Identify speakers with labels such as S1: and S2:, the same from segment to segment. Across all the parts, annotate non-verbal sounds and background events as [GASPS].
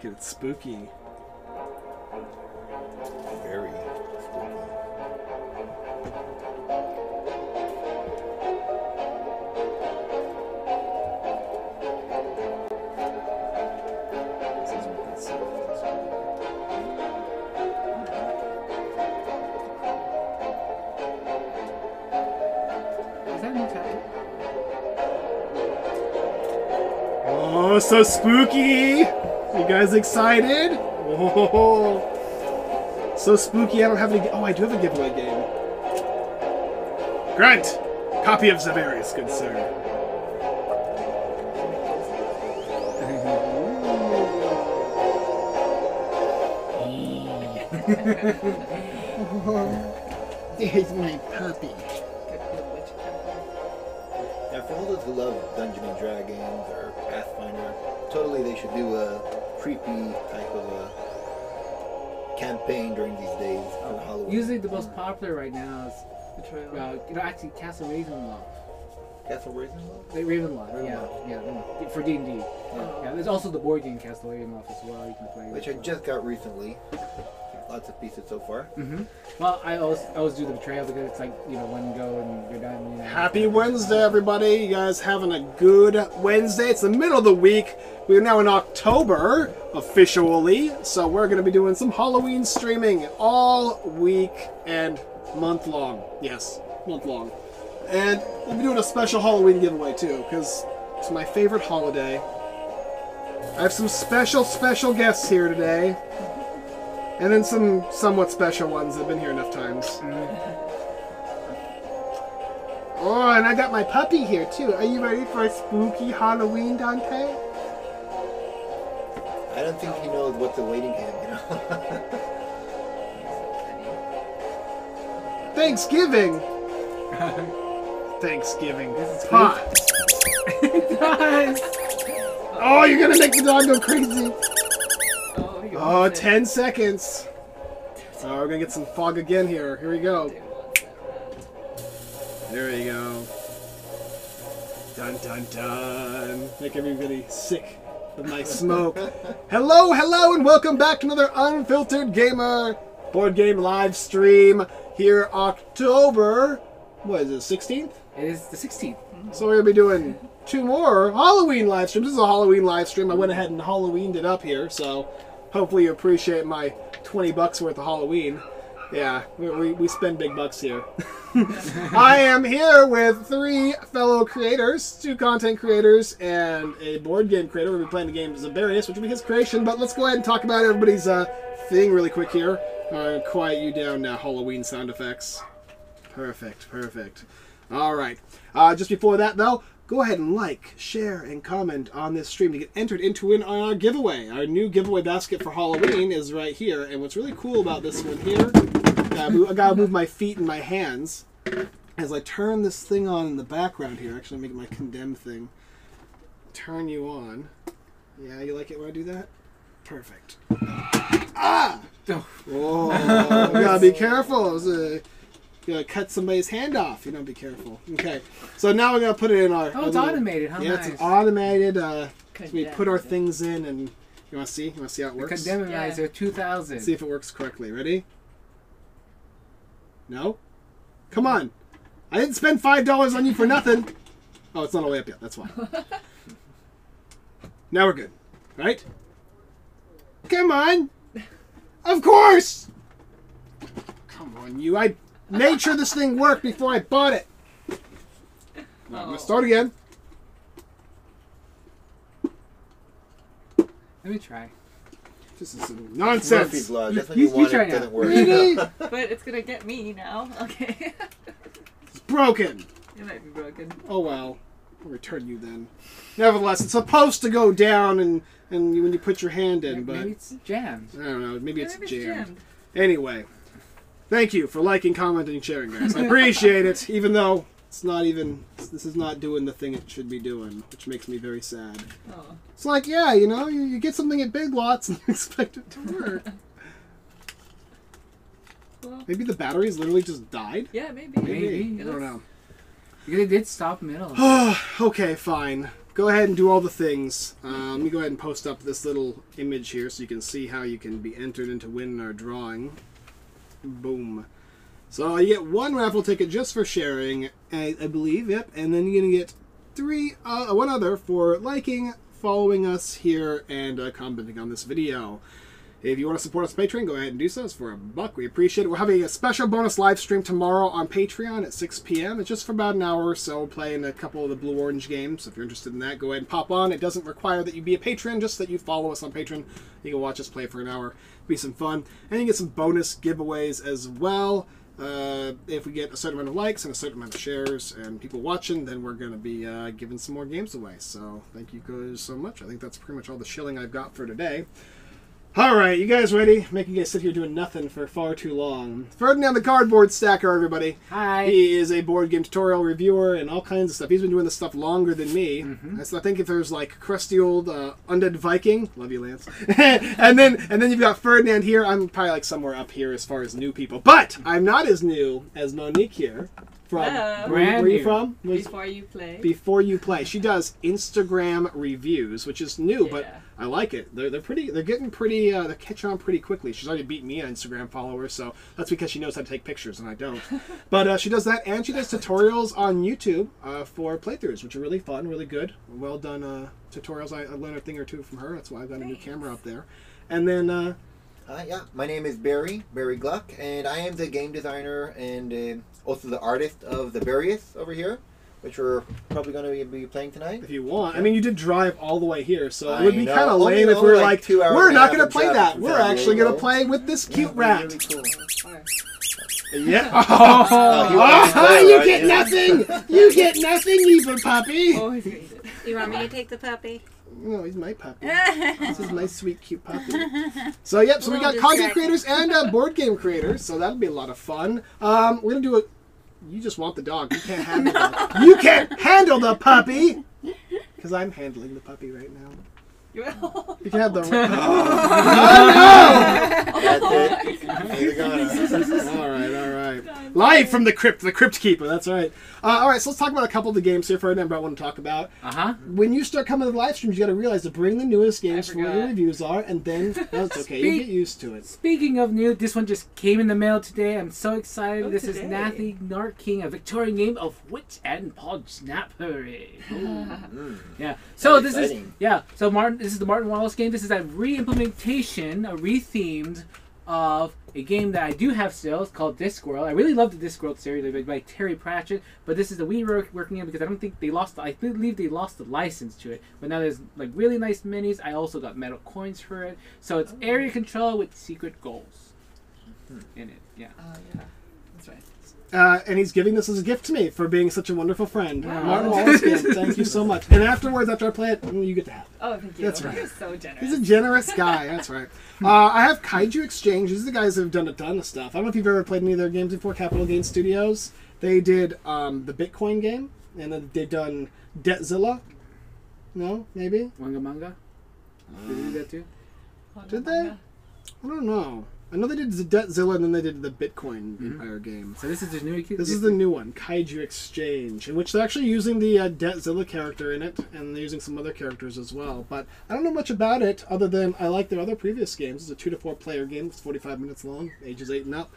S1: like it. It's spooky.
S2: Very spooky.
S1: Oh, so spooky! You guys excited? Oh, so spooky. I don't have any. Oh, I do have a giveaway game. Grant, copy of Zaberias, good sir. [LAUGHS] There's my puppy.
S2: Now, for all those who love Dungeons and Dragons or Pathfinder, totally they should do a creepy type of a campaign during these days for Halloween.
S3: Usually the most popular right now is,
S4: Betrayal.
S3: uh, you know, actually Castle Ravenloft.
S2: Castle Ravenloft?
S3: Wait, Ravenloft, yeah,
S2: Ravenloft.
S3: yeah, for D and D.
S4: Oh.
S3: Yeah, there's also the board game Castle Ravenloft as well. You can play.
S2: Which I just got recently. Lots of pieces so far.
S3: hmm Well, I always I always do the betrayal because it's like you know one go and you're done. You know.
S1: Happy Wednesday, everybody. You guys having a good Wednesday? It's the middle of the week. We're now in October, officially. So we're going to be doing some Halloween streaming all week and month long. Yes, month long. And we'll be doing a special Halloween giveaway, too, because it's my favorite holiday. I have some special, special guests here today. And then some somewhat special ones that have been here enough times. Mm-hmm. Oh, and I got my puppy here too. Are you ready for a spooky Halloween, Dante?
S2: I don't think he knows what's awaiting him, [LAUGHS] you know?
S1: Thanksgiving. [LAUGHS] Thanksgiving.
S3: This is
S1: Hot. [LAUGHS] Oh, you're gonna make the dog go crazy.
S4: Oh, it.
S1: 10 seconds. Oh, we're gonna get some fog again here. Here we go. There we go. Dun dun dun. Make everybody sick of my smoke. [LAUGHS] hello, hello, and welcome back to another Unfiltered Gamer board game live stream here October. What is it, 16th?
S3: It is the 16th. Mm-hmm.
S1: So we're gonna be doing two more Halloween live streams. This is a Halloween live stream. I went ahead and Halloweened it up here, so hopefully you appreciate my 20 bucks worth of Halloween. Yeah, we, we, spend big bucks here. [LAUGHS] I am here with three fellow creators, two content creators, and a board game creator. We'll be playing the game Zaberias, which will be his creation. But let's go ahead and talk about everybody's uh, thing really quick here. Uh, quiet you down now, Halloween sound effects. Perfect, perfect. All right. Uh, just before that, though, go ahead and like, share, and comment on this stream to get entered into an, our giveaway. Our new giveaway basket for Halloween is right here. And what's really cool about this one here, uh, I gotta move my feet and my hands as I turn this thing on in the background here. Actually, make it my condemn thing. Turn you on. Yeah, you like it when I do that? Perfect. Ah!
S3: Oh.
S1: Oh, gotta be careful. It was a, you gotta cut somebody's hand off. You know, be careful. Okay, so now we're gonna put it in our.
S3: Oh, it's
S1: little-
S3: automated. How
S1: yeah,
S3: nice.
S1: it's an automated. Uh, so we put our things in, and you wanna see? You wanna see how it
S3: the
S1: works?
S3: Condemnizer 2000.
S1: See if it works correctly. Ready? No? Come on. I didn't spend five dollars on you for nothing. [LAUGHS] Oh, it's not all the way up yet. That's why. now we're good, right? Come on. Of course. Come on, you. I made sure this thing worked before I bought it. Now, I'm gonna oh. start again.
S3: Let me try.
S1: This is some
S2: Murphy's
S1: nonsense.
S2: Law. Just when
S3: You-
S2: you,
S3: you try
S2: it,
S3: now.
S2: doesn't work.
S1: Really? [LAUGHS]
S4: But it's gonna get me now. Okay.
S1: It's broken.
S4: it might be broken.
S1: Oh well, I'll return you then. Nevertheless, it's supposed to go down and and when you put your hand in, but
S3: Maybe it's jammed.
S1: I don't know. Maybe it's
S4: Maybe
S1: jammed. Anyway, thank you for liking, commenting, and sharing, guys. I appreciate it, [LAUGHS] even though it's not even this is not doing the thing it should be doing, which makes me very sad.
S4: Oh.
S1: It's like, yeah, you know, you, you get something at Big Lots and [LAUGHS] you expect it to work.
S4: Well,
S1: Maybe the batteries literally just died.
S4: yeah, maybe.
S3: Maybe.
S1: I don't know.
S3: Because it did stop middle. [SIGHS]
S1: okay, fine. go ahead and do all the things. Um, let me go ahead and post up this little image here so you can see how you can be entered into winning our drawing. Boom. So you get one raffle ticket just for sharing, I, I believe. Yep, and then you're gonna get three, uh, one other for liking, following us here, and uh, commenting on this video. If you want to support us on Patreon, go ahead and do so. It's for a buck. We appreciate it. We're having a special bonus live stream tomorrow on Patreon at 6 p.m. It's just for about an hour or so, playing a couple of the Blue Orange games. So if you're interested in that, go ahead and pop on. It doesn't require that you be a patron, just that you follow us on Patreon. You can watch us play for an hour. Be some fun. And you get some bonus giveaways as well. Uh, if we get a certain amount of likes and a certain amount of shares and people watching, then we're going to be uh, giving some more games away. So thank you guys so much. I think that's pretty much all the shilling I've got for today. All right, you guys ready? Making you guys sit here doing nothing for far too long. Ferdinand the Cardboard Stacker, everybody.
S3: Hi.
S1: He is a board game tutorial reviewer and all kinds of stuff. He's been doing this stuff longer than me.
S3: Mm-hmm.
S1: So I think if there's like crusty old uh, undead Viking, love you, Lance, [LAUGHS] and then and then you've got Ferdinand here. I'm probably like somewhere up here as far as new people, but I'm not as new as Monique here. From
S4: Hello.
S1: where,
S3: Brand
S1: where are you
S3: new.
S1: from?
S4: Before you play.
S1: before you play. She does Instagram reviews, which is new, but
S4: Yeah.
S1: I like it. They're, they're pretty. They're getting pretty. Uh, they're catching on pretty quickly. She's already beat me on Instagram followers, so that's because she knows how to take pictures and I don't. [LAUGHS] but uh, she does that, and she does tutorials on YouTube uh, for playthroughs, which are really fun, really good, well done uh, tutorials. I, I learned a thing or two from her. That's why I've got a new camera up there. And then uh,
S2: Uh, yeah, my name is Barry, Barry Gluck, and I am the game designer and uh, also the artist of Zaberias over here, which we're probably going to be playing tonight.
S1: if you want, I mean, you did drive all the way here, so
S2: I
S1: it would be kind of lame if we
S2: only
S1: were
S2: like
S1: like,
S2: two hours
S1: we're not going to play that. We're
S2: San
S1: actually going to play with this cute
S2: Yeah,
S1: rat.
S2: Really cool.
S1: Yeah. [LAUGHS]
S2: Oh, you want [LAUGHS] to
S1: Ah,
S2: play,
S1: you
S2: right?
S1: get
S2: Yeah.
S1: nothing. [LAUGHS] You get nothing, evil puppy.
S4: Oh, he's gonna eat it.
S5: You want me to take the puppy?
S1: No, he's my puppy. This is my sweet, cute puppy. So, yep. So we got
S5: Little
S1: content
S5: distracting.
S1: creators and uh, board game creators. So that'll be a lot of fun. Um, we're gonna do it. You just want the dog. You can't [LAUGHS] handle the. You can't handle the puppy. Because I'm handling the puppy right now. [LAUGHS]
S4: You will. [LAUGHS] [LAUGHS]
S1: You can have the.
S2: That's it. You're gonna.
S1: all right, all right. Live from the crypt, the crypt keeper. That's right. Uh, all right, so let's talk about a couple of the games here for a number I want to talk about.
S3: Uh huh.
S1: When you start coming to the live streams, you got to realize to bring the newest games
S4: I
S1: for what your reviews are, and then that's okay. You get used to it.
S3: Speaking of new, this one just came in the mail today. I'm so excited.
S4: Oh,
S3: this is
S4: today.
S3: Nanty Narking, a Victorian game of Witch and Podsnappery.
S2: Mm.
S3: Yeah. So
S2: That's
S3: this
S2: exciting.
S3: is yeah. So Martin, this is the Martin Wallace game. This is a re-implementation, a re-themed of a game that I do have still. It's called Discworld. I really love the Discworld series by, by Terry Pratchett, but this is the we work, working game because I don't think they lost. I believe they lost the license to it. But now there's like really nice minis. I also got metal coins for it. So it's area oh. control with secret goals hmm. in it. Yeah.
S4: Oh yeah, that's right.
S1: Uh, and he's giving this as a gift to me for being such a wonderful friend.
S3: Wow.
S1: Martin Wallace game. [LAUGHS] Thank you so much. And afterwards, after I play it, mm, you get to have it.
S4: Oh, thank you.
S1: That's right.
S4: You're so generous.
S1: He's a generous guy. That's right. Uh, I have Kaiju Exchange. These are the guys who have done a ton of stuff. I don't know if you've ever played any of their games before. Capital Gain Studios. They did um, the Bitcoin game, and then they've done Debtzilla. No, maybe.
S3: Wanga Manga. Did they do that too?
S1: Did they? I don't know. I know they did the Detzilla, and then they did the Bitcoin Empire game.
S3: So this is the new.
S1: This is the new one, Kaiju Exchange, in which they're actually using the uh, Detzilla character in it, and they're using some other characters as well. But I don't know much about it, other than I like their other previous games. It's a two to four player game. It's 45 minutes long, ages eight and up.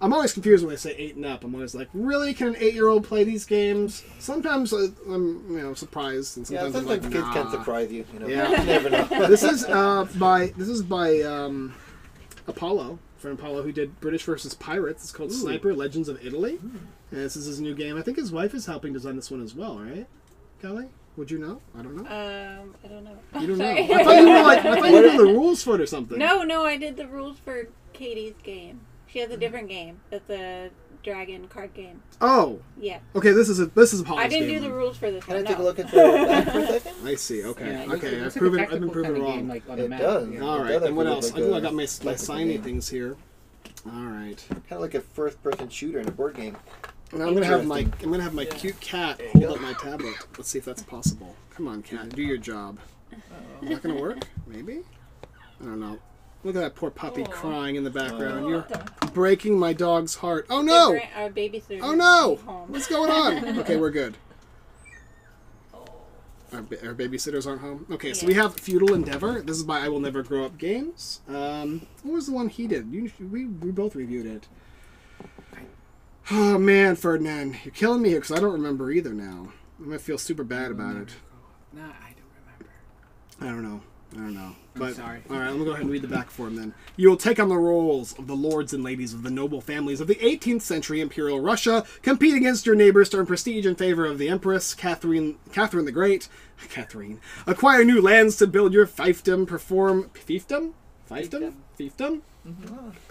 S1: I'm always confused when they say eight and up. I'm always like, really? Can an eight year old play these games? Sometimes uh, I'm, you know, surprised, and
S2: Yeah,
S1: sometimes, I'm
S2: sometimes
S1: like,
S2: kids can
S1: nah.
S2: surprise you. You know,
S1: Yeah. [LAUGHS]
S2: you never know.
S1: this is uh, by this is by um, Apollo from Apollo who did British versus Pirates. It's called Sniper Legends of Italy, and this is his new game. I think his wife is helping design this one as well, right? Kelly, would you know? I don't know.
S5: Um, I don't know.
S1: You don't [LAUGHS] know. I thought you were like I thought you [LAUGHS] knew the rules for it or something.
S5: no, no, I did the rules for Katie's game. She has a different game. It's a dragon card game.
S1: Oh,
S5: Yeah.
S1: okay. This is a this is Apollo's
S5: I didn't
S1: game
S5: do the rules for this
S2: Can I
S5: one.
S2: take a look at the back for a [LAUGHS] second?
S1: I see. Okay.
S3: Yeah,
S1: okay. I've
S3: like
S1: proven I've been proven
S3: kinda
S1: wrong.
S3: Game, like, on the
S2: It
S3: map.
S2: does.
S3: Yeah.
S1: All
S2: It
S1: And what else?
S2: look
S1: I think I got my
S2: a
S1: my
S2: tactical
S1: signy
S2: game.
S1: things here. All right.
S2: Kind of like a first-person shooter in a board game.
S1: And I'm gonna have my I'm gonna have my
S2: Yeah.
S1: cute cat hold
S2: go.
S1: up my tablet. Let's see if that's possible. Come on, cat, do your job. [LAUGHS] Is that gonna work? Maybe. I don't know. Look at that poor puppy
S4: Oh.
S1: crying in the background.
S2: Oh.
S1: You're breaking my dog's heart. Oh no!
S5: Our babysitter.
S1: Oh no!
S5: Home.
S1: What's going on? [LAUGHS] Okay, we're good. Our, ba- our babysitters aren't home. Okay, so we have Feudal Endeavor. This is by I Will Never Grow Up Games. Um, what was the one he did? You, we, we both reviewed it. Oh man, Ferdinand, you're killing me here because I don't remember either now. I'm gonna feel super bad about it.
S3: Nah, I don't remember.
S1: I don't know. I don't know. But, I'm
S3: sorry.
S1: all right, let me go ahead and read the back for him then. You will take on the roles of the lords and ladies of the noble families of the 18th century Imperial Russia, compete against your neighbors to earn prestige in favor of the Empress Catherine, Catherine the Great, [LAUGHS] Catherine. Acquire new lands to build your fiefdom. Perform fiefdom, fiefdom, fiefdom.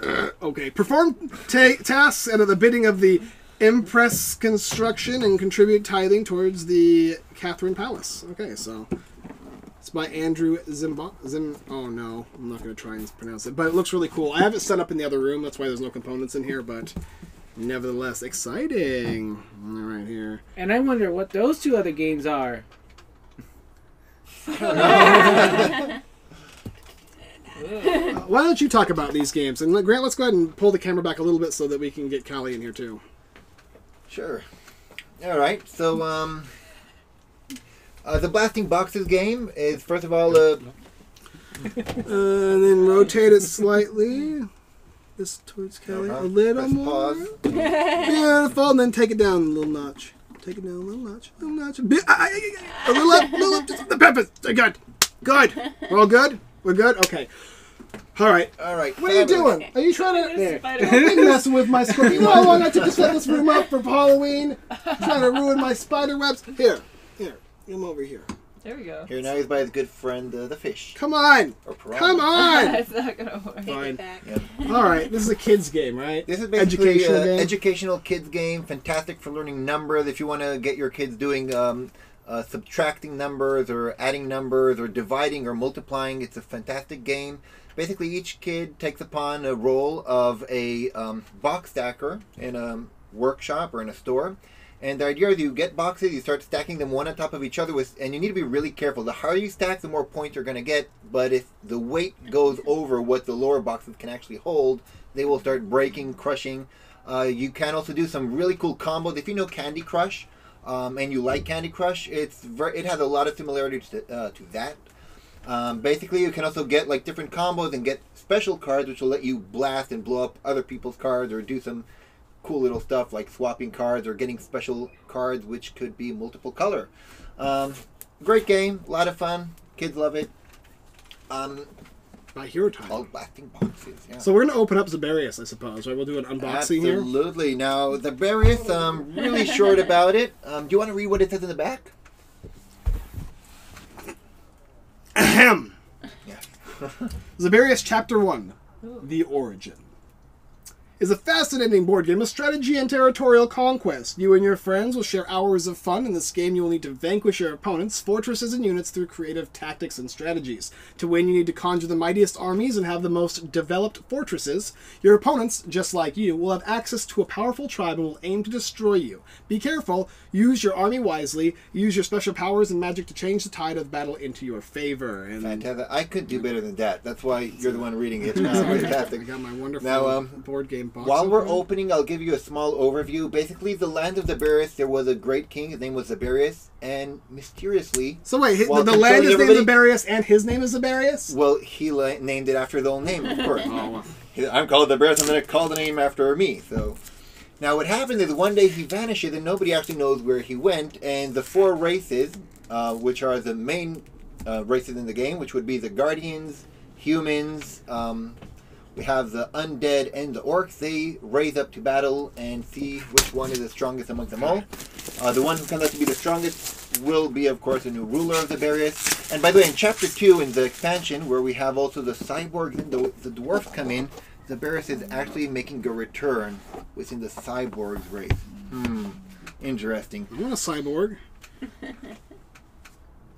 S1: Uh, [COUGHS] okay, perform ta- tasks and at the bidding of the Empress construction and contribute tithing towards the Catherine Palace. Okay, so it's by Andrew Zimba. Zim. Oh no, I'm not going to try and pronounce it, but it looks really cool. I have it set up in the other room. That's why there's no components in here, but nevertheless exciting. All right, here.
S3: And I wonder what those two other games are. [LAUGHS]
S1: Uh, why don't you talk about these games? And Grant, let's go ahead and pull the camera back a little bit so that we can get Callie in here too.
S2: Sure. All right. So, um, uh, the blasting boxes game is first of all uh,
S1: Uh, and then rotate it slightly. This towards Kelly
S2: Uh-huh.
S1: a little
S2: Press
S1: more.
S2: pause.
S1: Beautiful, and then take it down a little notch. Take it down a little notch, a little notch. A, bit, ah, ah, ah, ah, a little up, a little up. Just the peppers. Good, good. We're all good. We're good. Okay. All right.
S2: All right.
S1: What are you
S2: fabulous.
S1: doing? Are you trying to?
S3: There.
S4: Spider-
S1: Don't be messing with my script. You know how long I took to set this room up for Halloween? Trying to ruin my spider webs. Here, here. Come over here.
S4: There we go.
S2: Here now he's by his good friend uh, the fish.
S1: Come on.
S2: Or piranha.
S1: Come [LAUGHS] on. [LAUGHS]
S4: it's not gonna work.
S1: Fine.
S5: back.
S2: Yeah.
S1: All right. This is a kids game, right?
S2: This is basically
S1: Educational
S2: educational,
S1: game?
S2: educational kids game. Fantastic for learning numbers. If you want to get your kids doing um, uh, subtracting numbers or adding numbers or dividing or multiplying, it's a fantastic game. Basically, each kid takes upon a role of a um, box stacker in a workshop or in a store. And the idea is you get boxes, you start stacking them one on top of each other, with, and you need to be really careful. The higher you stack, the more points you're going to get. But if the weight goes over what the lower boxes can actually hold, they will start breaking, crushing. Uh, you can also do some really cool combos. If you know Candy Crush, um, and you like Candy Crush, it's it has a lot of similarities to, uh, to that. Um, basically, you can also get like different combos and get special cards, which will let you blast and blow up other people's cards or do some cool little stuff like swapping cards or getting special cards, which could be multiple color. Um, great game, a lot of fun. Kids love it. Um,
S1: By hero time.
S2: all blasting boxes. Yeah.
S1: So we're gonna open up Zaberias, I suppose, right? We'll do an unboxing here.
S2: Absolutely. Now, Zaberias, um, really short about it. Um, do you want to read what it says in the back?
S1: Ahem.
S2: Yeah. [LAUGHS]
S1: Zaberias Chapter 1 The Origin is a fascinating board game of strategy and territorial conquest. You and your friends will share hours of fun. In this game, you will need to vanquish your opponents, fortresses, and units through creative tactics and strategies. To win, you need to conjure the mightiest armies and have the most developed fortresses. Your opponents, just like you, will have access to a powerful tribe and will aim to destroy you. Be careful, use your army wisely, use your special powers and magic to change the tide of battle into your favor. And
S2: Fantastic. I could do better than that. That's why you're the one reading it. [LAUGHS] Now,
S1: I got my wonderful
S2: Now, um,
S1: board game box.
S2: While we're
S1: open.
S2: opening, I'll give you a small overview. Basically, the land of the Zaberias, there was a great king. His name was Zaberias, and mysteriously,
S1: So wait, hi-
S2: While
S1: the, the land is named Zaberias, and his name is Zaberias.
S2: well, he la- named it after his own name, of course. [LAUGHS]
S1: Oh,
S2: He- I'm called Zaberias. I'm going to call the name after me. So, now what happened is one day he vanishes, and nobody actually knows where he went. And the four races, uh, which are the main uh, races in the game, which would be the Guardians, humans. Um, we have the undead and the orcs. They raise up to battle and see which one is the strongest amongst them all. Uh, the one who comes out to be the strongest will be, of course, a new ruler of the Zaberias. And by the way, in chapter two, in the expansion, where we have also the cyborgs and the, the dwarfs come in, the Zaberias is actually making a return within the cyborgs race. Hmm. Interesting.
S1: I want a cyborg. [LAUGHS]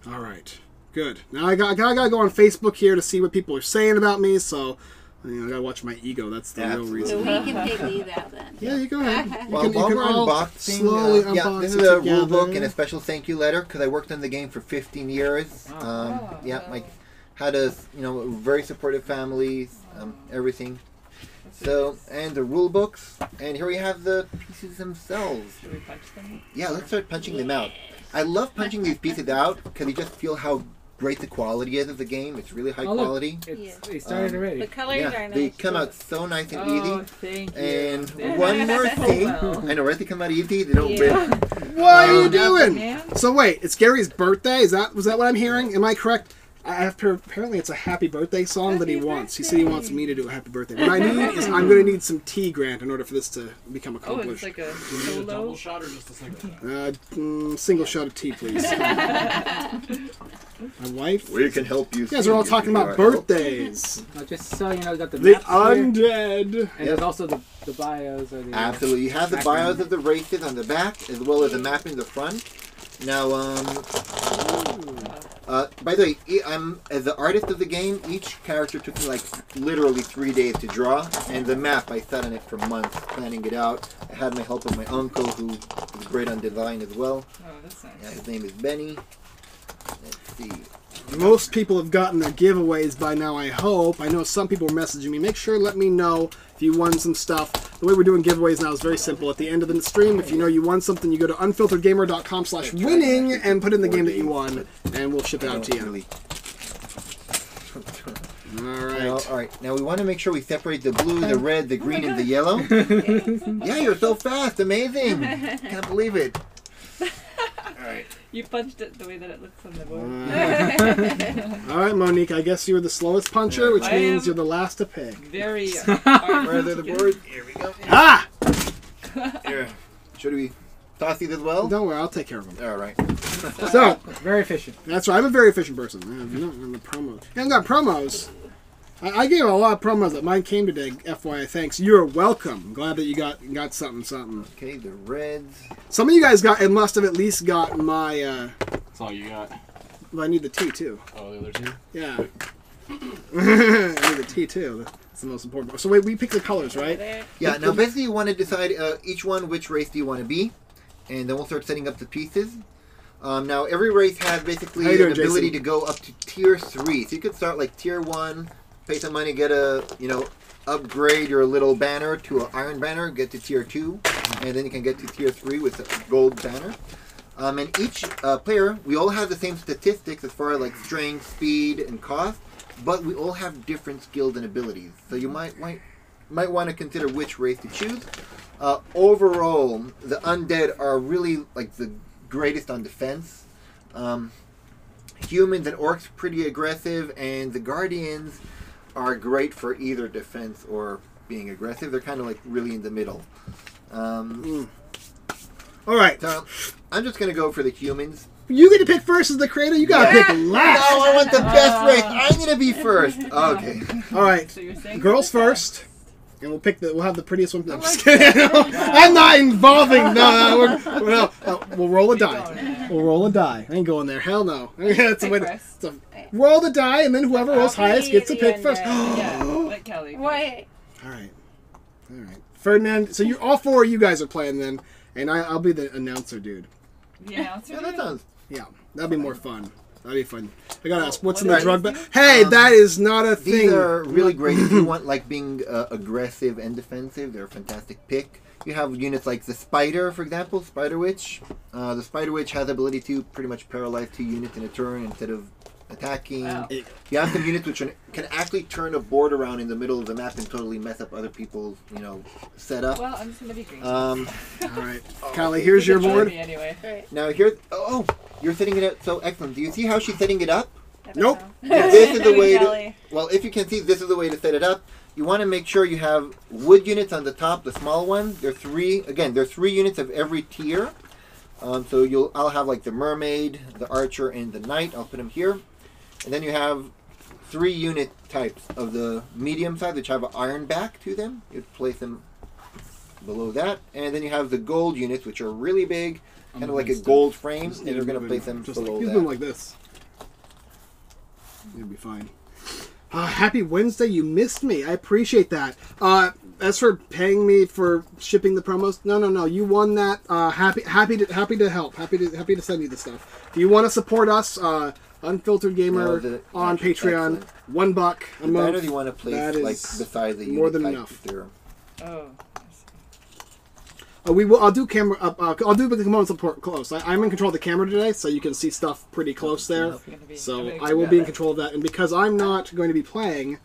S1: All right, good. Now I got, I got, I got to go on Facebook here to see what people are saying about me. So, you know, I got to watch my ego. That's the real
S2: Absolutely.
S5: So
S1: reason.
S5: we can take these out then.
S1: Yeah, you go ahead. [LAUGHS] You
S2: Well,
S1: can, you
S2: while
S1: can
S2: we're
S1: all
S2: unboxing,
S1: slowly
S2: uh, yeah,
S1: unbox
S2: this
S1: it
S2: is a
S1: together.
S2: rule book and a special thank you letter because I worked on the game for 15 years.
S3: Wow.
S2: Um,
S4: Oh,
S2: yeah,
S4: wow.
S2: like had a you know very supportive family, um, everything. So and the rule books, and here we have the pieces themselves.
S4: Should we punch them?
S2: Yeah, let's start punching them out. I love punching these pieces out because you just feel how great the quality is of the game. It's really high
S3: Oh,
S2: quality.
S3: It's,
S5: Yeah.
S3: They started
S2: Um,
S3: already.
S5: The colors
S2: Yeah,
S5: are nice.
S2: they come
S5: too.
S2: out so nice and
S4: Oh,
S2: easy.
S4: thank you.
S2: And [LAUGHS] one more thing,
S4: well.
S2: I know, right? They come out easy. They don't
S5: Yeah.
S2: rip. [LAUGHS]
S1: What are you
S2: Um,
S1: doing?
S4: man.
S1: So wait, it's Gary's birthday. Is that was that what I'm hearing? Am I correct? I have to, apparently it's a happy birthday song that he
S5: Happy
S1: wants. He said he wants me to do a happy birthday. What I need is I'm going to need some tea, Grant, in order for this to become accomplished.
S4: Oh, it's
S1: accomplished.
S4: like a
S6: Do you need a double shot or just a single shot?
S1: Uh, mm, single shot of tea, please. [LAUGHS] My wife.
S2: We can help you.
S1: guys are all talking about birthdays.
S3: Now, just so you know, you got the
S1: The
S3: maps here,
S1: undead.
S3: and there's also the, the bios or the.
S2: Absolutely. You have the bios of the races on the back as well as the map in the front. Now, um, uh, by the way, I'm as the artist of the game. Each character took me like literally three days to draw, and the map I sat on it for months planning it out. I had my help of my uncle, who is great on design as well.
S4: Oh, that's
S2: Yeah,
S4: nice.
S2: his name is Benny. Let's see.
S1: Most people have gotten their giveaways by now, I hope. I know some people are messaging me. Make sure let me know if you won some stuff. The way we're doing giveaways now is very simple. At the end of the stream, if you know you won something, you go to unfilteredgamer.com slash winning and put in the game that you won, and we'll ship it out to you.
S2: really-
S1: All
S2: Now,
S1: right.
S2: all right. Now we want to make sure we separate the blue, the oh red, the green, and the yellow. [LAUGHS] yeah, you're so fast. Amazing. Can't believe it. All right. [LAUGHS]
S4: You punched it the way that it looks on the board. [LAUGHS]
S1: All right, Monique. I guess you're the slowest puncher, which
S4: I
S1: means
S4: am-
S1: you're the last to pick.
S4: Very. [LAUGHS]
S2: Where are the board. Here we go.
S1: Ah! [LAUGHS]
S2: Here. Should we toss these as well?
S1: Don't worry, I'll take care of them.
S2: All right.
S1: So,
S3: Very efficient.
S1: That's right. I'm a very efficient person. I have no on the promos. You haven't got promos. I, I gave a lot of promos that mine came today. FYI, thanks. You're welcome. Glad that you got got something, something.
S2: Okay, the reds.
S1: Some of you guys got. It must have at least got my. uh
S6: That's all you got.
S1: well, I need the T too.
S6: Oh, the other two?
S1: Yeah. [LAUGHS] I need the T too. That's the most important. part. So wait, we pick the colors, right?
S2: Yeah. Now basically, you want to decide uh, each one which race do you want to be, and then we'll start setting up the pieces. Um, now every race has basically an
S1: doing,
S2: ability
S1: Jason?
S2: to go up to tier three. So you could start like tier one, pay some money, get a you know upgrade your little banner to an iron banner, get to tier two, and then you can get to tier three with a gold banner. Um, and each uh, player, we all have the same statistics as far as like strength, speed, and cost, but we all have different skills and abilities. So you might might might want to consider which race to choose. Uh, overall, the undead are really like the greatest on defense. Um, humans and orcs pretty aggressive, and the guardians are great for either defense or being aggressive. They're kind of like really in the middle. Um,
S1: All right.
S2: so I'm just gonna go for the humans.
S1: You get to pick first as the creator. You gotta pick last.
S2: No,
S1: last.
S2: I want the [LAUGHS] best race. I need to be first. [LAUGHS] Okay.
S1: All right.
S4: So you're
S1: Girls first. And we'll pick the. We'll have the prettiest one. No, I'm just kidding. [LAUGHS] I'm not involving. No, no, we're, we're- no. Uh, we'll roll a die. We'll roll a die. I ain't going there. Hell no. [LAUGHS] That's a way to,
S4: Pick
S1: it's a- roll the die, and then whoever rolls highest gets to
S5: the
S1: pick first.
S5: undead. [GASPS]
S4: Yeah, let Kelly.
S5: Why?
S1: All right. All right. Ferdinand. So you all four of you guys are playing then, and I, I'll be the announcer, dude.
S4: The announcer.
S2: Yeah, that sounds.
S1: Yeah, that'd be more fun. That'd be fun. I gotta ask, what's in
S4: What
S1: the
S4: are
S1: drug bag? Hey,
S2: Um,
S1: that is not a
S2: These
S1: thing.
S2: are really great if you [CLEARS THROAT] want like being uh, aggressive and defensive. They're a fantastic pick. You have units like the Spider, for example, Spider Witch. Uh, the Spider Witch has the ability to pretty much paralyze two units in a turn instead of attacking.
S4: Wow.
S2: You have some units which can actually turn a board around in the middle of the map and totally mess up other people's, you know, setup.
S4: Well, I'm just gonna be green.
S2: Um, [LAUGHS]
S1: All right, Callie, here's your
S4: Good for
S1: board.
S4: me Anyway.
S5: Right.
S2: now here, oh, you're setting it up so excellent. Do you see how she's setting it up?
S1: Nope.
S5: know.
S2: This is the way to,
S5: Kelly.
S2: well, if you can see, this is the way to set it up. You want to make sure you have wood units on the top, the small one. There are three. Again, there are three units of every tier. Um, so you'll, I'll have like the mermaid, the archer, and the knight. I'll put them here, and then you have three unit types of the medium size, which have an iron back to them. You'd place them below that, and then you have the gold units, which are really big, kind of like a gold frame, and you're going to place them below
S1: like,
S2: that.
S1: like this. You'll be fine. Uh, happy Wednesday! You missed me. I appreciate that. Uh, as for paying me for shipping the promos, no, no, no. You won that. Uh, happy, happy to, happy to help. Happy to, happy to send you the stuff. If you want to support us, uh, Unfiltered Gamer
S2: No, the-
S1: on Patreon,
S2: excellent.
S1: one buck a
S2: The
S1: month.
S2: banner you want to place
S1: that
S2: like beside the
S1: more
S2: unit
S1: than
S2: type
S1: enough.
S2: if they're-
S4: Oh.
S1: Uh, we will. I'll do camera. Uh, uh, I'll do the components up close. I, I'm in control of the camera today, so you can see stuff pretty close there.
S4: You're gonna be-
S1: So I will be in control of that, and because I'm not going to be playing,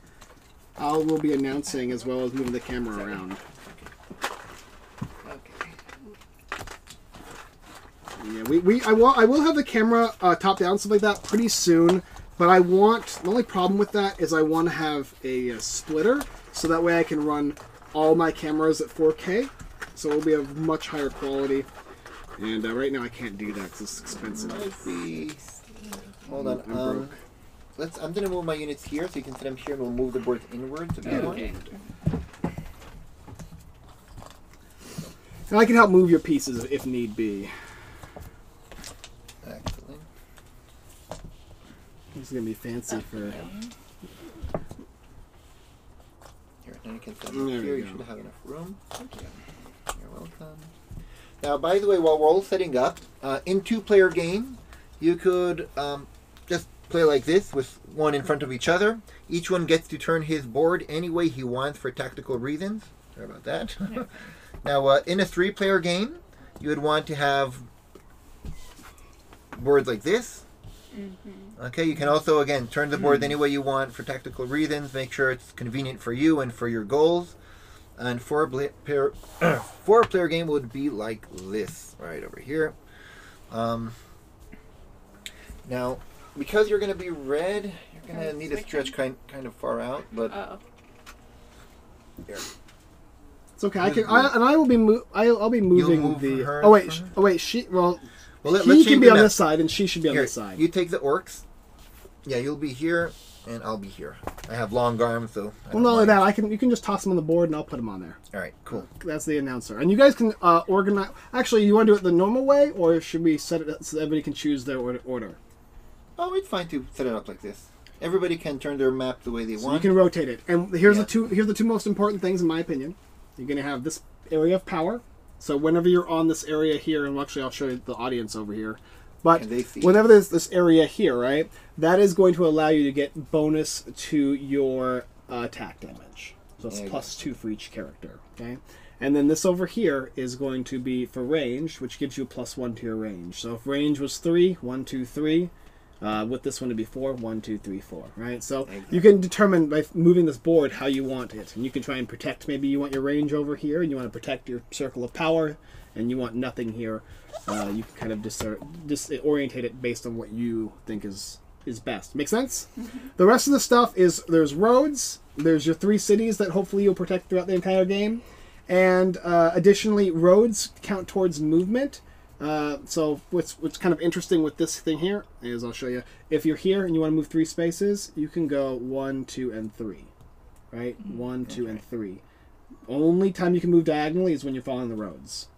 S1: I will be announcing as well as moving the camera around.
S4: Okay.
S1: Yeah, we, we I will I will have the camera uh, top down stuff like that pretty soon. But I want the only problem with that is I want to have a, uh splitter so that way I can run all my cameras at 4K, so it'll be of much higher quality. And uh, right now I can't do that because it's expensive.
S2: Might be. Hold on.
S1: I'm
S2: Um,
S1: broke.
S2: let's. I'm gonna move my units here, so you can set them here, and we'll move the boards inwards a bit
S1: Yeah.
S2: more.
S1: And I can help move your pieces if need be.
S2: Excellent.
S1: This is gonna be fancy for.
S2: Here, now you can set
S1: There
S2: them
S1: we
S2: here. You
S1: go.
S2: should have enough room.
S4: Thank you.
S2: You're welcome. Now, by the way, while we're all setting up, uh, in two-player game, you could um, just play like this with one in front of each other. Each one gets to turn his board any way he wants for tactical reasons. Sorry about that. [LAUGHS] now, uh, in a three-player game, you would want to have boards like this. Okay, you can also again turn the board any way you want for tactical reasons. Make sure it's convenient for you and for your goals. And four bla- pair, [CLEARS THROAT] four player game would be like this right over here. Um, now, because you're going to be red, you're going to
S5: Okay,
S2: need to stretch kind kind of far out. But
S5: Oh.
S1: It's okay. I can. I, and I will be. Mo- I'll, I'll be moving
S2: move
S1: the.
S2: her
S1: Oh wait. sh-
S2: her?
S1: Oh wait. She. Well,
S2: well, let,
S1: he
S2: let's
S1: can
S2: change
S1: be
S2: the
S1: on
S2: map.
S1: this side, and she should be on
S2: Here,
S1: this side.
S2: you take the orcs. Yeah, you'll be here, and I'll be here. I have long arms, so.
S1: Well,
S2: don't
S1: only that, I can. You can just toss them on the board, and I'll put them on there.
S2: All right, cool.
S1: That's the announcer. And you guys can uh, organize. Actually, you want to do it the normal way, or should we set it up so that everybody can choose their order? order?
S2: Oh, it's fine to set it up like this. Everybody can turn their map the way they
S1: So
S2: want.
S1: you can rotate it. And here's
S2: Yeah.
S1: the two. Here's the two most important things, in my opinion. You're going to have this area of power. So whenever you're on this area here, and actually I'll show you the audience over here. But
S2: Can they see?
S1: whenever there's this area here, right, that is going to allow you to get bonus to your uh, attack damage. So it's plus two for each character. Okay. And then this over here is going to be for range, which gives you plus one to your range. So if range was three, one, two, three, uh, with this one to be four, one, two, three, four, right? So you can determine by moving this board how you want it, and you can try and protect. Maybe you want your range over here, and you want to protect your circle of power, and you want nothing here. Uh, you can kind of dis- dis- orientate it based on what you think is is best. Make sense? The rest of the stuff is there's roads, there's your three cities that hopefully you'll protect throughout the entire game, and uh, additionally roads count towards movement. Uh, so what's what's kind of interesting with this thing here is I'll show you. If you're here and you want to move three spaces, you can go one, two, and three, right? One, two, and three. Only time you can move diagonally is when you're following the roads.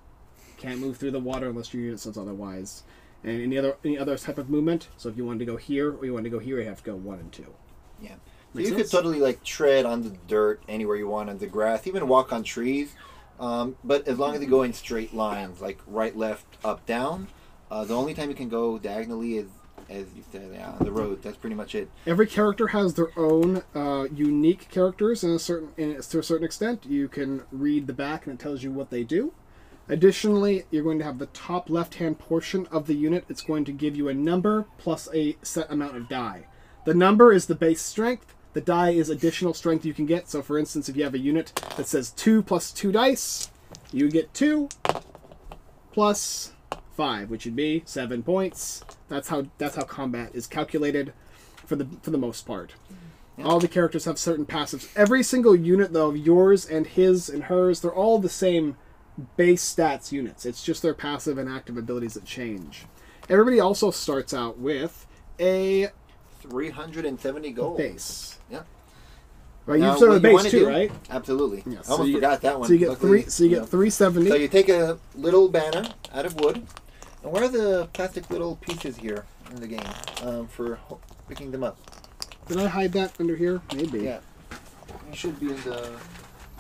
S1: Can't move through the water unless your unit says otherwise. And any other any other type of movement. So if you wanted to go here or you wanted to go here, you have to go one and two.
S2: Yeah. So you
S1: sense?
S2: could totally like tread on the dirt anywhere you want on the grass, even walk on trees. Um, but as long as you go in straight lines, like right, left, up, down, uh, the only time you can go diagonally is, as you said, yeah, on the road. That's pretty much it.
S1: Every character has their own uh, unique characters and a certain in, to a certain extent. You can read the back and it tells you what they do. Additionally, you're going to have the top left-hand portion of the unit. It's going to give you a number plus a set amount of die. The number is the base strength. The die is additional strength you can get. So, for instance, if you have a unit that says two plus two dice, you get two plus five, which would be seven points. That's how that's how combat is calculated for the for the most part. All the characters have certain passives. Every single unit though, of yours and his and hers, they're all the same base stats units. It's just their passive and active abilities that change. Everybody also starts out with a
S2: 370 gold.
S1: base.
S2: Yeah.
S1: Right, you
S2: Now,
S1: start with base too,
S2: do-
S1: right?
S2: Absolutely.
S1: Yeah,
S2: I
S1: so
S2: almost
S1: you-
S2: forgot that one.
S1: So you get
S2: Luckily,
S1: three. So you get three seventy.
S2: So you take a little banner out of wood. And where are the plastic little pieces here in the game um, for picking them up?
S1: Did I hide that under here? Maybe.
S2: Yeah. You should be in the.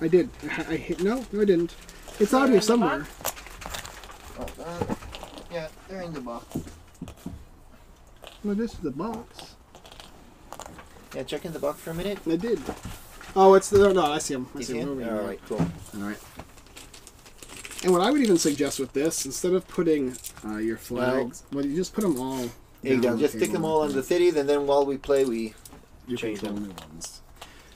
S1: I did. I, I hit. No, no, I didn't. It's out here somewhere.
S2: Yeah, they're in the box.
S1: No, this is the box.
S2: Yeah, check in the box for a minute.
S1: I did. Oh, it's the no. I see him. I
S2: You
S1: see him.
S2: All right, cool.
S1: All right. And what I would even suggest with this, instead of putting uh, your flags, well, you just put them all. Down the
S2: Just stick them all on the cities, and then while we play, we
S1: You
S2: change them.
S1: new ones.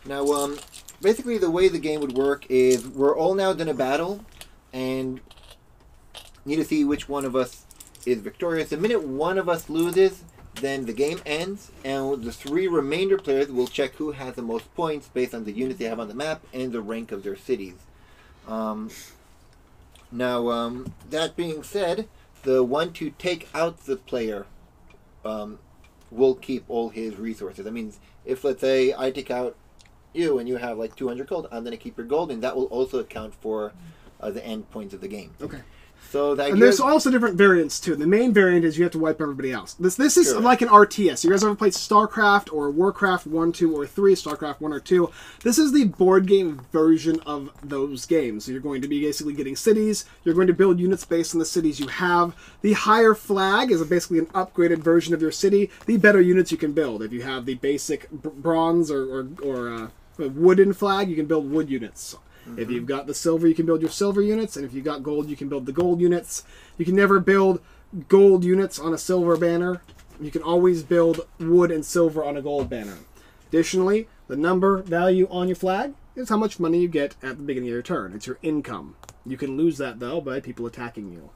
S2: Now, um, basically, the way the game would work is we're all now done a battle, and need to see which one of us is victorious. The minute one of us loses, then the game ends, and the three remainder players will check who has the most points based on the units they have on the map and the rank of their cities. Um, now, um, that being said, the one to take out the player um, will keep all his resources. That means if, let's say, I take out you and you have like 200 gold, I'm going to keep your gold, and that will also account for uh, the end points of the game.
S1: Okay.
S2: So the
S1: And there's also different variants too. The main variant is you have to wipe everybody else. This this is
S2: Sure.
S1: like an RTS. You guys ever played StarCraft or Warcraft one, two, or three? StarCraft one or two. This is the board game version of those games. So you're going to be basically getting cities. You're going to build units based on the cities you have. The higher flag is basically an upgraded version of your city. The better units you can build. If you have the basic br- bronze or or, or uh, wooden flag, you can build wood units. If you've got the silver, you can build your silver units, and if you've got gold, you can build the gold units. You can never build gold units on a silver banner. You can always build wood and silver on a gold banner. Additionally, the number value on your flag is how much money you get at the beginning of your turn. It's your income. You can lose that though by people attacking you.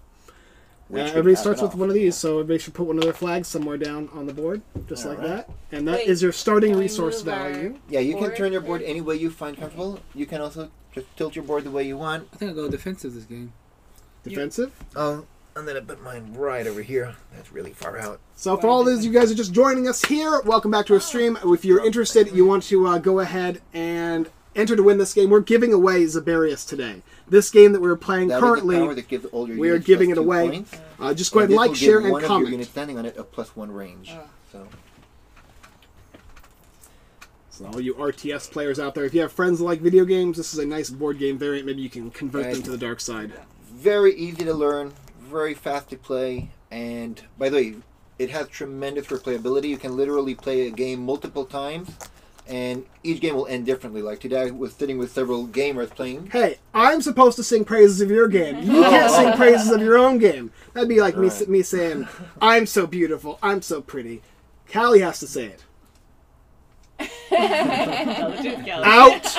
S2: Which
S1: Uh, everybody starts
S2: happen
S1: with one of these, so everybody should put one of their flags somewhere down on the board, just like
S2: Alright.
S1: that. And that is
S5: Wait,
S1: your starting resource value.
S2: Yeah, you can turn your board any way you find comfortable. You can also just tilt your board the way you want.
S3: I think I'll go defensive this game.
S1: Defensive.
S2: Oh, and then I put mine right over here. That's really far out.
S1: So for all those you guys are just joining us here, welcome back to our stream. If you're interested, you want to uh, go ahead and enter to win this game. We're giving away Zaberias today. This game that we're playing
S2: That is the
S1: currently,
S2: that gives all your
S1: we are giving it away.
S2: points.
S1: uh, just go ahead and like,
S2: will
S1: share,
S2: one
S1: and
S2: of your
S1: comment.
S2: standing on it a plus one range.
S4: Oh.
S2: So
S1: So all you RTS players out there, if you have friends that like video games, this is a nice board game variant. Maybe you can convert them to the dark side.
S2: very easy to learn, very fast to play, and by the way, it has tremendous replayability. You can literally play a game multiple times, and each game will end differently. Like today, I was sitting with several gamers playing.
S1: Hey, I'm supposed to sing praises of your game. You [LAUGHS] can't sing praises of your own game. That'd be like me, me saying, "I'm so beautiful, I'm so pretty." Callie has to say it.
S4: Tell the truth, Kelly.
S1: Out. [LAUGHS]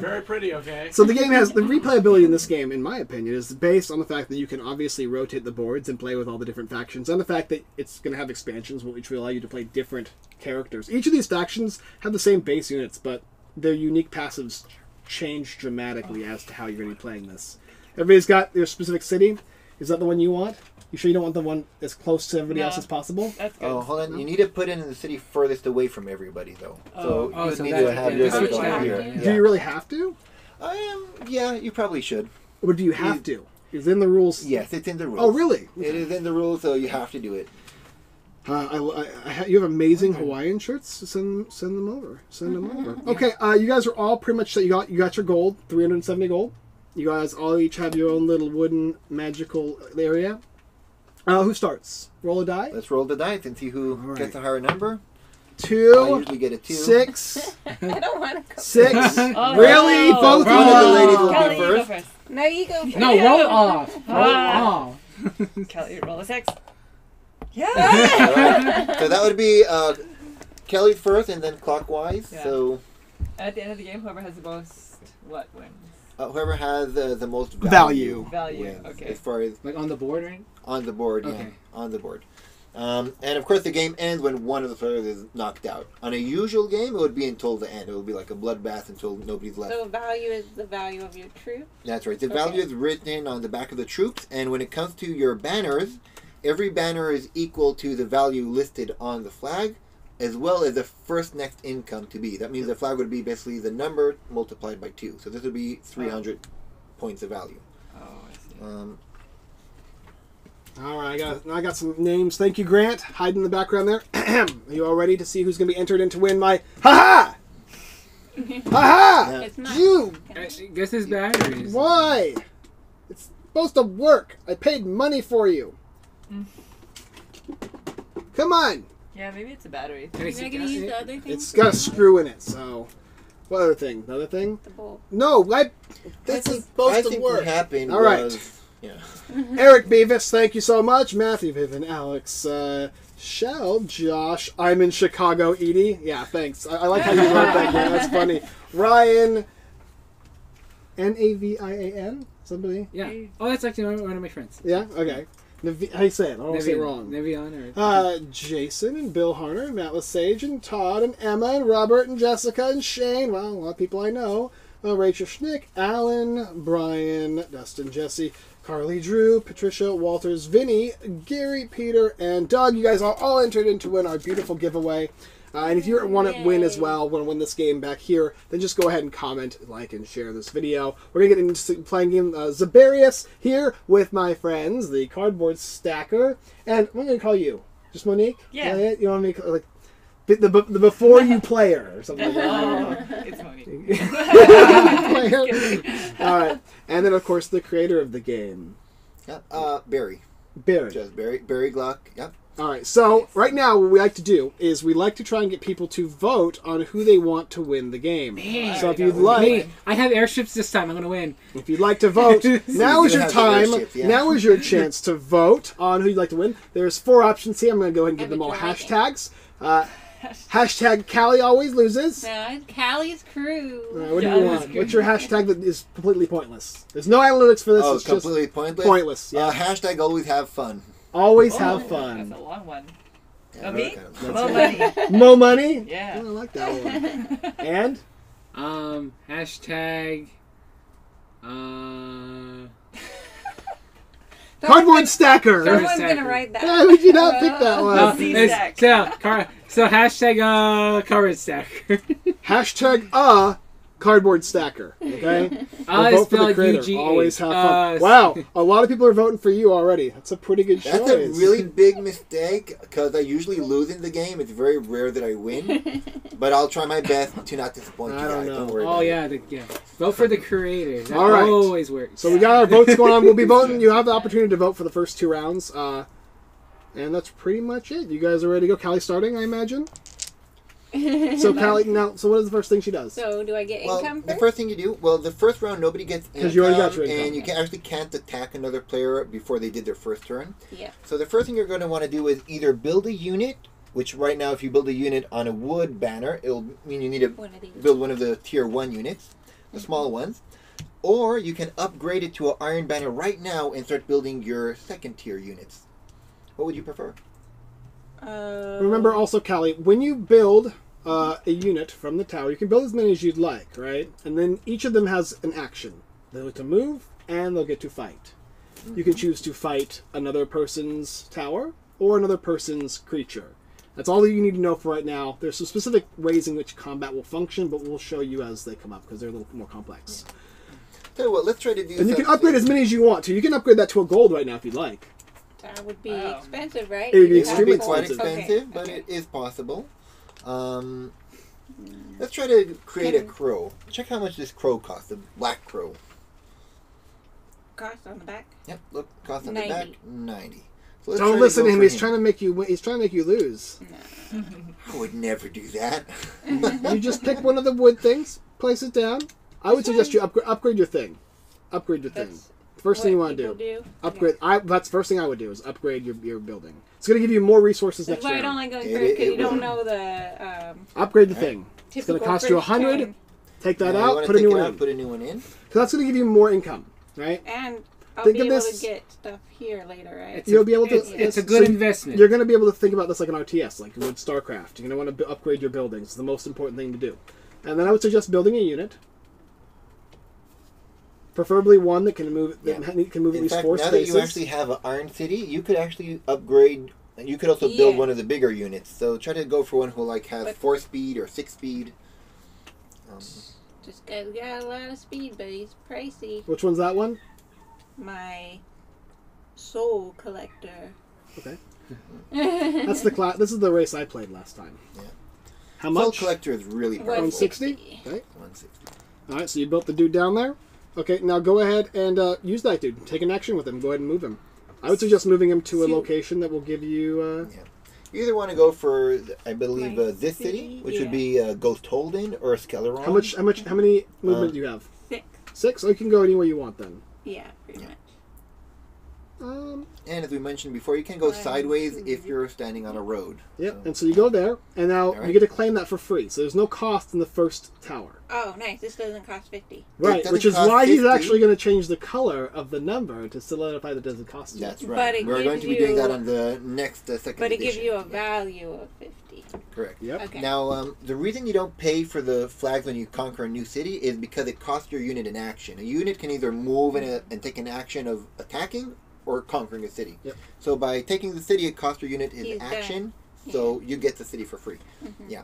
S6: Very pretty, okay?
S1: So the game has the replayability in this game, in my opinion, is based on the fact that you can obviously rotate the boards and play with all the different factions, and the fact that it's going to have expansions which will allow you to play different characters. Each of these factions have the same base units, but their unique passives change dramatically as to how you're going to be playing this. Everybody's got their specific city. Is that the one you want? You sure you don't want the one as close to everybody
S4: No.
S1: else as possible?
S4: That's good.
S2: Oh, hold on. You need to put it in the city furthest away from everybody, though. so
S3: Oh,
S2: you
S3: so
S2: need
S3: that-
S2: to have
S3: yeah,
S2: yours
S5: that's what you have
S2: here.
S5: to do.
S1: Do
S2: Yeah.
S1: you really have to,
S2: Um, yeah, you probably should.
S1: or do you have to? Is in the rules?
S2: Yes, it's in the rules.
S1: Oh, really?
S2: It is in the rules, so you have to do it.
S1: Uh, I, I, I, ha- you have amazing Hawaiian shirts. Send send them over. Send them over. Okay, uh, you guys are all pretty much set. You got you got your gold, three hundred and seventy gold. You guys all each have your own little wooden magical area. Uh, who starts? Roll a die.
S2: Let's roll the dice and see who
S1: All right.
S2: gets a higher number. Two. I
S1: Two,
S2: usually get a two.
S1: six, [LAUGHS]
S5: I don't want to go.
S1: six. [LAUGHS]
S4: Oh,
S1: really?
S4: no.
S1: Both of
S2: One of the
S1: you?
S2: ladies will
S4: Kelly,
S2: be
S4: you go
S2: first.
S4: first.
S5: No, you go. first.
S3: No, roll off. [LAUGHS] Roll
S4: Ah.
S3: off.
S4: Kelly, roll a six. Yeah.
S2: Alright. so that would be uh, Kelly first, and then clockwise.
S4: Yeah.
S2: So
S4: At the end of the game, whoever has the most what wins.
S2: uh, whoever has uh, the most value,
S1: Value.
S4: Value.
S2: wins,
S4: Okay.
S2: as far as
S3: Like on the board, right?
S2: On the board. Yeah, on the board. Um, and of course, the game ends when one of the players is knocked out. On a usual game, it would be until the end. It would be like a bloodbath until nobody's left.
S5: So value is the value of your troop.
S2: That's right. The
S5: Okay.
S2: value is written on the back of the troops, and when it comes to your banners, every banner is equal to the value listed on the flag, as well as the first next income to be. That means the flag would be basically the number multiplied by two. So this would be 300 points of value.
S4: Oh, I see.
S2: Um,
S1: All right, I got I got some names. Thank you, Grant. Hide in the background there. [CLEARS THROAT] Are you all ready to see who's going to be entered in to win my ha ha ha ha?
S5: It's not.
S1: You
S3: I guess his batteries.
S1: Why? It's supposed to work. I paid money for you. Mm. Come on.
S4: Yeah, maybe it's a battery.
S3: Can I
S5: You're not gonna use the other thing.
S1: It's got a screw in it, so What other thing? Another thing?
S5: The bowl.
S1: No, I. This
S2: I
S1: is
S2: think-
S1: supposed
S2: I
S1: to
S2: think
S1: work.
S2: What happened
S1: All right.
S2: was, yeah. [LAUGHS]
S1: Eric Beavis, thank you so much. Matthew Vivian, Alex, uh, Shell, Josh. I'm in Chicago. Edie, yeah, thanks. I, I like how you wrote that. Game. That's [LAUGHS] funny. Ryan, N A V I A N. Somebody?
S3: Yeah. Oh, that's actually one one of my friends.
S1: Yeah. Okay. Navi- how you say it? I don't want to say it wrong.
S3: Nevian or
S1: Uh, Jason and Bill Harner, Matt Lesage and Todd and Emma and Robert and Jessica and Shane. Well, a lot of people I know. Uh, Rachel Schnick, Alan, Brian, Dustin, Jesse, Carly, Drew, Patricia, Walters, Vinny, Gary, Peter, and Doug. You guys are all entered in to win our beautiful giveaway. Uh, and if you want to win as well, want to win this game back here, then just go ahead and comment, like, and share this video. We're gonna get into playing game uh, Zaberias here with my friends, the Cardboard Stacker, and I'm gonna call you just Monique.
S4: Yeah.
S1: Is that it? You want to make like the, the, the before you [LAUGHS] player or something like that.
S4: Oh, [LAUGHS] it's Monique. [LAUGHS]
S1: player. All right, and then of course the creator of the game,
S2: Yep. Uh, Barry.
S1: Barry.
S2: Just Barry. Barry Glock. Yep.
S1: All right. So right now, what we like to do is we like to try and get people to vote on who they want to win the game.
S3: Man.
S1: So if you'd like,
S3: Hey, I have airships this time. I'm gonna win.
S1: if you'd like to vote, now is your time.
S2: airship, yeah.
S1: Now is your chance to vote on who you'd like to win. There's four options here. I'm going to go ahead and give them all hashtags. Uh, hashtag Callie always loses.
S5: No, it's Callie's crew.
S1: Uh, what do you want? What's your hashtag that is completely pointless? There's no analytics for this.
S2: oh,
S1: it's just
S2: completely pointless.
S1: pointless. Yeah.
S2: Uh, hashtag always have fun.
S1: always
S4: Oh,
S1: have
S4: That's
S1: fun.
S4: a long one.
S2: Yeah,
S4: me?
S2: kind of-
S4: More money. [LAUGHS]
S1: Mo money. Oh, I
S4: Yeah.
S1: like that one. [LAUGHS] And
S3: Um, hashtag. Uh, [LAUGHS]
S1: cardboard stacker.
S3: Cardboard
S5: Someone's gonna write that.
S1: Why would you not pick that one?
S4: C
S3: it's-
S4: stack.
S3: so, car, so hashtag uh, cardboard stacker. [LAUGHS]
S1: Hashtag a cardboard stacker. Okay. [LAUGHS]
S3: uh,
S1: vote for the
S3: spelled
S1: creator.
S3: UGA.
S1: Always have fun.
S3: Uh,
S1: wow, a lot of people are voting for you already. That's a pretty good choice.
S2: That's a really [LAUGHS] big mistake because I usually lose in the game. It's very rare that I win, but I'll try my best to not disappoint
S1: I
S2: you
S1: don't
S2: guys.
S1: know.
S2: worry.
S3: Oh
S2: about it.
S3: yeah, the, yeah. Vote for the creator. That
S1: All right.
S3: always works.
S1: So we got our votes going on. We'll be voting. You have the opportunity to vote for the first two rounds. Uh, and that's pretty much it. You guys are ready to go. Callie starting, I imagine. [LAUGHS] So Callie, now, so what is the first thing she does?
S5: So do I get
S2: Well,
S5: income
S2: the
S5: first?
S2: first thing you do, well, the first round nobody gets
S1: 'Cause you already got
S2: income,
S1: your income.
S2: and you can actually can't attack another player before they did their first turn.
S5: Yeah.
S2: So the first thing you're going to want to do is either build a unit, which right now, if you build a unit on a wood banner, it'll mean you need to
S5: One of these.
S2: build one of the tier one units, the mm-hmm. small ones, or you can upgrade it to an iron banner right now and start building your second tier units. What would you prefer?
S5: Uh,
S1: Remember also, Callie, when you build uh, a unit from the tower, you can build as many as you'd like, right? And then each of them has an action. They'll get to move and they'll get to fight. You can choose to fight another person's tower or another person's creature. That's all that you need to know for right now. There's some specific ways in which combat will function, but we'll show you as they come up because they're a little more complex.
S2: Tell you what, let's try to do.
S1: And you can
S2: something-
S1: upgrade as many as you want to. You can upgrade that to a gold right now if you'd like.
S5: That would be
S4: Wow.
S5: expensive, right?
S1: It would be
S2: It
S1: extremely
S2: would be quite
S1: expensive.
S2: expensive,
S5: Okay,
S2: but
S5: okay.
S2: it is possible. Um, let's try to create a crow. Check how much this crow costs. The black crow.
S5: Cost on the back.
S2: Yep, look, cost on the back ninety. So
S1: Don't listen to him.
S2: for
S1: He's trying to make you. He's trying to make you lose. [LAUGHS]
S2: I would never do that. [LAUGHS]
S1: you just pick one of the wood things, place it down. I would suggest you upgrade, upgrade your thing. Upgrade your thing.
S5: That's
S1: First thing you want to do.
S5: do.
S1: Upgrade. I. That's the first thing I would do is upgrade your, your building. It's going to give you more resources
S5: That's
S1: next
S5: why I don't like going
S2: It-
S5: first because you don't know the um,
S1: Upgrade the
S2: Right.
S1: thing.
S5: typical
S1: gonna cost you
S5: a
S1: 100. Take that
S2: Now, you
S1: out. Put a new one
S2: out,
S1: in.
S2: Put a new one in.
S1: So that's going to give you more income, right?
S5: And I'll
S1: Think
S5: be
S1: of
S5: able
S1: this-
S5: to get stuff here later, right?
S3: It's
S1: You'll
S3: a,
S1: be able to.
S3: It's, it's a good
S1: so
S3: investment.
S1: You're going to be able to think about this like an RTS, like with StarCraft. You're going to want to upgrade your buildings. It's the most important thing to do. And then I would suggest building a unit. Preferably one that can move that
S2: Yeah.
S1: can move at
S2: In
S1: least
S2: fact,
S1: four
S2: now
S1: spaces.
S2: that you actually have an Iron City, you could actually upgrade. You could also build
S5: Yeah.
S2: one of the bigger units. So try to go for one who like has
S5: But-
S2: four speed or six speed. Um,
S5: Just got, got a lot of speed, but he's pricey.
S1: Which one's that one?
S5: My soul collector.
S1: Okay.
S5: That's [LAUGHS]
S1: That's the class. This is the race I played last time.
S2: Yeah.
S1: How much? Soul?
S2: Collector is really
S5: One
S2: powerful.
S1: 160? Okay.
S2: 160.
S1: All right. So you built the dude down there. Okay. Now go ahead and uh, use that dude. Take an action with him. Go ahead and move him. I would suggest moving him to a location that will give you. Uh,
S2: You either want to go for, I believe, uh, this city,
S5: city,
S2: which would be uh, Ghost Holden or Skeleron.
S1: How much? How much? How many movement
S2: Uh,
S1: do you have?
S5: Six.
S1: Six. So you can go anywhere you want then.
S5: Yeah, pretty
S2: Yeah.
S5: much.
S1: Um.
S2: And as we mentioned before, you can go
S5: One,
S2: sideways
S5: two.
S2: if you're standing on a road.
S1: Yep.
S2: So-
S1: And so you go there, and now
S2: Alright.
S1: you get to claim that for free. So there's no cost in the first tower.
S5: Oh, nice. This doesn't cost 50.
S1: Right. Which is
S2: cost
S1: why he's actually going to change the color of the number to solidify that it doesn't cost you.
S2: That's right.
S5: it
S2: We're going to be doing that on the next uh, second
S5: But it gives you a
S2: Yeah,
S5: value of 50.
S2: Correct.
S1: Yep.
S5: Okay.
S2: Now, um, the reason you don't pay for the flags when you conquer a new city is because it costs your unit an action. A unit can either move and, uh, and take an action of attacking or conquering a city.
S1: Yep.
S2: So by taking the city, it costs your unit his
S5: He's done.
S2: action, so you get the city for free.
S5: Mhm.
S2: Yeah.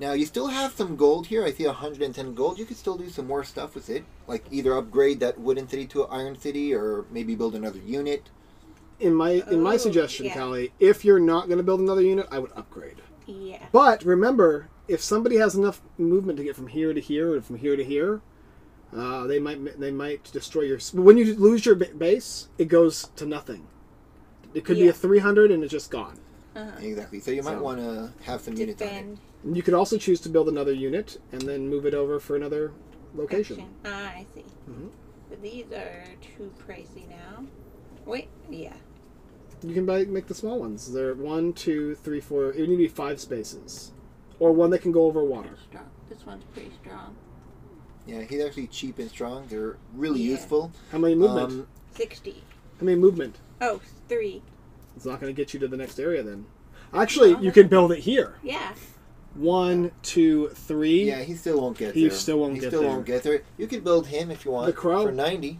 S2: Now you still have some gold here. I see 110 gold. You could still do some more stuff with it, like either upgrade that wooden city to an iron city, or maybe build another unit.
S1: In my in my
S5: Oh,
S1: suggestion,
S5: yeah.
S1: Callie, if you're not going to build another unit, I would upgrade.
S5: Yeah.
S1: But remember, if somebody has enough movement to get from here to here or from here to here, uh, they might they might destroy your. When you lose your base, it goes to nothing. It could be a 300 and it's just gone.
S5: Uh-huh.
S2: Exactly. So you might
S1: So-
S2: want to have some units on it.
S1: And you could also choose to build another unit and then move it over for another location.
S5: action. Ah, I see.
S1: Mhm.
S5: But these are too pricey now. Wait, yeah.
S1: You can buy, make the small ones. They're one, two, three, four. It would need to be five spaces, or one that can go over water.
S5: That's strong. This one's pretty strong.
S2: Yeah, he's actually cheap and strong. They're really
S5: Yeah.
S2: useful.
S1: How many movement?
S2: Um,
S5: 60.
S1: How many movement?
S5: Oh, three.
S1: It's not going to get you to the next area then. Actually, you can build it here.
S5: Yeah.
S1: One, two, three.
S2: yeah, he still won't get
S1: He
S2: there.
S1: still won't
S2: he
S1: get
S2: still
S1: there.
S2: won't get there. You could build him if you want.
S1: The crow?
S2: for 90.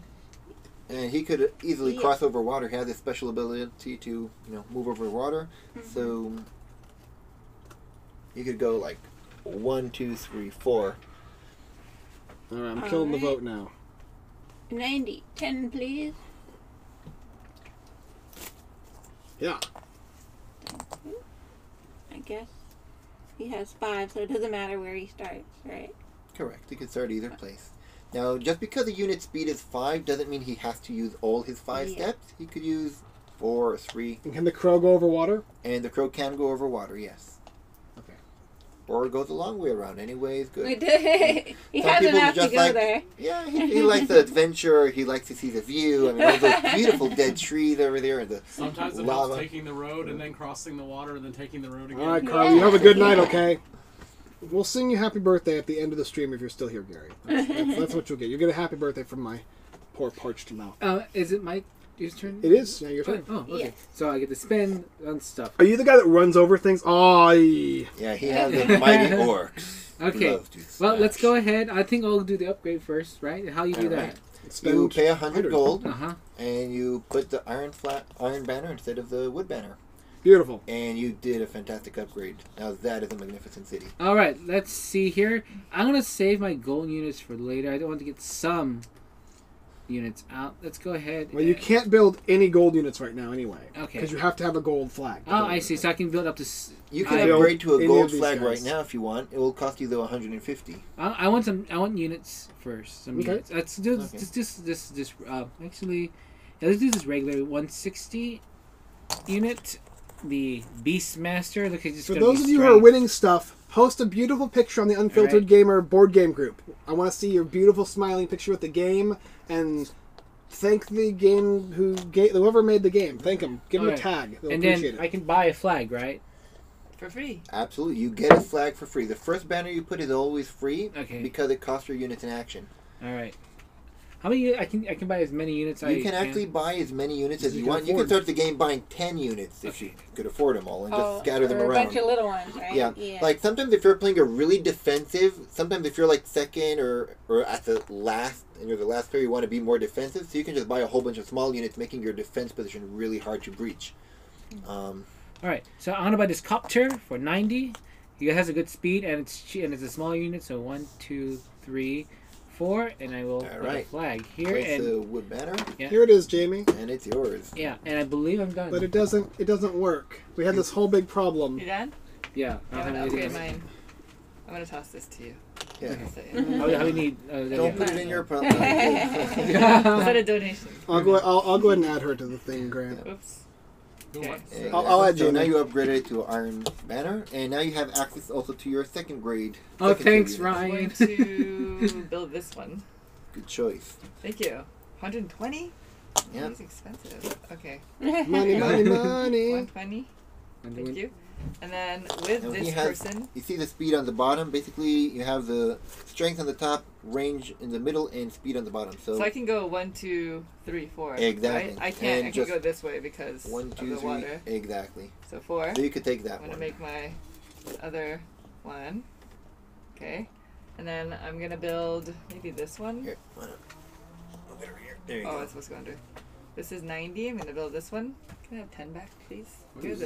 S2: And he could easily
S5: Yeah.
S2: cross over water. He has this special ability to, you know, move over water.
S5: Mm-hmm.
S2: So you could go like one, two, three, four.
S1: All right, I'm killing the
S5: Alright.
S1: vote now.
S5: 90. 10, please.
S1: Yeah.
S5: I guess. He has five, so it doesn't matter where he starts, right?
S2: Correct. He could start either place. Now, just because the unit speed is five doesn't mean he has to use all his five
S5: Yeah.
S2: steps. He could use four or three,
S1: And can the crow go over water?
S2: and the crow can go over water. Yes.
S1: Okay.
S2: Or it goes the long way around. Anyway, is good.
S5: We did. [LAUGHS] he
S2: Some
S5: hasn't
S2: people
S5: have to
S2: just
S5: go
S2: like-
S5: there.
S2: Yeah, he, he likes the adventure. He likes to see the view. I mean, all those [LAUGHS] beautiful dead trees over there, and the
S6: Sometimes it
S2: lava.
S6: helps taking the road and then crossing the water and then taking the road again.
S1: All right, Carl. You have a good night, okay? We'll sing you happy birthday at the end of the stream if you're still here, Gary. That's, that's, that's what you'll get. You'll get a happy birthday from my poor parched mouth.
S3: Uh, [LAUGHS] is it my your turn?
S1: It is. Now your
S3: Oh,
S1: turn.
S3: oh, okay.
S5: Yeah.
S3: So I get to spend on stuff.
S1: Are you the guy that runs over things? Oh, yeah.
S2: yeah, he has the mighty [LAUGHS] orcs.
S3: Okay.
S2: Loves to
S3: Well, let's
S2: smash.
S3: go ahead. I think I'll do the upgrade first, right? How you do
S2: All
S3: that?
S2: right. You pay a hundred
S1: 100.
S2: gold,
S3: Uh huh.
S2: and you put the iron flat iron banner instead of the wood banner,
S1: Beautiful.
S2: and you did a fantastic upgrade. Now that is a magnificent city.
S3: All right. Let's see here. I'm gonna save my gold units for later. I don't want to get some units out. Let's go ahead.
S1: Well, you can't build any gold units right now anyway.
S3: Okay.
S1: Because you have to have a gold flag.
S3: Oh, I
S1: it.
S3: see. So I can build up to. s-
S2: You can
S3: I-
S2: upgrade to
S1: any
S2: a gold
S1: these
S2: flag
S1: guys.
S2: right now if you want. It will cost you though 150.
S3: I, I want some. I want units first. Some
S1: Okay.
S3: units. Let's do
S2: Okay.
S3: this. This. This. This. Uh, actually, yeah, let's do this regular 160 unit. The Beastmaster. Look, it's just
S1: For
S3: gonna
S1: those of you who are
S3: strength.
S1: winning stuff, post a beautiful picture on the Unfiltered
S3: Alright.
S1: Gamer board game group. I want to see your beautiful smiling picture with the game and thank the game who ga- whoever made the game. Thank them. Give them a tag. They'll
S3: and
S1: appreciate
S3: then
S1: it.
S3: I can buy a flag, right?
S4: For free.
S2: Absolutely, you get a flag for free. The first banner you put is always free
S3: Okay.
S2: because it costs your units in action.
S3: All right. How many? I can. I can buy as many units. I
S2: You can actually buy as many units as
S1: As
S2: you,
S1: you can
S2: want. You can start the game buying 10 units if you could afford them all and just
S5: Oh,
S2: scatter them
S5: or
S2: around.
S5: a bunch of little ones, right?
S2: Yeah.
S5: Yeah.
S2: Like sometimes if you're playing a really defensive, sometimes if you're like second or or at the last and you're the last player, you want to be more defensive. So you can just buy a whole bunch of small units, making your defense position really hard to breach. Um,
S3: All right. So I'm gonna buy this copter for 90. It has a good speed and it's and it's a small unit. So one, two, three, four, and I will put a flag here
S2: place
S3: and
S2: the wood banner,
S3: yeah.
S1: Here it is, Jamie.
S2: and it's yours.
S3: yeah, and I believe I'm done.
S1: But it doesn't. It doesn't work. We had this whole big problem.
S4: You done?
S3: yeah. I
S4: I'm gonna upgrade mine. I'm gonna toss this to you.
S2: Yeah.
S3: Okay.
S4: So,
S3: How, how we need? Uh,
S2: Don't put it in your [LAUGHS] problem.
S4: Is that a donation?
S1: I'll go. I'll, I'll go ahead and add her to the thing, Grant.
S4: Oops.
S6: Who
S4: Okay.
S6: wants?
S1: I'll- I'll add
S2: so
S1: you
S2: now you upgraded it to Iron Banner, and now you have access also to your second grade.
S3: Oh,
S2: second
S3: thanks,
S2: tier unit.
S4: I'm
S3: Ryan.
S4: going [LAUGHS] to build this one.
S2: Good choice.
S4: Thank you. 120?
S2: Yeah.
S4: He's expensive. Okay.
S1: Money, money, [LAUGHS] money.
S4: 120. Thank you. And then with
S2: And
S4: this
S2: has-
S4: person,
S2: You see the speed on the bottom. Basically, you have the strength on the top, range in the middle, and speed on the bottom. So,
S4: so I can go one, two, three, four.
S2: Exactly.
S4: Right? I can't. I can go this way because
S2: one,
S4: of the
S2: three.
S4: water.
S2: Exactly.
S4: So four.
S2: So you could take that one.
S4: I'm gonna
S2: one.
S4: make my other one. Okay. And then I'm gonna build maybe this one.
S2: Here, why not? Over here. There you
S4: Oh,
S2: go.
S4: it's supposed to go under. This is 90. I'm gonna build this one. Can I have 10 back, please? You're [LAUGHS] the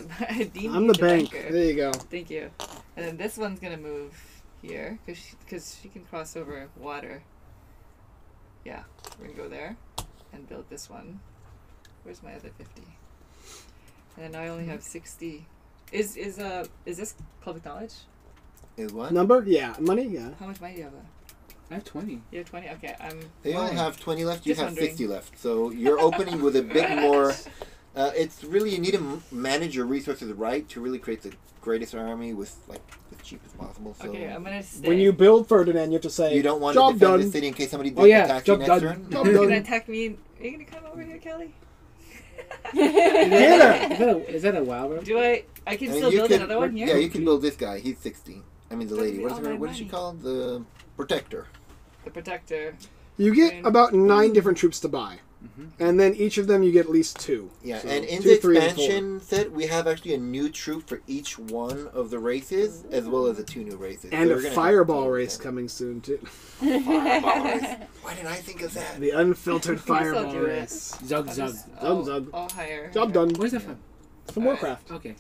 S1: I'm the
S4: the
S1: bank.
S4: banker.
S1: There you go.
S4: Thank you. And then this one's gonna move here because she, cause she can cross over water. Yeah, we're gonna go there and build this one. Where's my other 50? And then now I only have 60. Is is uh is this public knowledge?
S2: Is what?
S1: Number? Yeah. Money? Yeah.
S4: How much money do you have?
S3: I have 20.
S4: You have 20? Okay, I'm.
S2: They only
S4: fine.
S2: have 20 left. You
S4: Just
S2: have
S4: wondering.
S2: 60 left. So you're opening with a bit [LAUGHS] more. Uh, it's really you need to m- manage your resources right to really create the greatest army with like as cheap as possible. So
S4: Okay, I'm gonna stay.
S1: When you build Ferdinand, you have to say,
S2: you don't want to defend
S1: done.
S2: the city in case somebody
S3: Oh, yeah,
S2: attacks
S3: job
S2: you next
S3: done.
S2: turn.
S1: Job
S4: You're
S1: done.
S4: gonna attack me. Are you gonna come over here, Kelly? [LAUGHS]
S3: Is that a, is that a WoW room?
S4: Do I? I can
S2: I mean,
S4: still
S2: you
S4: build
S2: could-
S4: another one here.
S2: Yeah, you can build this guy. He's 60. I mean, the
S4: That'd
S2: lady.
S4: be
S2: What is
S4: all
S2: her?
S4: my
S2: What is she
S4: money.
S2: called? The protector.
S4: The protector.
S1: You get about nine different troops to buy. Mm-hmm. And then each of them you get at least two.
S2: Yeah,
S1: So,
S2: and in
S1: two,
S2: the
S1: three, and four.
S2: expansion set, we have actually a new troop for each one of the races, as well as the two new races.
S1: And
S2: So
S1: a
S2: we're gonna have
S1: fireball race
S2: of
S1: coming soon too. [LAUGHS]
S2: Fireball race. Why didn't I think of that?
S1: The unfiltered [LAUGHS]
S4: Guess I'll
S1: fireball race.
S3: Zug
S4: I'll
S3: Zug.
S4: just-
S1: Zug, zug.
S4: I'll hire.
S1: Job done.
S3: Where's that from?
S1: From
S4: Alright.
S1: Warcraft.
S3: Okay.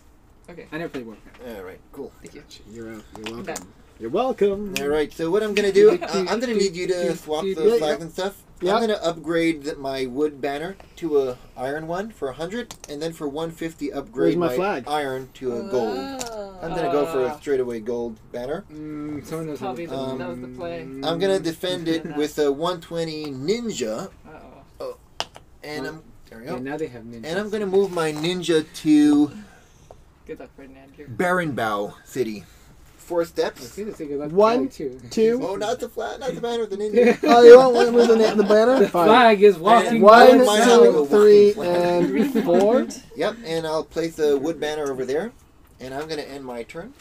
S4: Okay.
S3: I never played Warcraft.
S2: All right, cool.
S4: Thank you.
S1: You're, out. You're
S4: done.
S1: welcome. You're welcome.
S2: All right, so what I'm gonna do, I- [LAUGHS] I'm gonna need you to swap
S1: Yeah,
S2: the
S1: yeah.
S2: flags and stuff.
S1: Yeah.
S2: I'm gonna upgrade th- my wood banner to a iron one for 100, and then for 150 upgrade
S1: Where's my flag?
S2: iron to a gold.
S5: Oh.
S2: I'm gonna go for a
S4: Uh,
S2: straightaway gold banner.
S3: Mm, someone knows
S4: Probably
S3: how to-
S2: the-
S4: that was the play.
S2: I'm gonna defend it with a 120 ninja,
S4: Uh oh.
S2: and I'm there we
S3: Yeah, now they have ninjas.
S2: And I'm gonna move my ninja to
S4: Good luck, Ferdinand. You're
S2: Barenbow City. Four
S3: I
S2: steps.
S3: see this thing about
S1: One,
S3: too.
S1: Two.
S2: Oh, not the flat, not the banner, the ninja. [LAUGHS]
S1: Oh, you want one with the, na- the banner?
S3: The
S1: Fine.
S3: flag is walking.
S1: One,
S2: One,
S3: north
S2: two,
S3: south.
S1: three,
S2: walking
S1: and four.
S2: Yep, and I'll place the wood banner over there, and I'm gonna end my turn.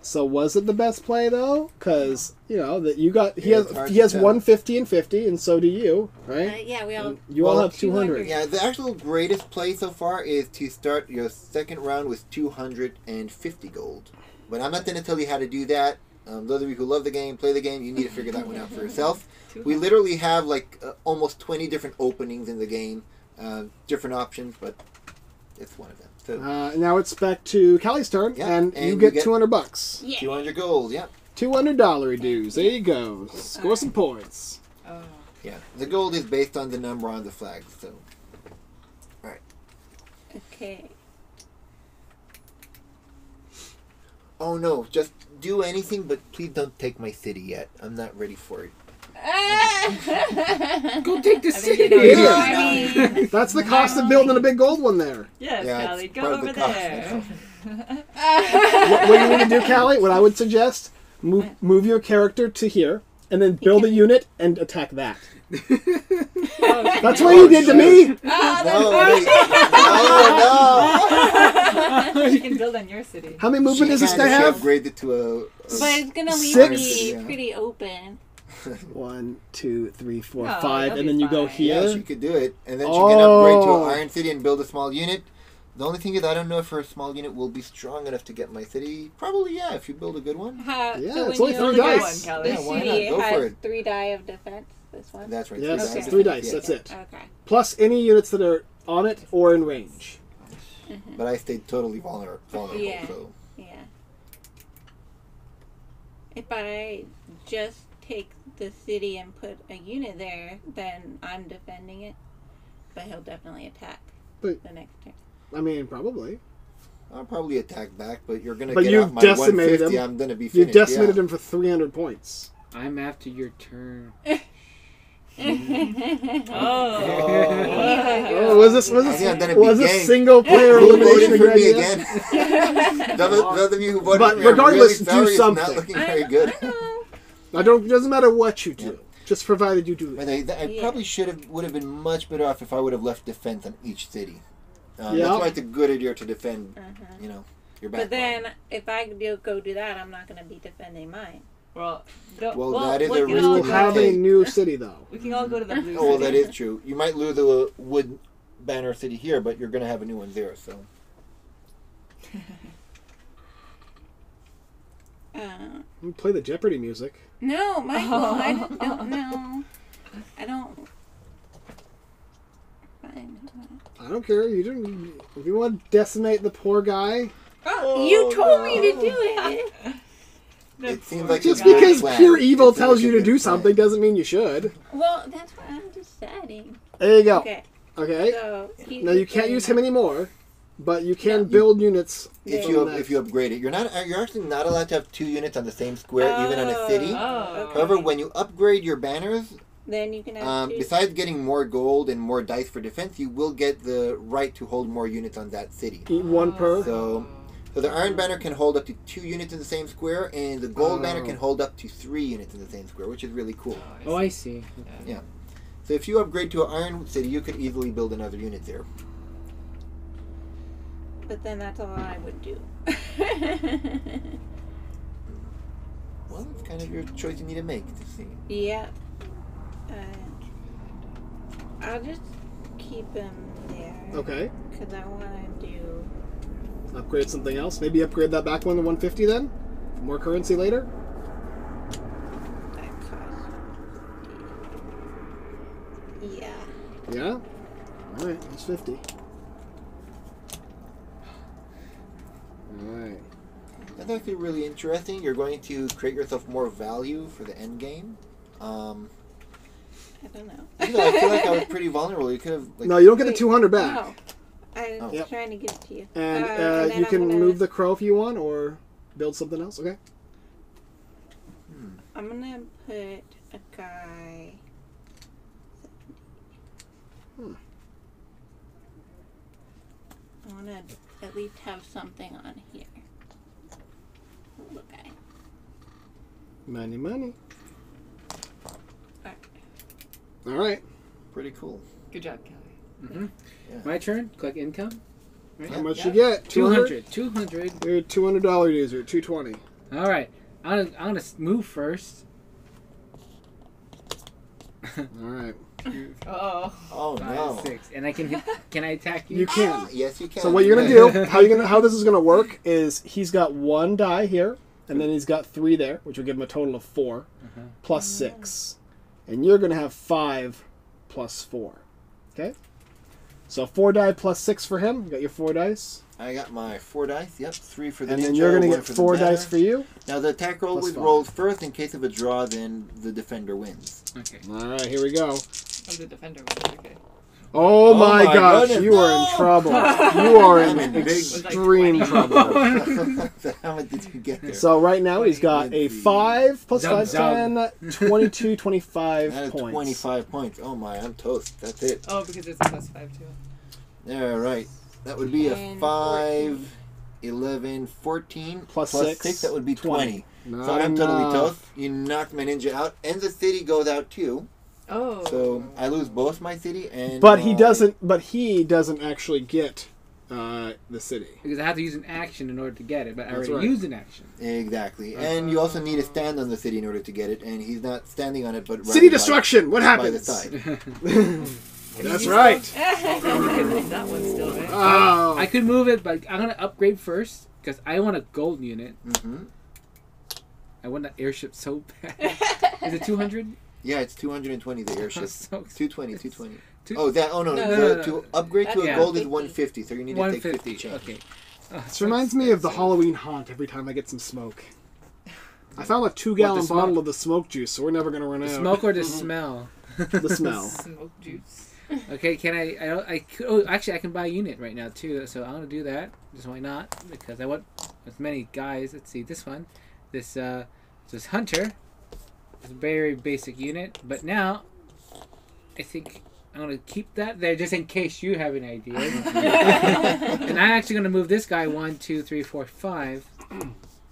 S1: So was it the best play though? Because you know that you got he
S2: Yeah,
S1: has
S2: hard
S1: he
S2: to
S1: has
S2: tell.
S1: 150 and 50, and so do you,
S5: Uh,
S1: right?
S5: yeah, we all.
S1: You all
S2: Well,
S1: have 200.
S2: Yeah, the actual greatest play so far is to start your second round with 250 gold. But I'm not going to tell you how to do that. Um, those of you who love the game, play the game, you need to figure that one out for yourself. We literally have like uh, almost 20 different openings in the game, uh, different options, but it's one of them. So
S1: Uh, now it's back to Callie's turn,
S2: Yeah,
S1: and,
S2: and
S1: you
S2: you
S1: get,
S2: get-
S1: 200 bucks.
S5: Yeah.
S2: 200 gold, yeah.
S1: 200 dollar dues. There you go. Score some points.
S4: Oh.
S2: Yeah, the gold is based on the number on the flag, so right
S5: Okay.
S2: Oh no, just do anything, but please don't take my city yet. I'm not ready for it. [LAUGHS]
S3: Go take the
S4: I think
S3: city.
S4: you know
S1: Yeah.
S5: I mean, [LAUGHS]
S1: That's the cost of building a big gold one there.
S4: Yes,
S2: Yeah,
S4: Callie, go
S2: part of the
S4: over
S2: cost.
S4: there. [LAUGHS]
S1: what, what you want to do, Callie, what I would suggest, move, move your character to here, and then build a unit and attack that.
S4: Oh, [LAUGHS]
S1: That's what you did to me.
S2: Ah, no, wait. no,
S4: she can build on your city.
S1: How many
S2: no.
S1: movement does this
S2: She
S1: guy
S2: kinda-
S1: have?
S2: She upgraded to a. a
S5: but it's gonna leave
S1: Six.
S5: me
S2: Yeah.
S5: pretty open.
S1: One, two, three, four,
S4: No,
S1: five,
S4: that'll
S1: and
S4: be
S1: then you go
S4: fine.
S2: yeah,
S1: here.
S2: she could do it, and then she can upgrade to
S1: Oh.
S2: an iron city and build a small unit. The only thing is, I don't know if her small unit will be strong enough to get my city. Probably, yeah, if you build a good one.
S5: How,
S1: Yeah,
S5: so
S1: it's only three
S5: build
S1: dice.
S5: this
S4: One,
S2: Yeah, why not?
S5: city,
S2: Go
S5: it
S2: for
S5: has
S2: it.
S5: three die of defense. This one.
S2: That's right.
S1: Yes,
S5: Okay.
S1: it's three dice.
S2: Yeah.
S1: That's it.
S5: Okay.
S1: Plus any units that are on it or in range. Mm-hmm.
S2: But I stayed totally vulner- vulnerable.
S5: Yeah.
S2: So
S5: Yeah. If I just take the city and put a unit there, then I'm defending it. But he'll definitely attack
S1: But-
S5: the next turn.
S1: I mean, probably.
S2: I'll probably attack back, but you're gonna
S1: But
S2: get
S1: you've
S2: out my
S1: decimated
S2: 150.
S1: him.
S2: I'm gonna be
S1: You
S2: finished.
S1: decimated
S2: yeah.
S1: him for 300 points.
S3: I'm after your turn. [LAUGHS]
S4: Oh. [LAUGHS]
S1: Oh, was this was
S2: I
S1: this,
S2: think I've a
S1: was this single player
S2: Who
S1: elimination
S2: voted
S1: a
S2: for
S1: good
S2: me again? [LAUGHS] those, those of you who voted
S1: But
S2: for me,
S1: regardless,
S2: really
S1: do something.
S2: Not looking very good.
S5: I.
S1: I don't. It doesn't matter what you do, just provided you do it.
S2: the way, I
S5: Yeah.
S2: probably should have would have been much better off if I would have left defense on each city. Um,
S1: Yeah.
S2: That's why it's a good idea to defend.
S5: Uh-huh.
S2: You know, your back.
S5: But
S2: back.
S5: then, if I do go do that, I'm not going to be defending mine.
S4: Well, don't,
S2: Well,
S4: well,
S2: that is
S4: we
S2: a
S4: can
S2: risk
S1: You
S4: all
S1: will have a new city though. [LAUGHS]
S4: We can all go to the blue.
S2: Oh, well, that
S4: city.
S2: is true. You might lose the wood banner city here, but you're going to have a new one there. So [LAUGHS]
S5: Uh,
S1: Play the Jeopardy music.
S5: no, Michael, [LAUGHS] I don't, don't know. I don't. Fine.
S1: I don't care. You don't. If you want to decimate the poor guy,
S5: Oh, you told me to do it.
S4: The
S2: It seems like
S1: just because
S2: plan.
S1: pure evil
S2: It
S1: tells you to do
S2: plan.
S1: something doesn't mean you should.
S5: Well, that's what I'm deciding.
S1: There you go.
S5: Okay,
S1: Okay.
S5: so
S1: Now you can't use him anymore, but you can
S5: No.
S1: build units.
S2: if you
S1: that.
S2: if you upgrade it, you're not you're actually not allowed to have two units on the same square, even on a city.
S4: Oh.
S2: However, when you upgrade your banners,
S5: Then you can have
S2: um,
S5: two.
S2: besides getting more gold and more dice for defense, you will get the right to hold more units on that city.
S1: Eat one per.
S2: So, so the iron banner can hold up to two units in the same square, and the gold banner
S1: Oh.
S2: can hold up to three units in the same square, which is really cool.
S3: Oh, I see. Yeah.
S2: So if you upgrade to an iron city, you could easily build another unit there.
S5: But then that's all I would do. [LAUGHS]
S2: Well, it's kind of your choice you need to make to see.
S5: yeah. Uh, I'll just keep him there.
S1: Okay.
S5: Because I want to do.
S1: Upgrade something else. Maybe upgrade that back one to 150 then. For More currency later.
S5: That. Yeah.
S1: Yeah. All right. That's 50. All right.
S2: That That's actually really interesting. You're going to create yourself more value for the end game. Um,
S5: I don't know.
S2: even though I feel like I was [LAUGHS] pretty vulnerable. You could have like
S1: no, you don't get the 200 back.
S5: No. I was
S2: Oh.
S1: Yep.
S5: trying to give it to you.
S1: And,
S5: Uh,
S1: uh,
S5: and
S1: you
S5: I'm
S1: can
S5: gonna-
S1: move the crow if you want, or build something else. Okay.
S5: I'm gonna put a guy.
S1: Hmm.
S5: I wanna at least have something on here. Little guy.
S1: Money, money.
S5: Alright.
S1: All right.
S2: pretty cool.
S4: Good job, Kelly.
S3: Hmm
S2: Yeah.
S3: My turn. Click income. Right?
S1: How much
S4: Yeah.
S1: you get?
S3: 200. 200.
S1: You're a $200 user. 220.
S3: All right. I'm gonna, I'm gonna move first. [LAUGHS]
S1: All right.
S4: Oh.
S2: Oh
S3: Five,
S2: no!
S3: six, and I can hit, [LAUGHS] can I attack you?
S1: You can.
S2: Yes, you can.
S1: So what you're gonna do? [LAUGHS] How you gonna? How this is gonna work is he's got one die here, and then he's got three there, which will give him a total of 4
S3: Uh-huh.
S1: plus six, and you're gonna have five plus four. Okay. So four die plus six for him. You got your four dice,
S2: I got my four dice. Yep, three for the
S1: and then you're gonna get four dice for you.
S2: Now the attack roll
S1: Plus
S2: always
S1: five.
S2: rolls first. In case of a draw, then the defender wins.
S3: Okay.
S1: All right, here we go.
S4: Oh, the defender wins. Okay.
S1: Oh,
S2: Oh
S1: my,
S2: my
S1: gosh,
S2: goodness,
S1: you are in trouble. [LAUGHS] You are in
S2: I'm in big-
S1: extreme
S4: like
S1: trouble.
S2: so [LAUGHS] [LAUGHS] how much did you get there?
S1: So right now he's got a 5 plus
S3: Zub,
S1: 5, 10, 22, 25
S2: That is
S1: points.
S2: 25 points. Oh my, I'm toast. That's it.
S4: Oh, because it's a plus five too.
S2: All right. That would be a
S5: And
S2: 5, 11, 14.
S1: Plus
S2: plus
S1: six,
S2: 6, that would be 20.
S1: 20.
S2: So I'm totally
S1: uh,
S2: toast. You knocked my ninja out. And the city goes out too.
S4: Oh.
S2: So I lose both my city and.
S1: But he
S2: my-
S1: doesn't. But he doesn't actually get uh, the city.
S3: Because I have to use an action in order to get it, but I
S1: That's
S3: already
S1: right.
S3: used an action.
S2: Exactly. And you also need to stand on the city in order to get it. And he's not standing on it, but. rather
S1: City
S2: by-
S1: destruction. What
S2: by the
S1: happens?
S2: side. [LAUGHS] [LAUGHS]
S1: That's right. [LAUGHS]
S4: that one still, right?
S1: Oh,
S3: I could move it, but I'm gonna upgrade first because I want a gold unit.
S2: hmm
S3: I want that airship so bad. Is it 200?
S2: Yeah, it's 220 the [LAUGHS] airship.
S3: so
S2: 220, 220. [LAUGHS]
S3: Two-
S2: Oh, that. Oh no,
S3: No,
S2: the-
S3: no, no,
S2: to
S3: no.
S2: upgrade to a
S3: Yeah.
S2: gold is 150, so you need to take 50
S3: 150.
S2: change.
S3: Okay. Oh,
S1: this reminds me of the
S3: expensive.
S1: Halloween haunt. Every time I get some smoke. I found a two-gallon
S3: smoke?
S1: bottle of the smoke juice, so we're never gonna run
S3: The
S1: out.
S3: smoke or the [LAUGHS] smell?
S1: The smell.
S4: Smoke juice.
S3: Okay, can I? I don't. I could, oh, actually, I can buy a unit right now too. So I'm gonna do that. Just why not? Because I want as many guys. Let's see this one, this uh, this hunter. It's a very basic unit, but now I think I'm gonna keep that there just in case you have an idea. [LAUGHS] and I'm actually gonna move this guy one, two, three, four, five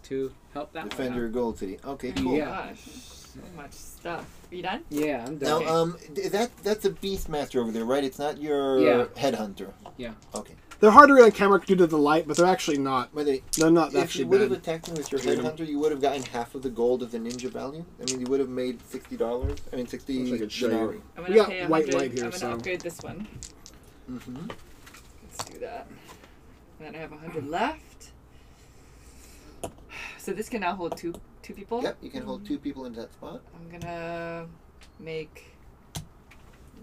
S3: to help that
S2: Defend
S3: one.
S2: your gold city. Okay, cool.
S3: Yeah.
S4: Gosh, so much stuff. Are you done?
S3: Yeah, I'm done.
S2: Now,
S3: done.
S2: um, that that's a Beastmaster over there, right? It's not your
S3: Yeah.
S2: headhunter.
S3: Yeah.
S2: Okay.
S1: They're hard to read on camera due to the light, but they're actually not.
S2: By the way,
S1: They're not
S2: if
S1: actually
S2: you would have
S1: bad.
S2: attacked him with your
S1: Read 'em.
S2: headhunter, you would have gotten half of the gold of the ninja value. I mean, you would have made sixty dollars. I mean, sixty
S1: Wish I could show you.
S2: denarii.
S4: I'm
S1: We
S4: gonna
S1: got
S4: pay
S1: white light here,
S4: I'm gonna
S1: so-
S4: upgrade this one.
S2: Mm-hmm.
S4: Let's do that. And then I have a hundred left. So this can now hold two two people.
S2: Yep, you can hold two people in that spot.
S4: I'm gonna make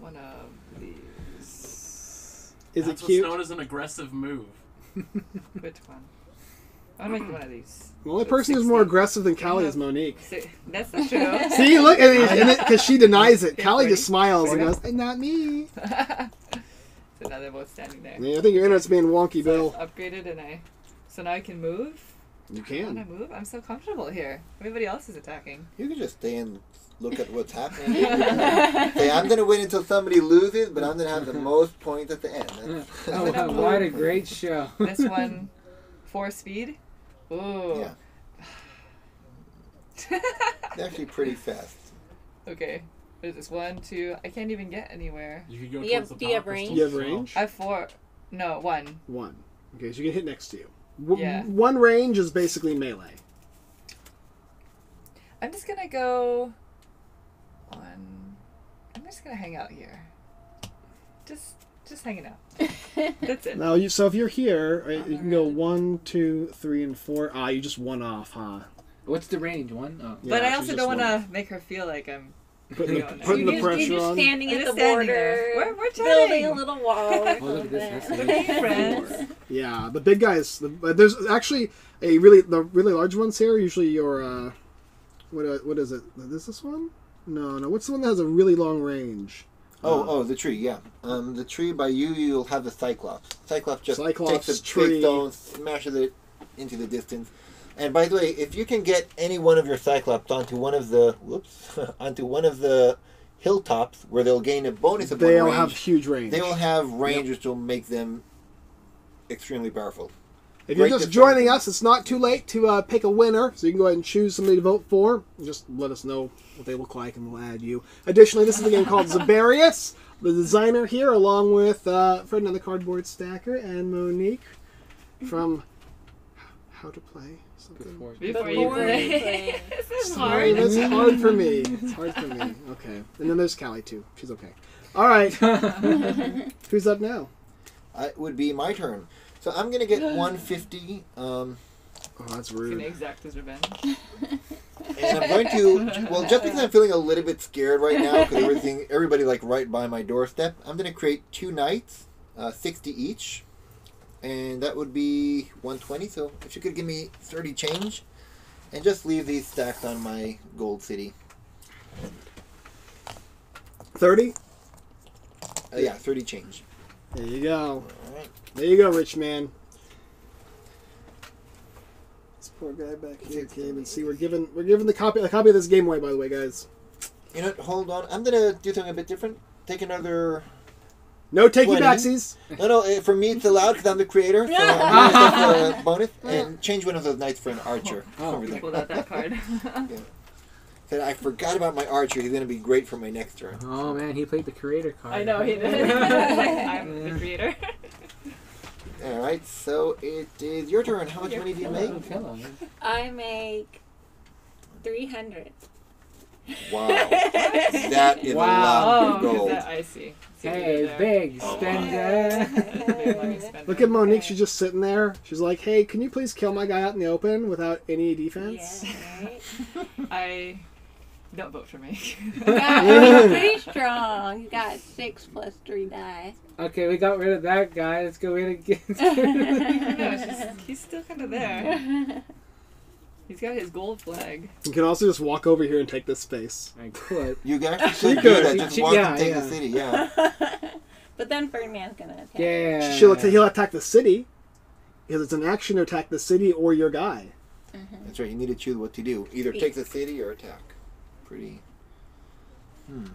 S4: one of these.
S1: Is
S6: That's
S1: it cute?
S6: what's known as an aggressive move. [LAUGHS]
S4: Which one? I'm gonna make one of these.
S1: The only person who's more aggressive than Callie is Monique.
S4: That's not true. [LAUGHS]
S1: See, look, and because she denies it, [LAUGHS] Callie just smiles and goes, "Eh, "Not me."
S4: so now they're both standing there.
S1: Yeah, I think your internet's being wonky,
S4: So
S1: Bill.
S4: Upgraded and I. So now I can move.
S1: You
S4: can. I
S1: can.
S4: move, I'm so comfortable here. Everybody else is attacking.
S2: You can just stay and look at what's happening. hey, I'm gonna wait until somebody loses, but I'm gonna have the most points at the end. That's-
S3: oh,
S4: gonna
S3: what a great show.
S4: This one, four speed. Ooh.
S2: Yeah. It's actually pretty fast.
S4: Okay. What is this? One, two. I can't even get anywhere.
S6: You could go
S5: Do
S6: towards
S5: you have-
S6: the
S5: do you have
S6: power crystals
S5: range?
S1: You have range?
S4: I have four. No, one.
S1: One. Okay, so you can hit next to you. W-
S4: Yeah.
S1: One range is basically melee.
S4: I'm just gonna go on. I'm just gonna hang out here. Just, just hanging out. [LAUGHS] That's it.
S1: Now, you so if you're here, right, you can go one, two, three, and four. Ah, you just one off, huh?
S3: What's the range? One? Oh.
S1: Yeah,
S4: but I also don't want to make her feel like I'm.
S1: Putting the,
S4: Putting
S1: putting the
S5: you're, just,
S1: pressure
S5: you're just
S1: on.
S5: standing at the
S4: standing
S5: border.
S4: We're- we're
S5: building a little wall. Or [LAUGHS]
S3: Oh, look this. That's
S4: friends.
S1: Yeah, the big guys. The, but there's actually a really the really large ones here. Usually your uh, what uh, what is it? Is this one? No, no. What's the one that has a really long range?
S2: Oh,
S1: Uh,
S2: oh, the tree, yeah. Um, the tree by you, you'll have the Cyclops. Cyclops just
S1: Cyclops
S2: takes a
S1: tree.
S2: big stone, smashes it into the distance. And by the way, if you can get any one of your Cyclops onto one of the whoops [LAUGHS] onto one of the hilltops where they'll gain a bonus of
S1: They'll
S2: range,
S1: have huge range.
S2: they will have range which will make them extremely powerful.
S1: If you're just
S2: defense.
S1: joining us, it's not too late to uh, pick a winner, so you can go ahead and choose somebody to vote for. Just let us know what they look like, and we'll add you. Additionally, this is a game called Zaberias. The designer here, along with uh, Fred and the Cardboard Stacker and Monique from How to Play. Something.
S3: Before.
S4: Before, you
S5: Before
S4: play.
S5: you play. [LAUGHS]
S4: this is
S1: Sorry,
S4: hard.
S1: that's hard for me. [LAUGHS] It's hard for me. Okay, and then there's Callie too. She's okay. All right, [LAUGHS] who's up now?
S2: Uh, it would be my turn. So I'm gonna get [SIGHS] 150. Um,
S1: Oh, that's
S4: He's gonna exact his revenge.
S2: and I'm going to well just because I'm feeling a little bit scared right now because everything everybody like right by my doorstep. I'm going to create two knights, uh, 60 each, and that would be 120. So if you could give me 30 change, and just leave these stacked on my gold city.
S1: Thirty.
S2: Uh, yeah, 30 change.
S1: There you go.
S2: All right.
S1: There you go, rich man. This poor guy back here can't even see. We're giving we're giving the copy a copy of this game away, by the way, guys.
S2: You know, what, hold on. I'm gonna do something a bit different. Take another.
S1: No takey
S2: 20.
S1: backsies.
S2: No, no. eh, For me, it's allowed because I'm the creator. So I'm gonna [LAUGHS] myself a bonus and change one of those knights for an archer.
S3: Oh.
S2: over there.
S4: Pulled out that card. [LAUGHS]
S2: Said I forgot about my archer. He's gonna be great for my next turn.
S3: Oh man, he played the creator card.
S4: I know he did. [LAUGHS] I'm the creator.
S2: All right, so it is your turn. How much money do you
S3: Oh,
S2: make?
S5: I make 300.
S2: Wow, [LAUGHS] that is
S3: Wow.
S2: a lot
S4: Oh,
S2: of
S4: 'cause
S2: gold.
S4: that I see. See what you
S3: Hey,
S4: did
S3: it's
S4: there.
S3: big
S2: Oh,
S3: spender.
S4: Big money spender.
S1: Look at Monique. She's just sitting there. She's like, "Hey, can you please kill my guy out in the open without any defense?"
S5: Yeah, right? [LAUGHS]
S4: I don't vote for me. [LAUGHS] [LAUGHS]
S5: God, he's pretty strong. He got six plus three die.
S3: okay, we got rid of that guy. Let's go in again. [LAUGHS]
S4: no, just, he's still kind of there. He's got his gold flag.
S1: You can also just walk over here and take this space.
S3: I could.
S2: You actually
S1: She
S2: could do that. Just
S3: She-
S2: walk
S3: yeah,
S2: and take
S3: yeah.
S2: the city. Yeah.
S5: but then Ferdinand's gonna attack.
S3: Yeah.
S1: She'll atta- he'll attack the city because it's an action to attack the city or your guy. Mm-hmm.
S2: That's right. You need to choose what to do. Either take the city or attack. Pretty. Hmm.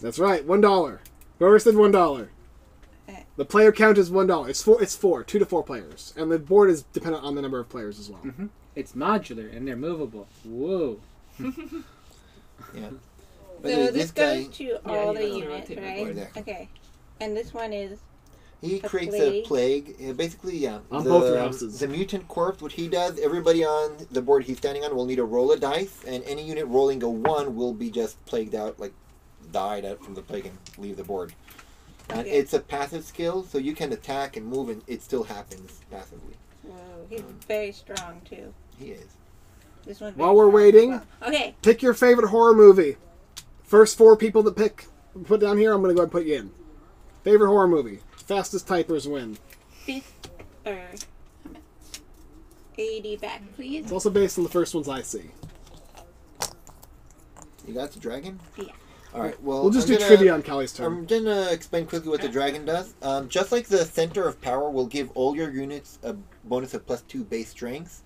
S1: That's right, one dollar. Whoever said one dollar.
S5: Okay.
S1: The player count is one dollar. It's four. It's four, two to four players, and the board is dependent on the number of players as well.
S3: It's modular and they're movable. Whoa. [LAUGHS]
S2: Yeah.
S5: So
S2: By
S5: this,
S2: this guy,
S5: goes to all
S4: he
S5: the units, right? Okay. And this one is
S2: he
S5: a
S2: creates
S5: plague.
S2: a plague. Uh, basically, yeah.
S1: On
S2: the,
S1: both houses.
S2: The mutant corpse, what he does, everybody on the board he's standing on will need to roll a dice, and any unit rolling a one will be just plagued out, like died out from the plague and leave the board. And
S5: Okay.
S2: it's a passive skill, so you can attack and move, and it still happens passively.
S5: whoa, he's
S2: Um,
S5: very strong too.
S2: He is.
S5: This one.
S1: While we're waiting,
S5: Okay.
S1: pick your favorite horror movie. First four people that pick put down here, I'm gonna go ahead and put you in. Favorite horror movie. Fastest typers win.
S5: Fifth or eighty back, please.
S1: It's also based on the first ones I see.
S2: You got the dragon?
S5: Yeah.
S2: All right. Well,
S1: We'll just
S2: I'm
S1: do
S2: gonna-
S1: trivia on Callie's turn.
S2: I'm gonna explain quickly what the dragon does. Um, just like the center of power will give all your units a bonus of plus two base strength,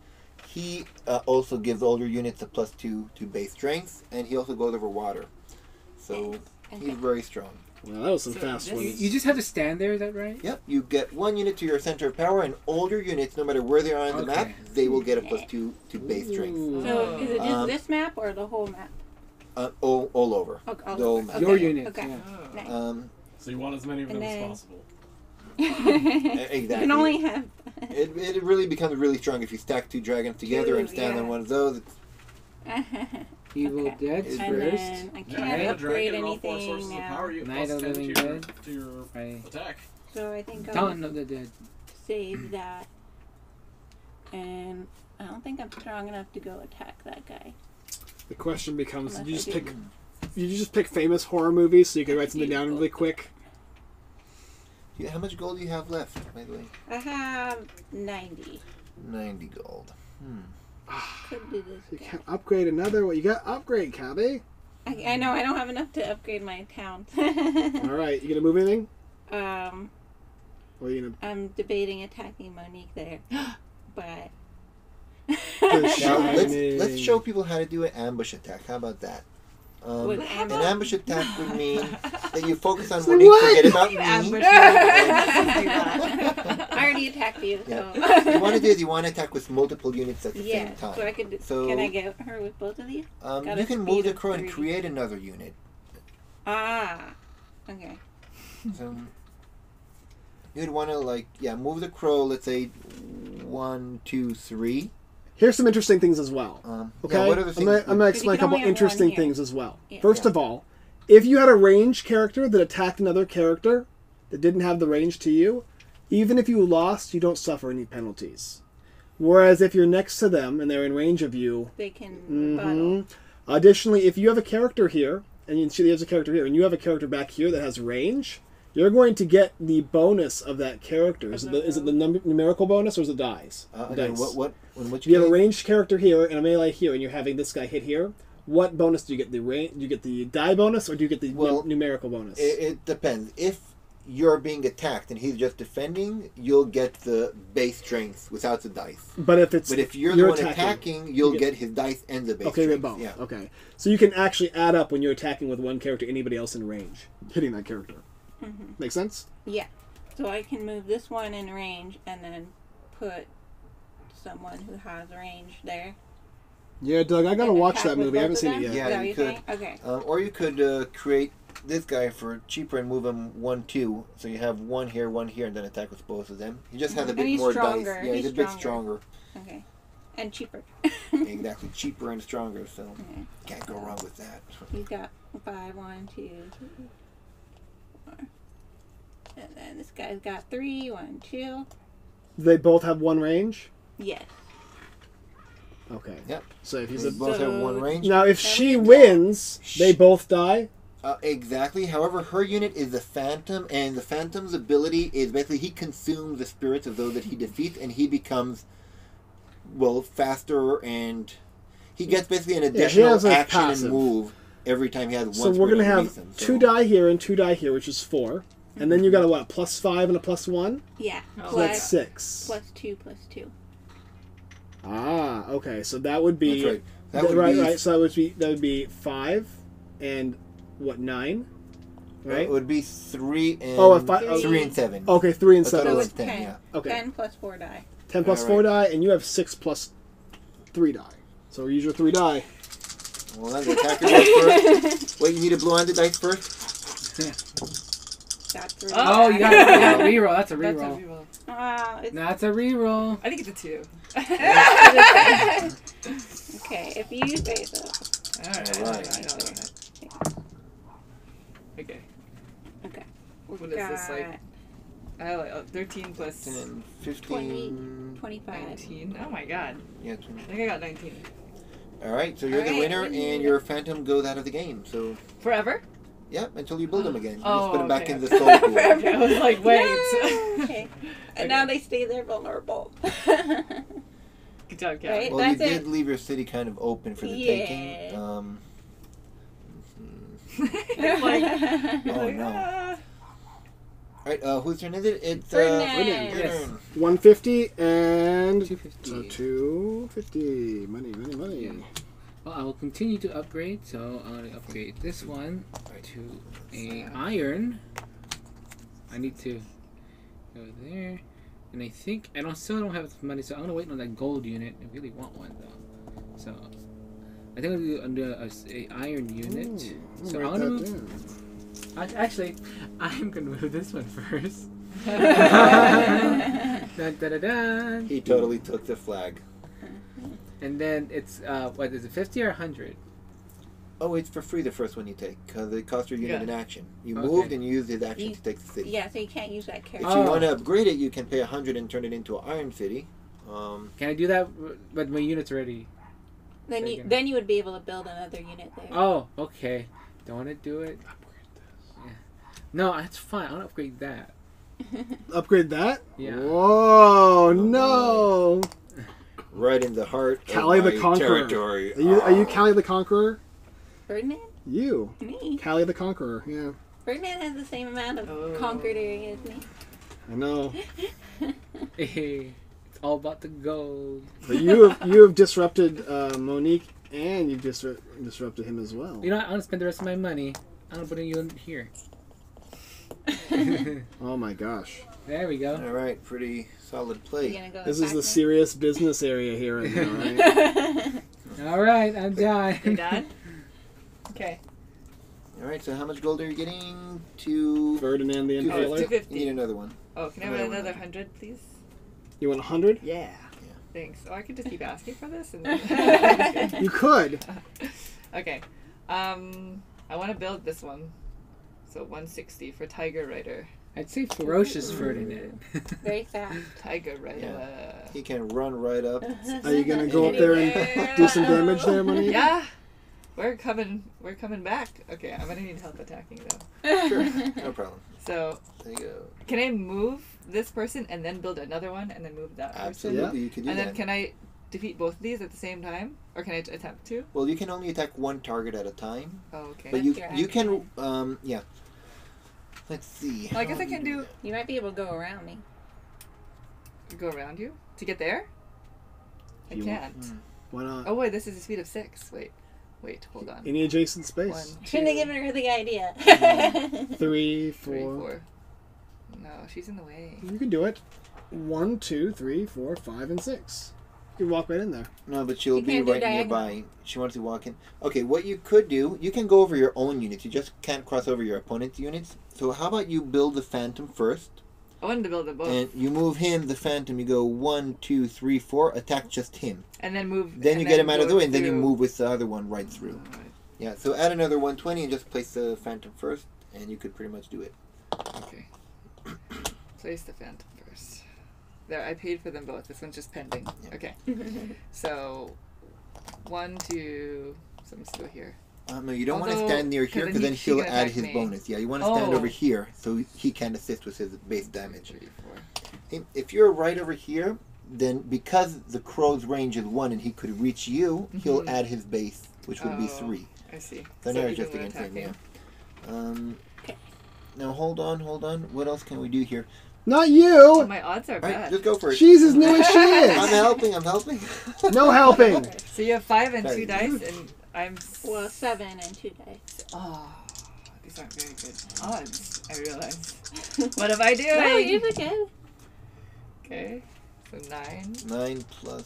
S2: he uh, also gives all your units a plus two to base strength, and he also goes over water. So
S5: Okay.
S2: he's very strong.
S1: Well, that was some
S4: So
S1: fast
S4: this-
S3: You,
S1: ones.
S3: you just have to stand there, is that right?
S2: Yep. You get one unit to your center of power, and all your units, no matter where they are on the map, they will get a plus two to base strength.
S5: So is it just
S2: Um,
S5: this map or the whole map?
S2: Uh, all, all over.
S5: Okay. all
S2: the whole
S5: over.
S2: map.
S3: Your
S5: Okay,
S3: units,
S5: Okay.
S3: yeah.
S4: Oh.
S5: Nice.
S2: Um,
S6: So you want as many of them as
S5: then-
S6: possible. [LAUGHS]
S5: you can only have. [LAUGHS]
S2: it, it really becomes really strong if you stack two dragons together and stand
S5: yeah.
S2: on one of those. It's [LAUGHS]
S3: Evil
S5: Okay.
S3: Dead
S2: It's
S5: and
S3: first.
S5: then I can't
S6: you have a
S5: upgrade
S6: dragon and
S5: anything
S6: sources of
S5: now.
S6: power. You
S3: Night of
S6: 10
S3: the
S6: to
S3: Living
S6: your,
S3: Dead.
S6: to your
S3: Right.
S6: attack.
S5: So I think I'll
S3: Dawn of the Dead.
S5: save [CLEARS THROAT] that. And I don't think I'm strong enough to go attack that guy.
S1: The question becomes:
S5: Unless
S1: Did you just
S5: do-
S1: pick? Did you just pick famous horror movies so you can write something down really quick?
S2: Yeah, how much gold do you have left, by the way?
S5: I have 90.
S2: 90 gold. Hmm.
S5: Could do this.
S1: You can't upgrade another. Well, you got upgrade, Cabby.
S5: I, I know I don't have enough to upgrade my town. [LAUGHS]
S1: All right, you gonna move anything?
S5: um,
S1: Or are you gonna?
S5: I'm debating attacking Monique there, [GASPS] but
S2: Now, [LAUGHS] let's, let's show people how to do an ambush attack. How about that? Um,
S5: Would
S2: an
S5: ambush-
S2: ambush attack would [LAUGHS] mean that you focus on
S1: Say
S2: Monique,
S1: what?
S2: forget about me.
S4: Ambush. [LAUGHS]
S5: I already attacked you.
S2: Yeah.
S5: So.
S2: What you want to do is you want to attack with multiple units at the
S5: yeah,
S2: same time.
S5: so I could. do-
S2: So-
S5: can I get her with both of these?
S2: um, you can move the
S5: of
S2: crow and create another unit.
S5: Ah, okay.
S2: So you'd want to like yeah move the crow. Let's say one, two, three.
S1: Here's some interesting things as well.
S2: Um,
S1: Okay,
S2: Yeah, what other
S1: I'm
S2: things?
S1: gonna, I'm gonna explain a couple
S5: only have one
S1: interesting things as well.
S5: Yeah.
S1: First
S2: Yeah.
S1: of all, if you had a ranged character that attacked another character that didn't have the range to you, even if you lost, you don't suffer any penalties. Whereas if you're next to them and they're in range of you,
S5: They can
S1: hmm. Additionally, if you have a character here, and you see there's a character here, and you have a character back here that has range, you're going to get the bonus of that character. Is it the, is it the number, numerical bonus or is it dice?
S2: Uh,
S1: The
S2: again,
S1: dice.
S2: what what which
S1: If you have a ranged character here and a melee here, and you're having this guy hit here, what bonus do you get? The range? Do you get the die bonus, or do you get the
S2: Well,
S1: numerical bonus?
S2: It, it depends. If you're being attacked and he's just defending, you'll get the base strength without the dice.
S1: but if it's
S2: But if you're, the one
S1: attacking,
S2: attacking, you'll
S1: you
S2: get,
S1: get-
S2: his dice and the base
S1: okay,
S2: strength.
S1: both.
S2: Yeah.
S1: Okay, so you can actually add up when you're attacking with one character, anybody else in range, hitting that character.
S5: Mhm.
S1: Make sense?
S5: Yeah. So I can move this one in range and then put someone who has range there.
S1: Yeah, Doug, I gotta watch that movie. I haven't seen it yet.
S2: Yeah,
S5: Is
S2: you
S5: what you're? Okay.
S2: Um, or you could uh, create this guy for cheaper and move him one, two. So you have one here, one here, and then attack with both of them. He just has a
S5: And
S2: bit
S5: he's
S2: more
S5: stronger.
S2: dice. Yeah, he's,
S5: He's
S2: a bit
S5: stronger.
S2: stronger.
S5: Okay. And cheaper. [LAUGHS] [LAUGHS]
S2: exactly, cheaper and stronger. So
S5: Okay.
S2: can't go wrong with that.
S5: He's got five, one, two, three, four. And then this guy's got three, one, two.
S1: They both have one range.
S5: Yes.
S1: Okay.
S2: Yep.
S1: So if he's
S2: They
S1: a
S2: both have one range.
S1: now, if she
S5: means-
S1: wins, they both die.
S2: Uh, exactly. However, her unit is the Phantom, and the Phantom's ability is basically he consumes the spirits of those that he defeats, and he becomes, well, faster, and he gets basically an additional
S1: has a
S2: action
S1: passive.
S2: and move every time he has one.
S1: So we're gonna have
S2: him, so-
S1: two die here and two die here, which is four. And then you got a what? Plus five and a plus one.
S5: Yeah.
S4: Oh,
S1: So that's
S5: Plus,
S1: six.
S5: plus two, plus two.
S1: Ah, okay. So that would be
S2: That's right. That
S1: th-
S2: would
S1: right,
S2: be
S1: right. So that would be that would be five and what nine? right?
S2: It would be three and
S1: Oh, if I-
S5: oh,
S2: three and seven.
S1: Okay, three and
S2: I thought it
S1: seven.
S5: So
S2: was
S5: it's
S2: ten,
S5: ten.
S2: yeah.
S1: Okay.
S5: Ten plus four die.
S1: Ten plus
S2: All
S1: four die, and you have six plus three die. So use your three die.
S2: Well, then the attacker goes first. [LAUGHS] Wait, you need to blow on the dice first.
S5: That's three.
S3: Oh, you got, a [LAUGHS] reroll. That's a
S4: That's a
S3: reroll.
S4: reroll.
S5: Ah, it's
S3: That's a reroll.
S4: I think it's a two. [LAUGHS]
S5: okay. If you say so.
S4: Alright.
S2: Alright.
S4: I know that. Okay.
S5: Okay.
S4: What is this like? I like uh, 13 plus
S2: 10, 15.
S5: 20, 25.
S4: 19. Oh my god.
S2: Yeah, 20.
S4: I think I got 19.
S2: All right, so you're the
S5: All right,
S2: winner,
S5: we need
S2: and
S5: it.
S2: your phantom goes out of the game. So,
S4: Forever?
S2: yeah, until you build them again. You
S4: Oh,
S2: just put them back
S4: okay.
S2: in the soul [LAUGHS] pool.
S4: Forever. I was like, wait.
S5: No! [LAUGHS] okay. And now they stay there vulnerable. [LAUGHS]
S4: Good job, Kat.
S5: Right?
S2: Well, you did
S5: it.
S2: leave your city kind of open for the
S5: Yeah.
S2: taking. Um.
S4: Like,
S2: Oh,
S4: like,
S2: no. All right, uh, whose turn is it? It's uh,
S5: Ferdinand.
S2: your
S3: Yes.
S2: turn.
S1: 150 and
S3: 250.
S1: so 250. Money, money, money.
S3: Yeah. Well, I will continue to upgrade, so I'll upgrade this one to a iron. I need to go there, and I think I don't still don't have enough money, so I'm gonna wait on that gold unit. I really want one though, so I think I'll do under a, s- a iron unit.
S1: Ooh,
S3: so I'm gonna move.
S1: down.
S3: Ac- Actually, [LAUGHS] I'm gonna move this one first. [LAUGHS] dun, dun, dun, dun.
S2: He totally took the flag.
S3: And then it's uh, what is it, 50 or 100?
S2: Oh, it's for free the first one you take because it costs your unit
S4: Yeah.
S2: in action. You
S3: Okay.
S2: moved and you used his action
S5: You-
S2: to take the city.
S5: yeah, so you can't use that
S2: If
S5: character.
S2: you
S3: Oh.
S2: want to upgrade it, you can pay a hundred and turn it into an iron city. Um,
S3: Can I do that? But my unit's ready.
S5: then you
S3: Second.
S5: then you would be able to build another unit there.
S3: Oh, okay. Don't want to do it. Yeah. No, that's fine. I'll upgrade that. [LAUGHS]
S1: Upgrade that?
S3: Yeah.
S1: Whoa, no.
S2: right in the heart
S1: Callie
S2: of
S1: the
S2: my
S1: Conqueror.
S2: territory.
S1: Are you, are you
S2: Ah.
S1: Callie the Conqueror?
S5: Ferdinand?
S1: You.
S5: Me.
S1: Callie the Conqueror, yeah.
S5: Ferdinand has the same amount of
S4: Oh.
S5: conquered area as me.
S1: I know. [LAUGHS]
S3: Hey, it's all about the gold.
S1: But you have, you have disrupted uh, Monique and you've disru- disrupted him as well.
S3: You know, what? I'm gonna spend the rest of my money. I'm gonna put you in here. [LAUGHS]
S1: Oh my gosh.
S3: there we go.
S2: All right, pretty solid
S5: You're
S2: play.
S5: go
S1: This is the serious business area here right now, right? [LAUGHS] [LAUGHS]
S3: All right, I'm done.
S4: You're done? Okay.
S2: All right, so how much gold are you getting? To
S1: Ferdinand the
S2: Two
S4: Oh, it's
S1: Impaler.
S2: You
S4: 250.
S2: need another one.
S4: Oh, can I have
S2: Another
S4: another 100, please?
S1: You want 100?
S4: Yeah. Thanks. Oh, I could just keep asking for this. And
S1: You could.
S4: okay. Um, I want to build this one. So 160 for Tiger Rider.
S3: I'd say ferocious Ferdinand.
S5: Very fast. [LAUGHS]
S4: Tiger Rider. [LAUGHS]
S2: He can run right up. [LAUGHS]
S1: Are you gonna go up there and do some damage there, Monique?
S4: Yeah. We're coming. We're coming back. Okay, I'm gonna need help attacking though.
S2: Sure, no problem.
S4: So,
S2: There you go.
S4: can I move this person and then build another one and then move that person?
S2: Absolutely, you can do
S4: And
S2: that.
S4: then can I defeat both of these at the same time, or can I attempt to?
S2: Well, you can only attack one target at a time,
S4: Oh, okay.
S2: but you
S5: your
S2: you can um yeah. Let's see.
S4: Well, I guess I can do
S5: You might be able to go around me.
S4: go around you to get there. I
S1: You-
S4: can't.
S2: Hmm.
S1: Why not?
S4: Oh wait, this is a speed of six. Wait, wait, hold on.
S1: Any adjacent
S4: One,
S1: space. [LAUGHS]
S5: Shouldn't have
S4: two,
S5: given her the idea. [LAUGHS] [LAUGHS]
S1: Three, four.
S4: four. No, she's in the way.
S1: You can do it. One, two, three, four, five, and six. You can walk right in there.
S2: No, but she'll
S5: You
S2: be
S5: can't do
S2: right
S5: diagonal.
S2: nearby. She wants to walk in. Okay, what you could do, you can go over your own units. You just can't cross over your opponent's units. So how about you build the Phantom first,
S4: I wanted to build them both,
S2: and you move him, the Phantom. You go one, two, three, four. Attack just him.
S4: and then move.
S2: Then
S4: and
S2: you get him out of the way, and then you move with the other one right through.
S4: Alright,
S2: Yeah. So add another 120 and just place the Phantom first, and you could pretty much do it.
S4: Okay. [COUGHS] Place the phantom first. There, I paid for them both. This one's just pending.
S2: Yeah.
S4: Okay. [LAUGHS] So, one, two. So I'm just here.
S2: Um, no, you don't want to
S4: Although-
S2: stand near
S4: 'cause
S2: here
S4: then
S2: because
S4: he-
S2: then
S4: she
S2: he'll
S4: can
S2: add
S4: attack
S2: his
S4: me.
S2: bonus. Yeah, you want to stand
S4: Oh.
S2: over here so he can assist with his base damage.
S4: Three, four.
S2: If- If you're right over here, then because the crow's range is one and he could reach you, he'll
S4: Mhm.
S2: add his base, which would be
S4: Oh.
S2: three.
S4: I see.
S2: Then
S4: so
S2: they're just
S4: when
S2: against him. Yeah.
S4: attacking.
S2: Um, now hold on, hold on. What else can we do here?
S1: Not
S4: Oh,
S1: you!
S4: my odds are
S2: All right,
S4: bad.
S2: just go for it.
S1: She's as new as she is. [LAUGHS]
S2: I'm helping. I'm helping. [LAUGHS]
S1: No helping!
S4: So you have five and two dice, and I'm.
S5: well, seven and two dice.
S4: Oh, these aren't very good odds. I realize. what am I doing? [LAUGHS]
S5: No, you did good.
S4: Okay, so nine,
S2: Nine plus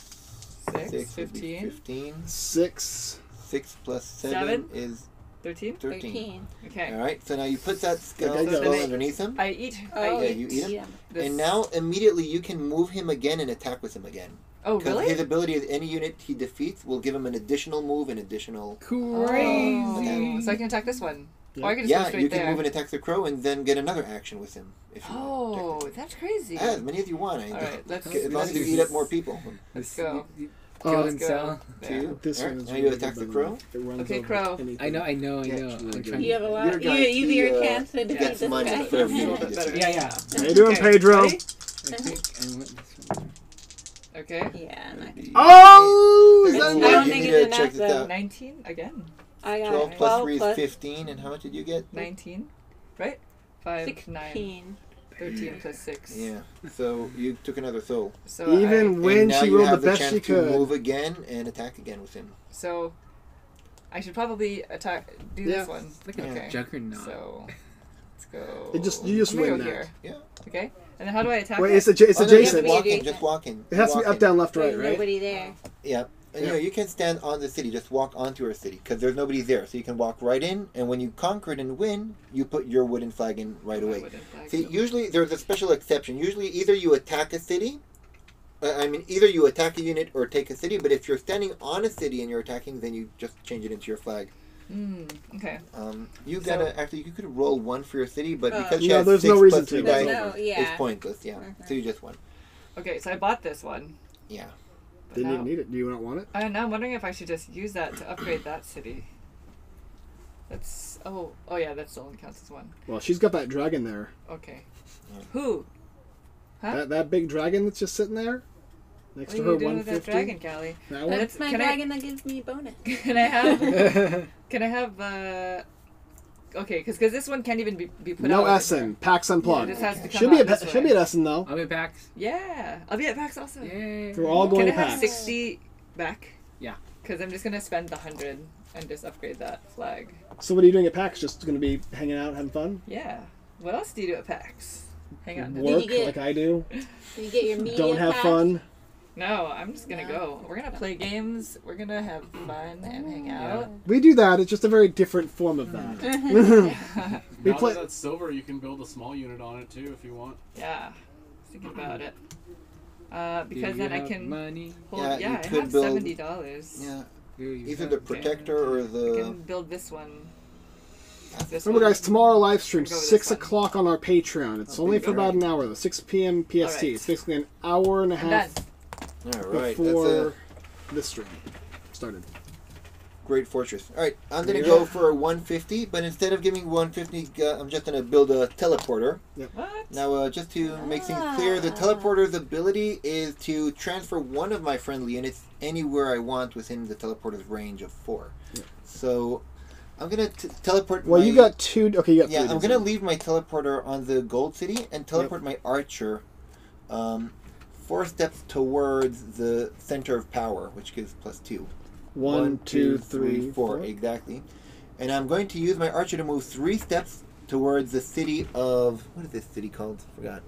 S4: six,
S2: six would be
S4: 15,
S2: fifteen.
S1: Six.
S2: Six plus seven,
S4: Seven.
S2: is
S4: 13.
S2: thirteen.
S5: Thirteen.
S4: Okay.
S2: All right. So now you put that skull,
S1: Okay,
S2: skull
S4: I-
S2: underneath him,
S4: I eat.
S5: Oh,
S4: I
S2: yeah,
S4: eat
S2: you eat him?
S5: yeah.
S2: and now immediately you can move him again and attack with him again.
S4: Oh,
S2: Because
S4: really?
S2: his ability is any unit he defeats will give him an additional move and additional.
S4: Oh, so I can attack this one. Or I can just
S2: Yeah, you can
S4: there.
S2: move and attack the crow and then get another action with him if you
S4: Oh,
S2: want.
S4: that's crazy.
S2: As many as you want. I
S4: All right, let's.
S2: As long as you eat up more people.
S4: Let's go.
S1: Oh,
S3: Kill
S1: let's
S3: and sell.
S4: There.
S2: Two.
S1: This
S2: All
S1: one
S2: right,
S1: is
S2: now
S1: really
S2: you attack the crow.
S1: It runs
S4: Okay, crow.
S1: anything.
S3: I know, I know, I know.
S1: it's
S3: I'm trying
S5: You have a lot.
S2: Your
S5: You,
S2: guy,
S5: you
S2: he,
S5: have your
S2: uh,
S5: chance to defeat this guy.
S2: for every
S4: A
S2: unit
S4: little
S2: he
S4: bit
S2: defeats.
S4: better.
S3: Yeah, yeah.
S1: How you doing,
S4: Okay,
S1: Pedro?
S4: ready?
S3: I think I want this one.
S4: Okay.
S5: Yeah, and I,
S1: Oh, is
S2: That's
S1: that
S5: I don't think
S2: need
S5: it's
S2: to
S5: enough, though.
S4: 19 again.
S5: I got
S2: 12 plus
S5: 12
S2: 3 is
S5: plus
S2: 15, and how much did you get?
S4: 19, right? 5, 9,
S5: 16.
S4: 13 plus 6.
S2: Yeah, so you took another soul.
S4: So I,
S1: Even when
S2: and now
S1: she
S2: you
S1: rolled the
S2: have the
S1: best
S2: chance
S1: she
S2: to
S1: could.
S2: move again and attack again with him.
S4: so I should probably attack. Do
S1: Yeah.
S4: this one.
S3: Like a
S4: Okay.
S3: juggernaut.
S4: So let's go.
S1: It just- you just
S4: I'm gonna
S1: win
S4: go
S1: that.
S4: here.
S2: Yeah.
S4: Okay. And then how do I attack?
S1: Wait,
S4: it?
S1: it's, adja- it's
S2: Oh, no, you
S1: adjacent.
S2: Just walk in,
S5: Adjacent.
S2: just walk in.
S1: It has to be up, down, left,
S5: There's
S1: right, right?
S5: nobody there.
S2: Yeah. And, you
S1: Yeah.
S2: know, you can stand on the city, just walk onto our city, because there's nobody there. So you can walk right in, and when you conquer it and win, you put your wooden flag in right away.
S4: wooden flag.
S2: Usually there's a special exception. Usually, either you attack a city, uh, I mean, either you attack a unit or take a city. But if you're standing on a city and you're attacking, then you just change it into your flag.
S4: Mm, okay.
S2: Um, you
S4: So-
S2: gotta actually you could roll one for your city, but
S5: Uh,
S2: because she
S1: No,
S2: has
S1: there's
S2: six
S1: no reason
S2: plus
S1: to.
S2: three
S5: There's
S2: dice,
S5: no,
S2: it's pointless. Yeah,
S5: Mhm.
S2: so you just won.
S4: Okay, so I bought this one.
S2: Yeah.
S4: But
S1: Didn't
S4: now,
S1: even need it. Do you not want it?
S4: I, now I'm wondering if I should just use that to upgrade that city. That's oh oh yeah, that still only counts as one.
S1: Well, she's got that dragon there.
S4: Okay.
S2: Yeah.
S4: Who? Huh?
S1: That that big dragon that's just sitting there next
S4: What
S1: to
S4: are
S1: her
S4: you doing with that
S1: 150.
S4: dragon, Callie?
S1: That
S4: That's-
S1: one?
S5: That's my
S4: can I-
S5: dragon that gives me bonus. [LAUGHS]
S4: Can I have? [LAUGHS] Can I have? uh... Okay, because this one can't even be, be put
S1: No
S4: out.
S1: Essen. PAX Unplugged.
S4: It just has to come
S1: She'll be
S4: out
S1: at
S4: this
S1: she'll
S4: way.
S1: be at Essen though.
S3: I'll be at back.
S4: Yeah, I'll be at PAX also.
S3: Yay.
S1: We're all
S4: Can
S1: going
S4: I
S1: to
S4: have sixty back?
S3: Yeah.
S4: Because I'm just gonna spend the hundred and just upgrade that flag.
S1: So what are you doing at PAX? Just going to be hanging out, having fun,
S4: Yeah. What else do you do at PAX? Hang on.
S1: work
S5: get-
S1: like I do.
S5: You get your [LAUGHS] media
S1: Don't have
S5: pack.
S1: fun.
S4: No, I'm just gonna
S5: No.
S4: go. We're gonna play games. We're gonna have fun and hang out.
S1: We do that. It's just a very different form of that. [LAUGHS] [LAUGHS] we
S6: now
S1: play.
S6: that that's silver, you can build a small unit on it too if you want.
S4: Yeah. think about it. Uh, because then I can
S3: money.
S4: hold.
S2: Yeah,
S4: Yeah,
S2: you
S4: I
S2: could
S4: have
S2: build-
S4: seventy dollars.
S2: Yeah.
S3: Do you
S2: Either the protector or the.
S4: I
S2: the.
S4: can build this one. This
S1: Remember,
S4: one.
S1: guys, tomorrow live stream
S4: Go with
S1: six o'clock on our Patreon. It's
S2: Oh,
S1: only for about
S2: alright.
S1: an hour though, six p.m. PST.
S4: Alright.
S1: It's basically an hour and a
S4: I'm
S1: half
S4: done.
S2: All right,
S1: before
S2: a
S1: this stream started.
S2: great fortress. All right, I'm gonna
S1: Yeah.
S2: go for a 150, but instead of giving 150, uh, I'm just gonna build a teleporter.
S4: What?
S2: Now, uh, just to make things clear, the
S5: Ah.
S2: teleporter's ability is to transfer one of my friendly units anywhere I want within the teleporter's range of four. So, I'm gonna t- teleport.
S1: Well,
S2: my,
S1: you got two. Okay, you got
S2: Yeah,
S1: three.
S2: I'm gonna leave my teleporter on the gold city and teleport my archer um, four steps towards the center of power, which gives plus two.
S1: One, two, three, four.
S2: Exactly. And I'm going to use my archer to move three steps towards the city of what is this city called? Forgot.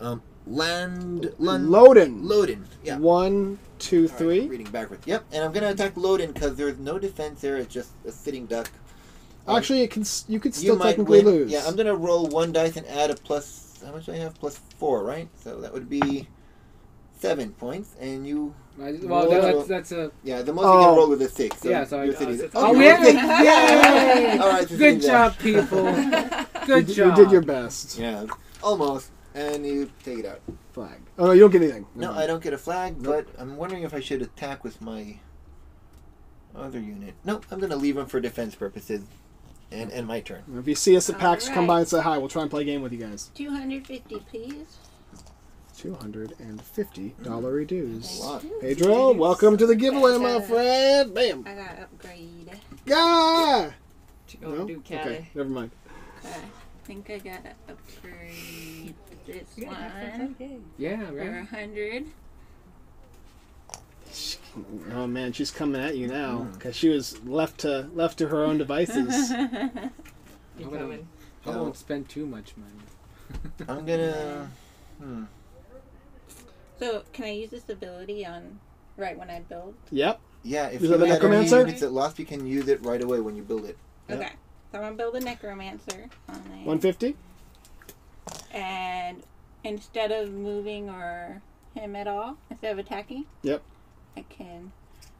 S2: Um, land Lund
S1: Loden.
S2: Loden. Yeah.
S1: One, two,
S2: right,
S1: three.
S2: reading backwards. Yep. And I'm gonna attack Loden because there's no defense there. It's just a sitting duck. Um,
S1: Actually, it can. You could still
S2: might
S1: technically lose.
S2: Yeah, I'm gonna roll one dice and add a plus. How much do I have? Plus four, right? So that would be seven points, and you.
S3: Well,
S2: Roll.
S3: that's that's a.
S2: Yeah, the most you
S1: Oh.
S2: can roll is a six. So
S3: Yeah, so I-
S2: your
S3: I
S2: city's-
S4: was-
S3: Oh, oh
S2: you're [LAUGHS]
S3: yeah! Yay!
S2: All right,
S3: Good job,
S2: out.
S3: people.
S1: you, [LAUGHS]
S3: Good
S1: d-
S3: job.
S1: you did your best.
S2: Yeah, almost, and you take it out.
S1: Flag. Oh no, you don't get anything.
S2: No,
S1: Never
S2: I don't get a flag,
S1: Nope.
S2: but I'm wondering if I should attack with my other unit. No, I'm gonna leave them for defense purposes, and and my turn.
S1: If you see us at PAX, come by and say hi. We'll try and play a game with you guys.
S5: 250, please.
S1: Two hundred and fifty dollar dues.
S2: A lot.
S1: Pedro, welcome to the giveaway, my friend. Bam.
S5: I got upgrade.
S1: Yeah.
S4: What you gonna
S1: No?
S4: do, Callie?
S1: Okay, never mind.
S5: Okay. I think I gotta upgrade this
S4: You gotta have some
S5: one
S4: fun.
S3: Yeah,
S5: for
S3: right.
S5: a hundred.
S1: Oh man, she's coming at you now
S2: Mm.
S1: because she was left to left to her own devices.
S4: You
S3: How about
S4: coming?
S3: I won't spend too much money.
S2: I'm gonna. [LAUGHS] Hmm.
S5: So can I use this ability on right when I build?
S1: Yep.
S2: Yeah, if
S1: Is
S2: you
S1: that the
S2: had any
S1: necromancer?
S2: units that lost, you can use it right away when you build it. Yeah.
S5: Okay. So I'm gonna build a necromancer on it.
S1: 150.
S5: And instead of moving or him at all, instead of attacking,
S1: Yep.
S5: I can.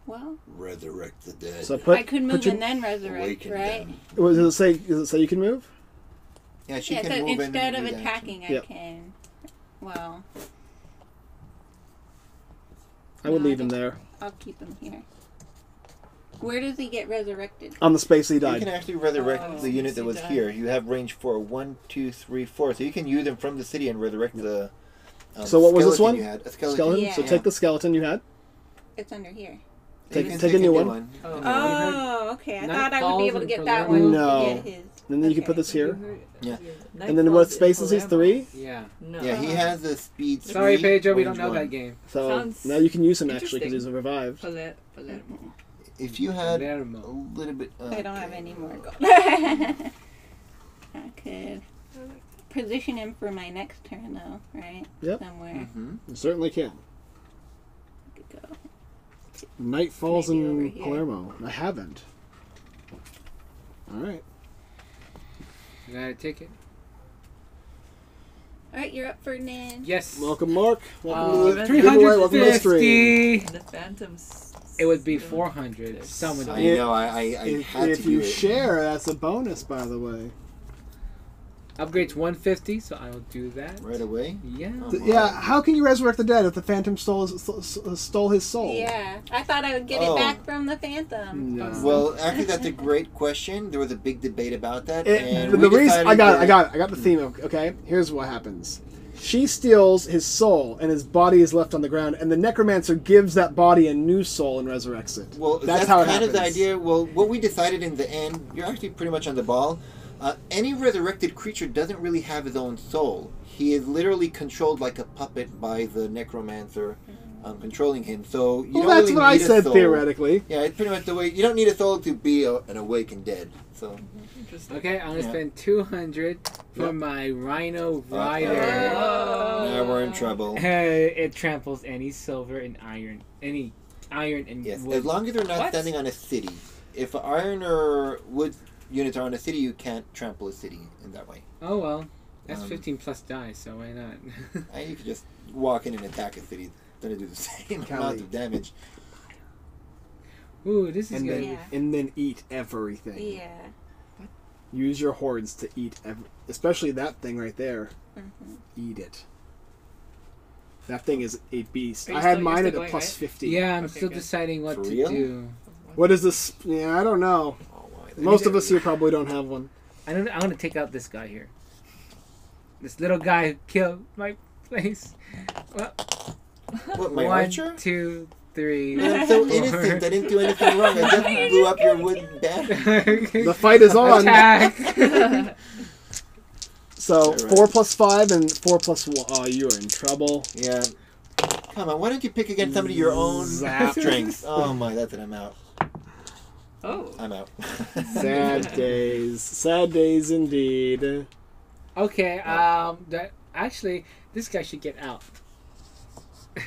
S5: Well,
S2: Resurrect the dead.
S1: So put.
S5: I could move
S1: put your,
S5: and then resurrect,
S2: Awaken
S5: right?
S2: them.
S1: What does it say? Does it say you can move?
S2: Yeah, she
S5: yeah.
S2: can
S5: So
S2: move in
S5: instead of
S2: with action.
S5: attacking, I
S1: Yep.
S5: can. Well,
S1: I would
S5: No, I
S1: leave him there
S5: I'll keep him here. Where does he get resurrected?
S1: on the space he died.
S2: You can actually resurrect
S4: Oh,
S2: the unit that was
S4: that.
S2: here. You have range for one, two, three, four. So you can use them from the city and resurrect the. Um,
S1: So what was this
S2: skeleton
S1: one?
S2: You had. A skeleton.
S1: Skeleton. So take the skeleton you had.
S5: It's under here.
S1: Take-
S2: You can
S1: take a new one.
S4: Oh,
S5: Oh, okay. I
S3: Night
S5: thought I would be able to get that one.
S1: No.
S5: To get his.
S1: And then you can put this here.
S2: Yeah.
S1: And then what spaces is three.
S3: Yeah.
S4: No.
S2: Yeah, he has the speed.
S3: Sorry,
S2: three,
S3: Pedro, we don't know
S2: one.
S3: that game.
S1: So
S4: Sounds
S1: now you can use him actually because he's
S4: interesting.
S1: revived.
S4: Paler- Palermo.
S2: If you had a little bit. Uh,
S5: I don't have any more [LAUGHS] gold. [LAUGHS] I could position him for my next turn, though, right?
S1: Yep.
S5: Somewhere.
S2: Mm-hmm.
S1: You certainly can.
S5: Could go.
S1: Night falls
S5: Maybe
S1: in. Palermo. I haven't. All right.
S3: You got a ticket?
S5: All right, you're up, Ferdinand.
S3: Yes.
S1: Welcome, Mark. Welcome
S3: Uh,
S1: to the giveaway. Welcome to the stream.
S3: 350.
S4: The Phantoms.
S3: It would be 400. Someone would
S2: I
S3: be.
S2: know. I, I, I
S1: If,
S2: had
S1: if
S2: to
S1: you
S2: it.
S1: share, that's a bonus, by the way.
S3: Upgrades 150, so I will do that.
S2: right away.
S3: Yeah.
S2: Oh,
S1: Th- yeah, how can you resurrect the dead if the phantom stole his, stole- uh, stole his soul?
S5: Yeah, I thought I would get
S2: Oh.
S5: it back from the Phantom.
S1: No.
S2: Well, actually, that's a great question. There was a big debate about that,
S1: It-
S2: and
S1: the reason I got it, I got it, I got the theme. Of, okay, here's what happens. She steals his soul, and his body is left on the ground, and the necromancer gives that body a new soul and resurrects it.
S2: Well,
S1: that's,
S2: that's,
S1: how it
S2: kind
S1: happens.
S2: of the idea. Well, what we decided in the end, you're actually pretty much on the ball. Uh, any resurrected creature doesn't really have his own soul. He is literally controlled like a puppet by the necromancer um, controlling him. So you
S1: Well,
S2: don't
S1: that's
S2: really
S1: what I
S2: need a
S1: said theoretically.
S2: Yeah, it's pretty much the way. You don't need a soul to be a, an awakened dead. So
S3: Okay, I'm gonna
S2: Yeah.
S3: spend 200 for
S2: Yep.
S3: my Rhino
S2: Uh-oh.
S3: Rider.
S4: Oh.
S2: now we're in trouble. [LAUGHS]
S3: it tramples any silver and iron, any iron and
S2: Yes,
S3: wood.
S2: as long as they're not
S4: What?
S2: standing on a city. If iron or wood units are on a city, you can't trample a city in that way.
S3: oh well, that's
S2: Um,
S3: 15 plus die, so why not? [LAUGHS]
S2: And you could just walk in and attack a city. It's gonna do the [LAUGHS] same
S1: Kelly.
S2: amount of damage.
S3: Ooh, this is
S1: And
S3: good.
S1: then,
S5: Yeah.
S1: and then eat everything.
S5: Yeah.
S1: Use your hordes to eat, ev- especially that thing right there.
S5: Mhm.
S1: Eat it. That thing is a beast. I had mine at a plus
S4: right?
S1: fifty.
S3: Yeah, I'm
S4: Okay,
S3: still
S4: good.
S3: deciding what
S2: For
S3: to
S2: real?
S3: do.
S1: What is this? Yeah, I don't know. Most of us here [LAUGHS] probably don't have one.
S3: I don't. I'm gonna take out this guy here. This little guy who killed my place. Well,
S2: What, my
S3: one,
S2: archer?
S3: two, three.
S2: Man, I'm so
S3: four.
S2: innocent. I didn't do anything wrong. I just [LAUGHS] blew up your wooden bed. [LAUGHS]
S1: The fight is on.
S3: Attack.
S1: So
S2: Alright.
S1: four plus five and four plus one. Oh, you're in trouble.
S2: Yeah. Come on, why don't you pick against somebody your own strength? Oh my, that's it. I'm out.
S4: Oh.
S2: I'm out. [LAUGHS]
S1: Sad days. Sad days indeed.
S3: okay. Um. That actually, this guy should get out. [LAUGHS]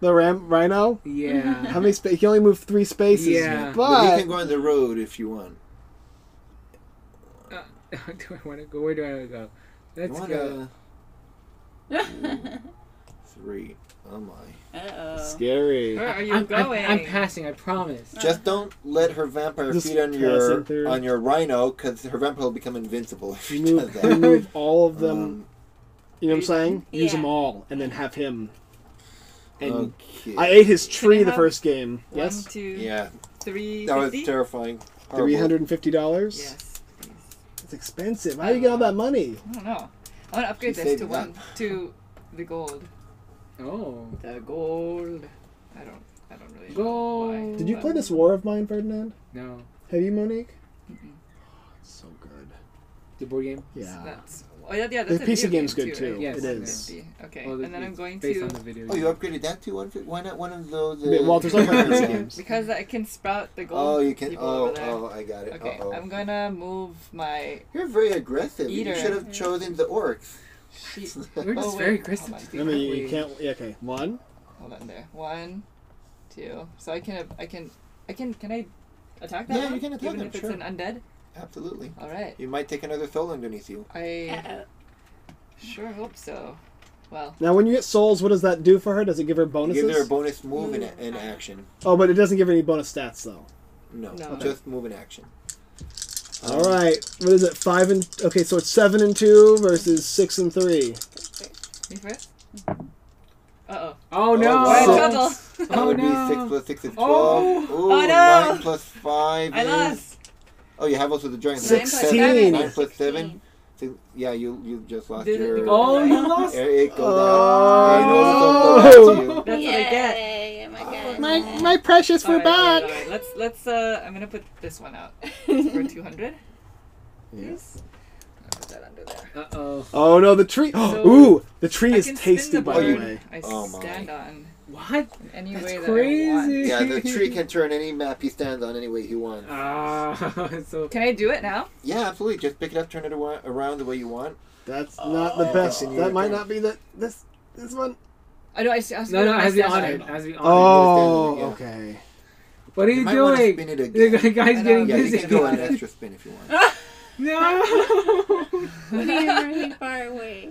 S1: The ram rhino.
S3: Yeah. [LAUGHS]
S1: How many? Spa- he can only move three spaces.
S3: Yeah.
S2: but you
S1: But
S2: can go on the road if you want.
S3: Uh, do I want to go? Where do I want to go? Let's
S2: want
S3: go.
S2: a three. Oh my.
S5: Uh oh.
S1: scary.
S4: Where are you
S3: I'm, I'm-
S4: going?
S3: I'm, passing. I promise.
S2: Just don't let her vampire
S1: Just
S2: feed on your
S1: through.
S2: on your rhino, because her vampire will become invincible if she
S1: You
S2: does
S1: move,
S2: that.
S1: move all of them.
S2: Um,
S1: you know what I'm saying? Use them all, and then have him. And
S2: okay.
S1: I ate his tree the first game.
S4: One,
S1: Yes,
S4: two,
S2: Yeah,
S4: three,
S2: that was terrifying.
S1: Three hundred and fifty dollars.
S4: Yes.
S1: It's expensive. How do you get all that money?
S4: I don't know. I want to upgrade
S2: She
S4: this to one
S2: up.
S4: to the gold.
S3: Oh.
S4: The gold. I don't. I don't really
S3: Gold.
S4: know why.
S1: Did you play this War of Mine, Ferdinand?
S3: No.
S1: Have you, Monique?
S4: Mm-mm.
S1: So good.
S3: The board game.
S1: Yeah.
S4: That's Oh yeah, yeah.
S1: The
S4: That's a
S1: PC
S4: video
S1: game's
S4: game
S1: good
S4: too.
S1: too.
S4: right?
S3: Yes,
S1: it
S3: it
S1: is.
S3: is.
S4: 50. Okay,
S3: Well,
S4: and then I'm going
S3: based
S4: to
S3: on the video.
S2: Oh, you upgraded that to one? Why not one of those? Uh,
S1: Walter's talking PC games. [LAUGHS]
S4: because I can sprout the gold.
S2: Oh, you can.
S4: people
S2: Oh,
S4: over there.
S2: oh, I got it.
S4: Okay,
S2: Uh-oh.
S4: I'm gonna move my
S2: You're very aggressive.
S4: Eater.
S2: You should have chosen the orcs.
S4: Sheet.
S3: We're just [LAUGHS]
S4: Oh,
S3: very
S4: wait,
S3: aggressive.
S4: hold on.
S3: today,
S1: I mean,
S3: aren't
S1: you can't. Yeah, okay, one.
S4: Hold on there. One, two. So I can I can I can can I attack that
S2: Yeah,
S4: one?
S2: you can attack
S4: even
S2: them,
S4: if it's an undead.
S2: Absolutely.
S4: All right.
S2: You might take another soul underneath you.
S4: I
S5: Uh-oh.
S4: sure hope so. Well,
S1: Now, when you get souls, what does that do for her? Does it give her
S2: You
S1: bonuses?
S2: give her a bonus move in, mm, in action.
S1: oh, but it doesn't give her any bonus stats though.
S2: No,
S4: No.
S2: just move in action.
S1: All right, what is it? Five and okay, so it's seven and two versus six and three.
S4: me first. Uh oh.
S3: Oh no!
S2: wow.
S4: We're in trouble.
S2: That
S3: Oh
S2: would
S3: no!
S2: be 6 plus 6 is 12.
S3: Oh.
S2: Ooh,
S4: Oh, no.
S2: 9 plus 5
S4: I
S2: is...
S4: lost.
S2: Oh, you have also the giant.
S4: Nine plus
S1: Sixteen.
S4: seven.
S2: 9 plus 7. So, yeah, you you just lost
S4: Did it
S2: your...
S3: Oh, you lost.
S2: There it goes
S1: Oh.
S2: down. It goes down to you.
S4: That's what I get.
S5: Yay, oh my.
S1: My my precious, we're
S4: Alright, alright,
S1: back.
S4: alright. Let's let's uh I'm gonna put this one out for [LAUGHS] two hundred.
S1: Yes.
S4: I'll put that under there.
S3: Uh oh.
S1: Oh no, the tree.
S4: So, [GASPS]
S1: Ooh, the tree
S4: I
S1: is
S4: can
S1: tasty,
S4: the
S1: by the
S2: Oh,
S1: way.
S4: I
S2: Oh, my.
S4: stand on
S3: What?
S4: in any
S3: That's
S4: way that I
S3: crazy.
S4: want.
S2: Yeah, the [LAUGHS] tree can turn any map he stands on any way he wants.
S3: Ah, [LAUGHS] so
S4: Can I do it now?
S2: Yeah, absolutely. Just pick it up, turn it around the way you want.
S1: That's not the best.
S2: Oh.
S1: That might not be the this this one.
S4: I know I, see- I was
S3: no, no,
S4: gonna
S3: it has to be on
S4: on
S3: it. It has to be on
S1: Oh,
S2: yeah.
S1: okay.
S3: What are
S2: You
S3: you
S2: might wanna
S3: doing?
S2: spin it
S3: The guy's
S4: I know.
S3: getting
S2: Yeah, you can go on an extra spin if you want. [LAUGHS]
S3: no. [LAUGHS]
S5: What are really far away?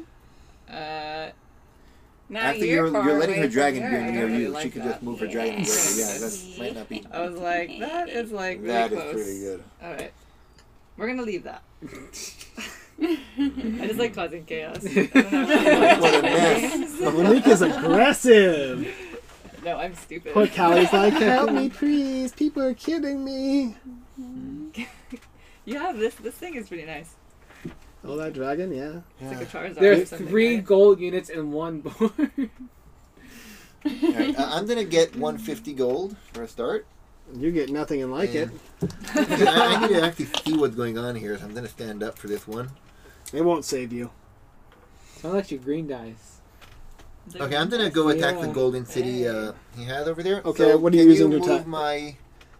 S4: Uh,
S5: Now
S2: After
S5: you're,
S2: you're,
S5: far
S2: you're letting her dragon
S5: her.
S2: be near you.
S4: like
S2: she can just move her dragon.
S5: Yeah.
S2: Yeah, yeah, that might not be.
S4: I was like, that is like really
S2: That is pretty good.
S4: All right, we're gonna leave that. [LAUGHS] [LAUGHS] I just like causing chaos. [LAUGHS] I.
S2: What a mess. [LAUGHS]
S1: Monique is aggressive.
S4: No, I'm stupid.
S1: Poor Callie's like, help me, please. People are kidding me.
S4: Yeah, this this thing is pretty nice.
S1: Oh, that dragon, yeah.
S4: It's like a Charizard. or
S3: There's
S4: something,
S3: three
S4: right?
S3: gold units in one board.
S2: Alright, uh, I'm gonna get 150 gold for a start.
S1: You get nothing and like it.
S2: I, I need to actually see what's going on here, so I'm gonna stand up for this one.
S1: It won't save you.
S3: Sound like your green dice.
S2: Okay, I'm gonna go attack the golden city uh, he has over there.
S1: Okay,
S2: So
S1: what are you
S2: can
S1: using to
S2: move
S1: attack?
S2: my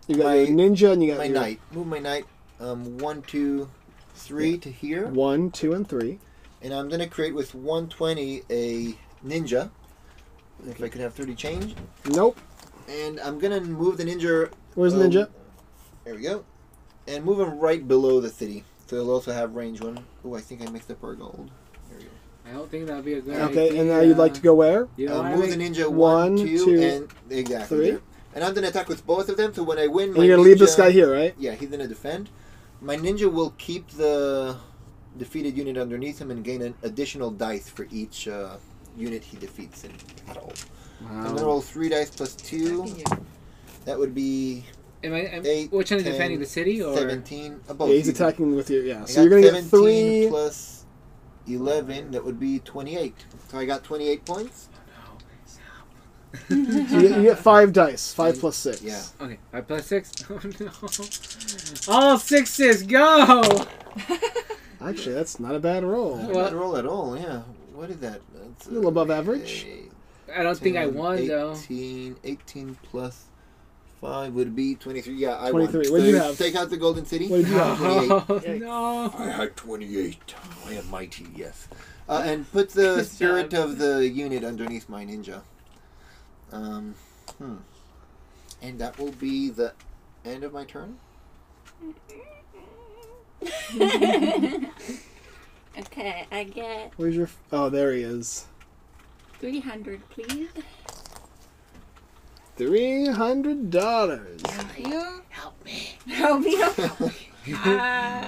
S1: You got
S2: My-
S1: your ninja and you got
S2: my
S1: your
S2: knight? Move my knight. Um, one, two, three to here,
S1: one, two, and three.
S2: and I'm gonna create with 120 a ninja. If I could have 30 change,
S1: Nope.
S2: and I'm gonna move the ninja.
S1: Where's
S2: um,
S1: ninja?
S2: There we go, and move him right below the city, so he'll also have range one. Oh, I think I mixed up our gold. There we go.
S3: I don't think that'd be a good
S1: Okay,
S3: idea.
S1: and now you'd like to go where?
S3: You know
S2: Uh, move the ninja
S1: One,
S2: one, two,
S1: two,
S2: and exactly
S1: three.
S2: there. And I'm gonna attack with both of them. So when I win,
S1: And
S2: my
S1: you're gonna leave this guy here, right?
S2: Yeah, he's gonna defend. My ninja will keep the defeated unit underneath him and gain an additional dice for each uh, unit he defeats in battle. I'm gonna
S1: Wow.
S2: roll three dice plus two. That would be
S3: Am I, am,
S2: Eight,
S3: which one is
S2: 10,
S3: defending the city or?
S2: seventeen. Uh, both
S1: Yeah, he's
S2: even.
S1: attacking with your yeah.
S2: I
S1: So you're gonna get
S2: 17
S1: three.
S2: plus eleven. That would be twenty-eight. So I got twenty-eight points.
S1: So you, get, you get five dice. Five plus six.
S2: yeah.
S3: Okay, five plus six. [LAUGHS] Oh no! All sixes, go! [LAUGHS]
S1: Actually, that's not a bad roll.
S2: Not
S3: Well-
S2: bad roll at all. Yeah. What is that? That's,
S1: A little above average.
S2: eight,
S3: I don't think I
S2: 10,
S3: won though.
S2: 18, 18 plus 5 would be 23. Yeah, I
S1: 23.
S2: won.
S1: What did you have?
S2: Take out the Golden City.
S1: What did you have?
S2: 28. [LAUGHS]
S3: Oh, no!
S2: I had 28. I am mighty, yes. Uh, and put the
S4: Good
S2: spirit
S4: job.
S2: of the unit underneath my ninja. Um, hmm. And that will be the end of my turn. [LAUGHS]
S5: okay, I get
S1: Where's your? Oh, there he is.
S5: 300, please.
S1: Three hundred dollars.
S5: You? Help me. Help me. Help me. Uh,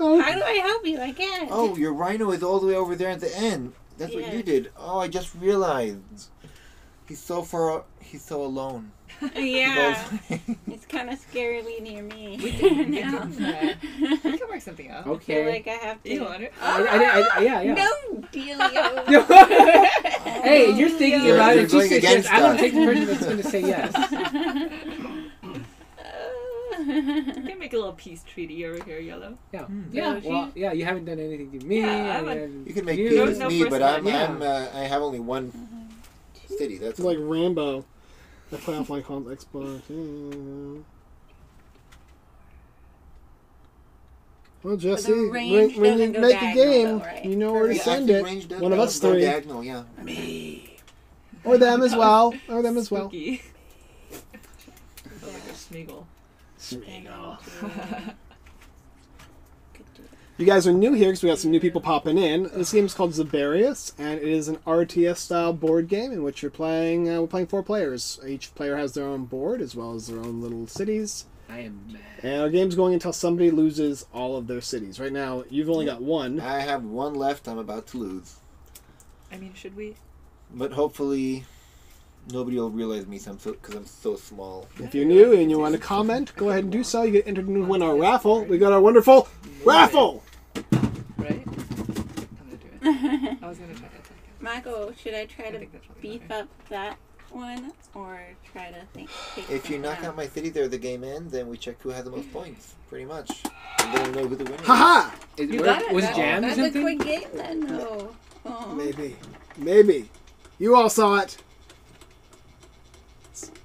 S1: Oh,
S5: how do I help you? I can't.
S2: oh, your rhino is all the way over there at the end. That's what you did. Oh, I just realized. He's so far. He's so alone.
S5: Yeah. [LAUGHS]
S2: Both-
S5: It's kind of scarily near me.
S4: We can- we
S5: now.
S4: can, [LAUGHS] We can work something out.
S5: I feel
S3: Okay.
S5: like I have to.
S4: You want it? [LAUGHS]
S3: I, I, I, yeah, yeah.
S5: No, Delio.
S3: hey, you're thinking
S2: You're-
S3: about
S2: you're
S3: it. She
S2: going
S3: says yes.
S2: against
S3: I'm gonna take the person that's gonna say yes.
S4: You can make a little peace treaty over here, yellow.
S3: Yeah,
S2: Hmm.
S3: yeah,
S5: Doji?
S3: well, yeah. You haven't done anything to me.
S4: Yeah, I'm a-
S2: You can make peace with
S4: no
S2: me, but. I'm,
S3: Yeah.
S2: I'm uh, I have only one city. That's
S1: It's like Rambo. I play off like on Xbox. Yeah. Well, Jesse, when,
S5: range
S1: when you
S5: doesn't
S1: make a game,
S5: though, right?
S1: you know where to.
S2: Yeah,
S1: send it. One of us
S2: go
S1: three.
S2: Diagonal, yeah.
S3: Me.
S1: Or them as well. Or them as well.
S4: Spooky. Sounds like a Smeagol.
S1: You guys are new here because we got some new people popping in. This game is called Zaberias, and it is an RTS style board game in which you're playing. Uh, we're playing four players. Each player has their own board as well as their own little cities.
S3: I am mad.
S1: And our game's going until somebody loses all of their cities. Right now, you've only got one.
S2: I have one left. I'm about to lose,
S4: I mean, should we?
S2: but hopefully nobody will realize me some because I'm so small.
S1: If you're new and you want to comment, go ahead and do so. You get entered to win our raffle. We got our wonderful raffle.
S4: Right? I'm gonna do it. [LAUGHS] I was gonna try to attack it.
S5: Michael, should I try
S4: I
S5: to
S4: think that's probably
S5: beef
S4: better.
S5: up that one or try to think? Take
S2: If you knock out my city there, the game ends, then we check who has the most [LAUGHS] points, pretty much, and then we'll know who the winner is.
S1: Haha!
S3: Is,
S4: You
S3: was,
S4: got it.
S3: Was
S4: That-
S3: jam or
S5: That's a
S3: something?
S5: quick game then. No. Oh.
S1: Maybe. Maybe. You all saw it.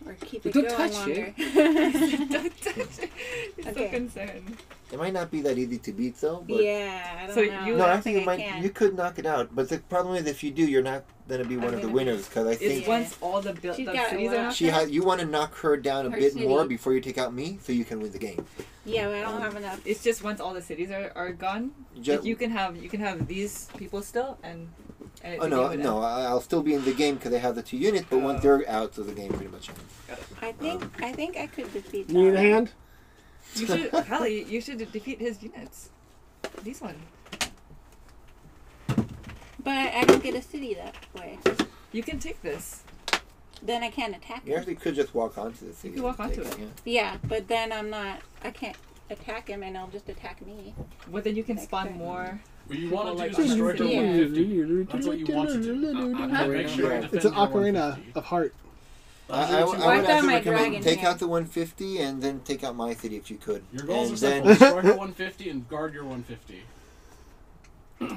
S5: Or keep it
S3: don't
S5: going
S3: touch
S5: longer. [LAUGHS]
S4: Don't touch it. He's so
S5: Okay.
S4: concerned.
S2: It might not be that easy to beat, though. But
S5: yeah, I don't
S4: So
S5: know.
S4: you-
S2: No,
S5: I
S2: I think you might.
S5: can.
S2: You could knock it out, but the problem is if you do, you're not gonna be one
S5: I'm
S2: of the winners because I think
S5: Yeah.
S4: once all the, bu-
S5: She's
S4: the
S5: got
S4: cities are knocked
S2: she has. You want to knock her down a
S5: Her
S2: bit
S5: city.
S2: more before you take out me, so you can win the game.
S5: Yeah, but I don't have enough.
S4: It's just once all the cities are, are gone.
S2: Ju-
S4: like you can have you can have these people still and. and
S2: oh no, no,
S4: end.
S2: I- I'll still be in the game because I have the two units, but once
S4: Oh.
S2: they're out, so the game pretty much ends.
S5: I think I think I could defeat.
S1: You need a
S5: that.
S1: hand?
S4: You should, Hallie, you should defeat his units. These one.
S5: But I don't get a city that way.
S4: You can take this.
S5: Then I can't attack
S2: You
S5: him.
S2: actually could just walk onto the city.
S4: could walk
S2: and take
S4: onto it.
S2: Yeah.
S5: Yeah, but then I'm not. I can't attack him, and he'll just attack me.
S4: Well, then you can
S5: Next
S4: spawn
S5: turn.
S4: more.
S6: What you want to do is destroy her
S5: Yeah.
S6: 150. That's what you want to do.
S3: Uh,
S6: Make sure you defend
S1: It's an
S6: your
S1: ocarina
S6: 150.
S1: of heart.
S2: I, I, I
S6: Those
S2: would
S6: the two
S5: Why
S6: goals.
S5: don't
S2: actually
S5: my
S2: recommend
S5: dragon
S2: take
S5: here?
S2: out the 150 and then take out my city if you could.
S6: Your goals
S2: and
S6: are
S2: then
S6: simple. Destroy her [LAUGHS] 150 and guard your 150.
S4: That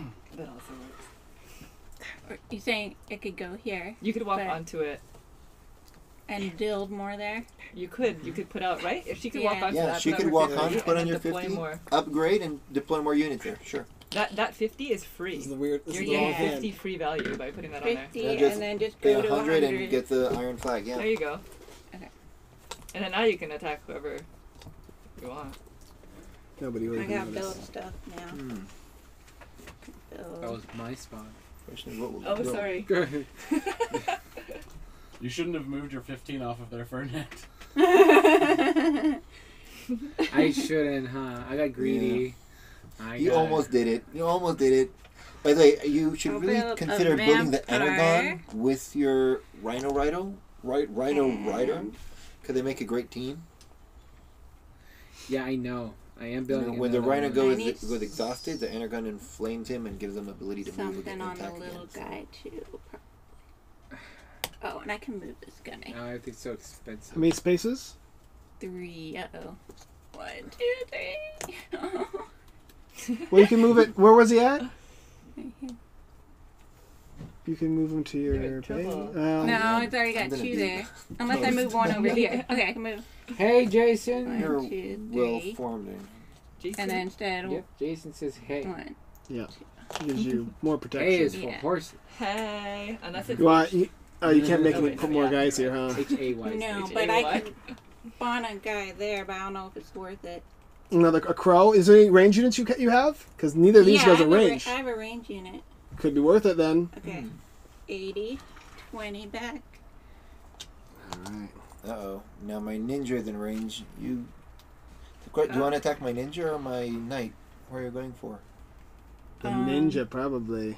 S4: also works.
S5: Or you saying it could go here
S4: You could walk
S5: But-
S4: onto it.
S5: and build more there?
S4: You could. You could put out right. If she could walk
S5: Yeah.
S4: onto
S2: Yeah,
S4: that.
S2: she
S4: put
S2: could
S4: out
S2: walk
S4: 50
S2: on,
S4: and
S2: put on
S4: then
S2: your
S4: deploy
S2: 50.
S4: More.
S2: upgrade and deploy more units there. Sure.
S4: That that 50 is
S1: This
S4: free.
S1: is the weird. This
S4: You're
S1: is the
S4: getting
S5: Yeah.
S1: hand.
S4: 50 free value by putting that on there.
S5: Fifty,
S2: Yeah, just
S5: and then just
S2: Pay
S5: go to
S2: 100
S5: hundred.
S2: and get the iron flag. Yeah.
S4: There you go.
S5: Okay.
S4: And then now you can attack whoever you want.
S1: Nobody really
S5: I got
S1: knows.
S5: build stuff now.
S2: Hmm.
S5: Build.
S3: That was my spot.
S2: Question is, what will
S4: Oh,
S2: it build?
S4: sorry. [LAUGHS] [LAUGHS]
S6: You shouldn't have moved your 15 off of there for a net. [LAUGHS]
S3: I shouldn't, huh? I got greedy. I
S2: You
S3: got-
S2: almost did it. You almost did it. By the way, you should
S5: I'll
S2: really
S5: build
S2: consider building the
S5: vampire.
S2: Energon with your Rhino Rider, right? Rhino Rider,
S5: And-
S2: because they make a great team.
S3: Yeah, I know. I am
S2: You know,
S3: building.
S2: when the Rhino goes goes exhausted, the Energon inflames him and gives him ability to move
S5: Something
S2: and
S5: on the
S2: attack
S5: little
S2: again.
S5: guy too. Oh, and I can move this guy.
S3: Oh, I think it's so expensive.
S1: How many spaces?
S5: Three. Uh oh. One, two, three. [LAUGHS]
S1: Well, you can move it. Where was he at? [LAUGHS] You can move him to
S4: You're
S1: your
S4: in
S1: page.
S4: trouble.
S1: Um,
S5: no, it's already got two there. Unless I move one over here. Okay, I can move
S3: Hey, Jason.
S5: one,
S2: You're
S5: two,
S2: well
S5: three.
S2: formed. and-
S4: Jason.
S5: And then instead,
S3: Yep, Jason says hey.
S5: one.
S1: gives you [LAUGHS] more protection.
S3: Hey is for
S5: Yeah.
S3: horses.
S4: Hey. Unless it's
S1: You want? You, oh, you can't make
S4: Oh,
S1: me
S4: wait,
S1: put
S4: no,
S1: more
S4: yeah.
S1: guys here, huh?
S3: H A Y.
S5: No,
S4: H
S5: but I can spawn a guy there, but I don't know if it's worth it.
S1: Another a crow. Is there any range units you ca- you have? Because neither of these
S5: yeah,
S1: guys
S5: I
S1: are
S5: have a ra-
S1: range.
S5: I have a range unit.
S1: Could be worth it then.
S5: Okay. 80, 20 back.
S1: All right.
S2: Uh oh. Now my ninja is in range. You. Do you want to attack my ninja or my knight? Where are you going for?
S1: The
S5: Um,
S1: ninja probably.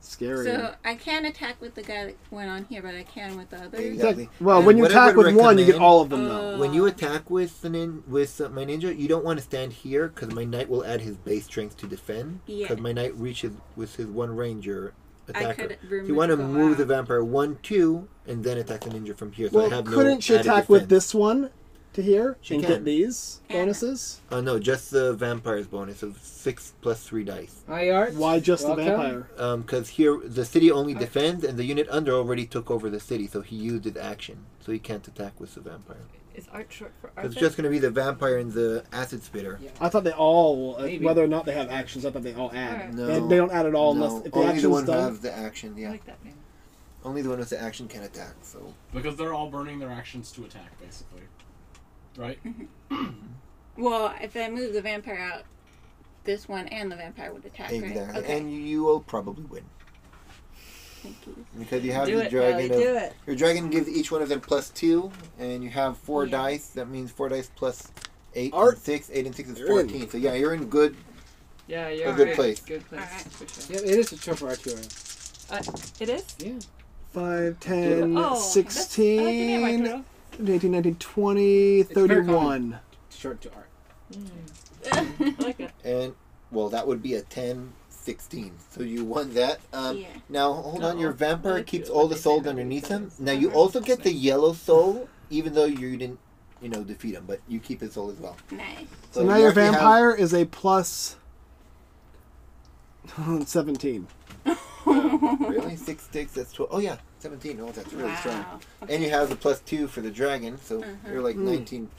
S1: Scary.
S5: So I can't attack with the guy that went on here, but I can with the others.
S2: Exactly.
S1: well,
S2: And
S1: when you attack with one, you get all of them though.
S5: Uh,
S2: When you attack with the nin- with uh, my ninja, you don't want to stand here because my knight will add his base strength to defend.
S5: Yeah.
S2: Because my knight reaches with his one ranger
S5: I
S2: attacker.
S5: could
S2: So
S5: remove
S2: you want to move
S5: out.
S2: the vampire one two and then attack the ninja from here. So I
S1: well,
S2: have
S1: couldn't she
S2: added
S1: attack with this one to here
S2: She
S1: and
S2: can.
S1: get these bonuses?
S2: Uh, no, just the vampire's bonus of six plus three dice.
S3: Hi, Art.
S1: Why just
S3: Welcome.
S1: the vampire?
S2: Because here the city only defends, and the unit under already took over the city, so he used his action, so he can't attack with the vampire.
S4: Is art short for
S2: art?
S4: It's
S2: just going to be the vampire and the acid spitter.
S3: Yeah.
S1: I thought they all, uh, whether or not they have actions, I thought they all add.
S4: Alright.
S2: No,
S1: They, they don't add at all
S2: no,
S1: unless if the
S2: only the one who
S1: done.
S2: has the action.
S4: I
S2: Yeah,
S4: like that name.
S2: only the one with the action can attack. So
S6: Because they're all burning their actions to attack, basically. Right? Mm-hmm. [CLEARS THROAT]
S5: Well, if I move the vampire out, this one and the vampire would attack,
S2: exactly,
S5: right? Okay.
S2: and you will probably win
S5: Thank you.
S2: because you have
S4: Do
S2: the
S4: it,
S2: dragon.
S4: Ellie,
S2: of-
S4: do it.
S2: Your dragon gives each one of them plus two, and you have four
S5: Yes.
S2: dice. That means four dice plus eight
S1: Art.
S2: and six. Eight and six is
S1: You're in.
S2: fourteen. So yeah, you're in good.
S4: Yeah, you're
S2: good
S4: right.
S2: place.
S4: Good place.
S5: Alright.
S4: For sure.
S3: Yep, it is a short for Arturo.
S4: It is?
S3: Yeah.
S1: 5, 10,
S4: Oh, that's- oh, I like the name
S1: 16,
S4: Arturo.
S1: 18, 19, 20,
S3: It's very
S1: 31.
S3: Short to Art. [LAUGHS]
S4: I like it.
S2: And well, that would be a 10, 16. So you won that. Um,
S5: yeah.
S2: Now hold on, your vampire
S4: like
S2: keeps
S4: you-
S2: all the
S4: they say
S2: souls
S4: that
S2: underneath him.
S4: time.
S2: Now you
S5: Uh-huh.
S2: also get the yellow soul, even though you didn't, you know, defeat him, but you keep his soul as well.
S5: Nice.
S1: So now
S2: you
S1: your
S2: actually have-
S1: vampire is a plus [LAUGHS] 17.
S2: Really six sticks, that's twelve. Oh yeah, seventeen. Oh, that's really strong.
S5: wow.
S2: And you have the plus two for the dragon, so
S5: Uh-huh.
S2: you're like
S1: Mm.
S2: nineteen.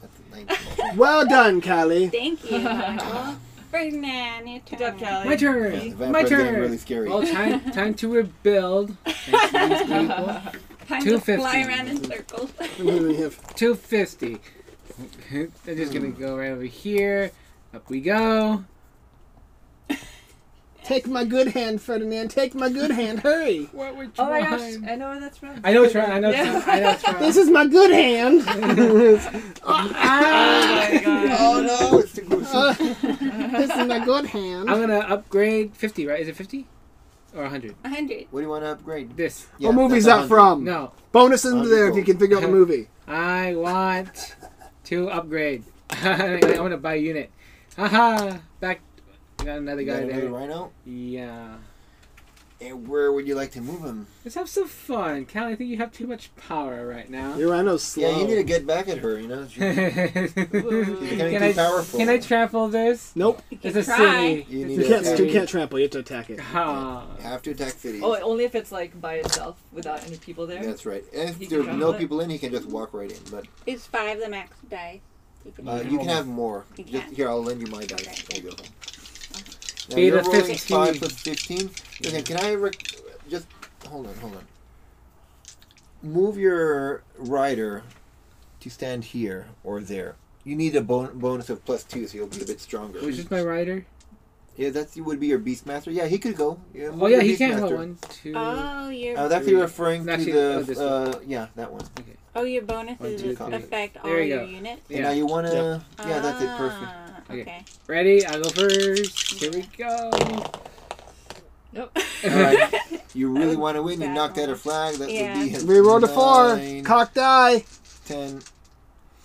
S2: That's nineteen.
S1: Well done, Callie.
S5: Thank you, [LAUGHS] Michael. Ferdinand, your turn.
S4: Good job, Callie.
S3: My turn.
S2: Yeah, the
S3: My turn.
S2: really scary.
S3: Well, time time to rebuild. Thanks to these [LAUGHS] people.
S5: Time to
S3: 250.
S5: fly around in circles. [LAUGHS]
S3: 250. They're just gonna go right over here. Up we go.
S1: Take my good hand, Ferdinand. Take my good hand. Hurry. [LAUGHS]
S3: What would
S4: Oh my gosh, I know where that's from.
S3: I know it's right. I know. It's
S4: Yeah.
S3: I know it's right.
S1: This is my good hand. [LAUGHS]
S4: Oh my [LAUGHS] god.
S2: oh no, it's too gruesome.
S1: Uh, this is my good hand.
S3: I'm gonna upgrade 50. Right? Is it 50 or 100?
S5: 100.
S2: What do you want to upgrade?
S3: This.
S1: what movie's
S2: that's
S1: that
S2: 100.
S1: from?
S3: No.
S1: Bonus into there if you can figure out the movie.
S3: I want to upgrade. I want to buy a unit. Haha. Back. I got another guy
S2: got another
S3: there.
S2: rhino.
S3: Yeah.
S2: And where would you like to move him?
S3: Let's have some fun. Cal, I think you have too much power right now.
S1: Your rhino's slow.
S2: Yeah, you need to get back at her. You know, [LAUGHS] She- becoming
S3: can, [LAUGHS]
S2: too
S3: I,
S2: powerful.
S3: can I trample this?
S1: Nope.
S5: You
S3: It's a
S5: try.
S3: city.
S2: You need
S1: You can't,
S2: attack-
S1: you can't trample. You have to attack it.
S3: Ah.
S2: You have to attack cities.
S4: Oh, only if it's like by itself without any people there.
S2: That's right. And if
S4: can
S2: there's
S4: travel
S2: no
S4: it?
S2: people in, he can just walk right in. But
S5: it's 5 the max die? You can
S2: uh, you can have more.
S5: You
S2: Just, here, I'll lend you my dice.
S5: Okay.
S2: There you go. Now
S3: Be
S2: you're
S3: the
S2: rolling
S3: 15.
S2: five plus fifteen. Okay, can I rec- just hold on, hold on. Move your rider to stand here or there. You need a bon- bonus of plus two, so you'll be a bit stronger.
S3: Which is my rider?
S2: Yeah, that would be your Beastmaster. Yeah, he could go. Yeah,
S3: Oh yeah,
S2: your
S3: he
S2: can't
S3: Hold one, two.
S5: Oh, your
S2: Uh, that's actually referring
S3: Actually,
S2: to
S3: oh, this
S2: the uh, yeah that one.
S5: oh your bonuses
S3: One, two, three.
S5: affect all
S3: There you
S5: your
S3: go.
S5: units.
S2: And now you wanna yeah, that's it perfect.
S5: Ah,
S3: Okay.
S5: Okay.
S3: Ready? I'll go first. Here we go.
S4: Nope.
S2: All right, [LAUGHS] you really want to win? You knocked out a flag. That
S5: Yeah.
S2: would be a
S1: Reroll to four.
S2: nine,
S1: Cock die.
S2: 10.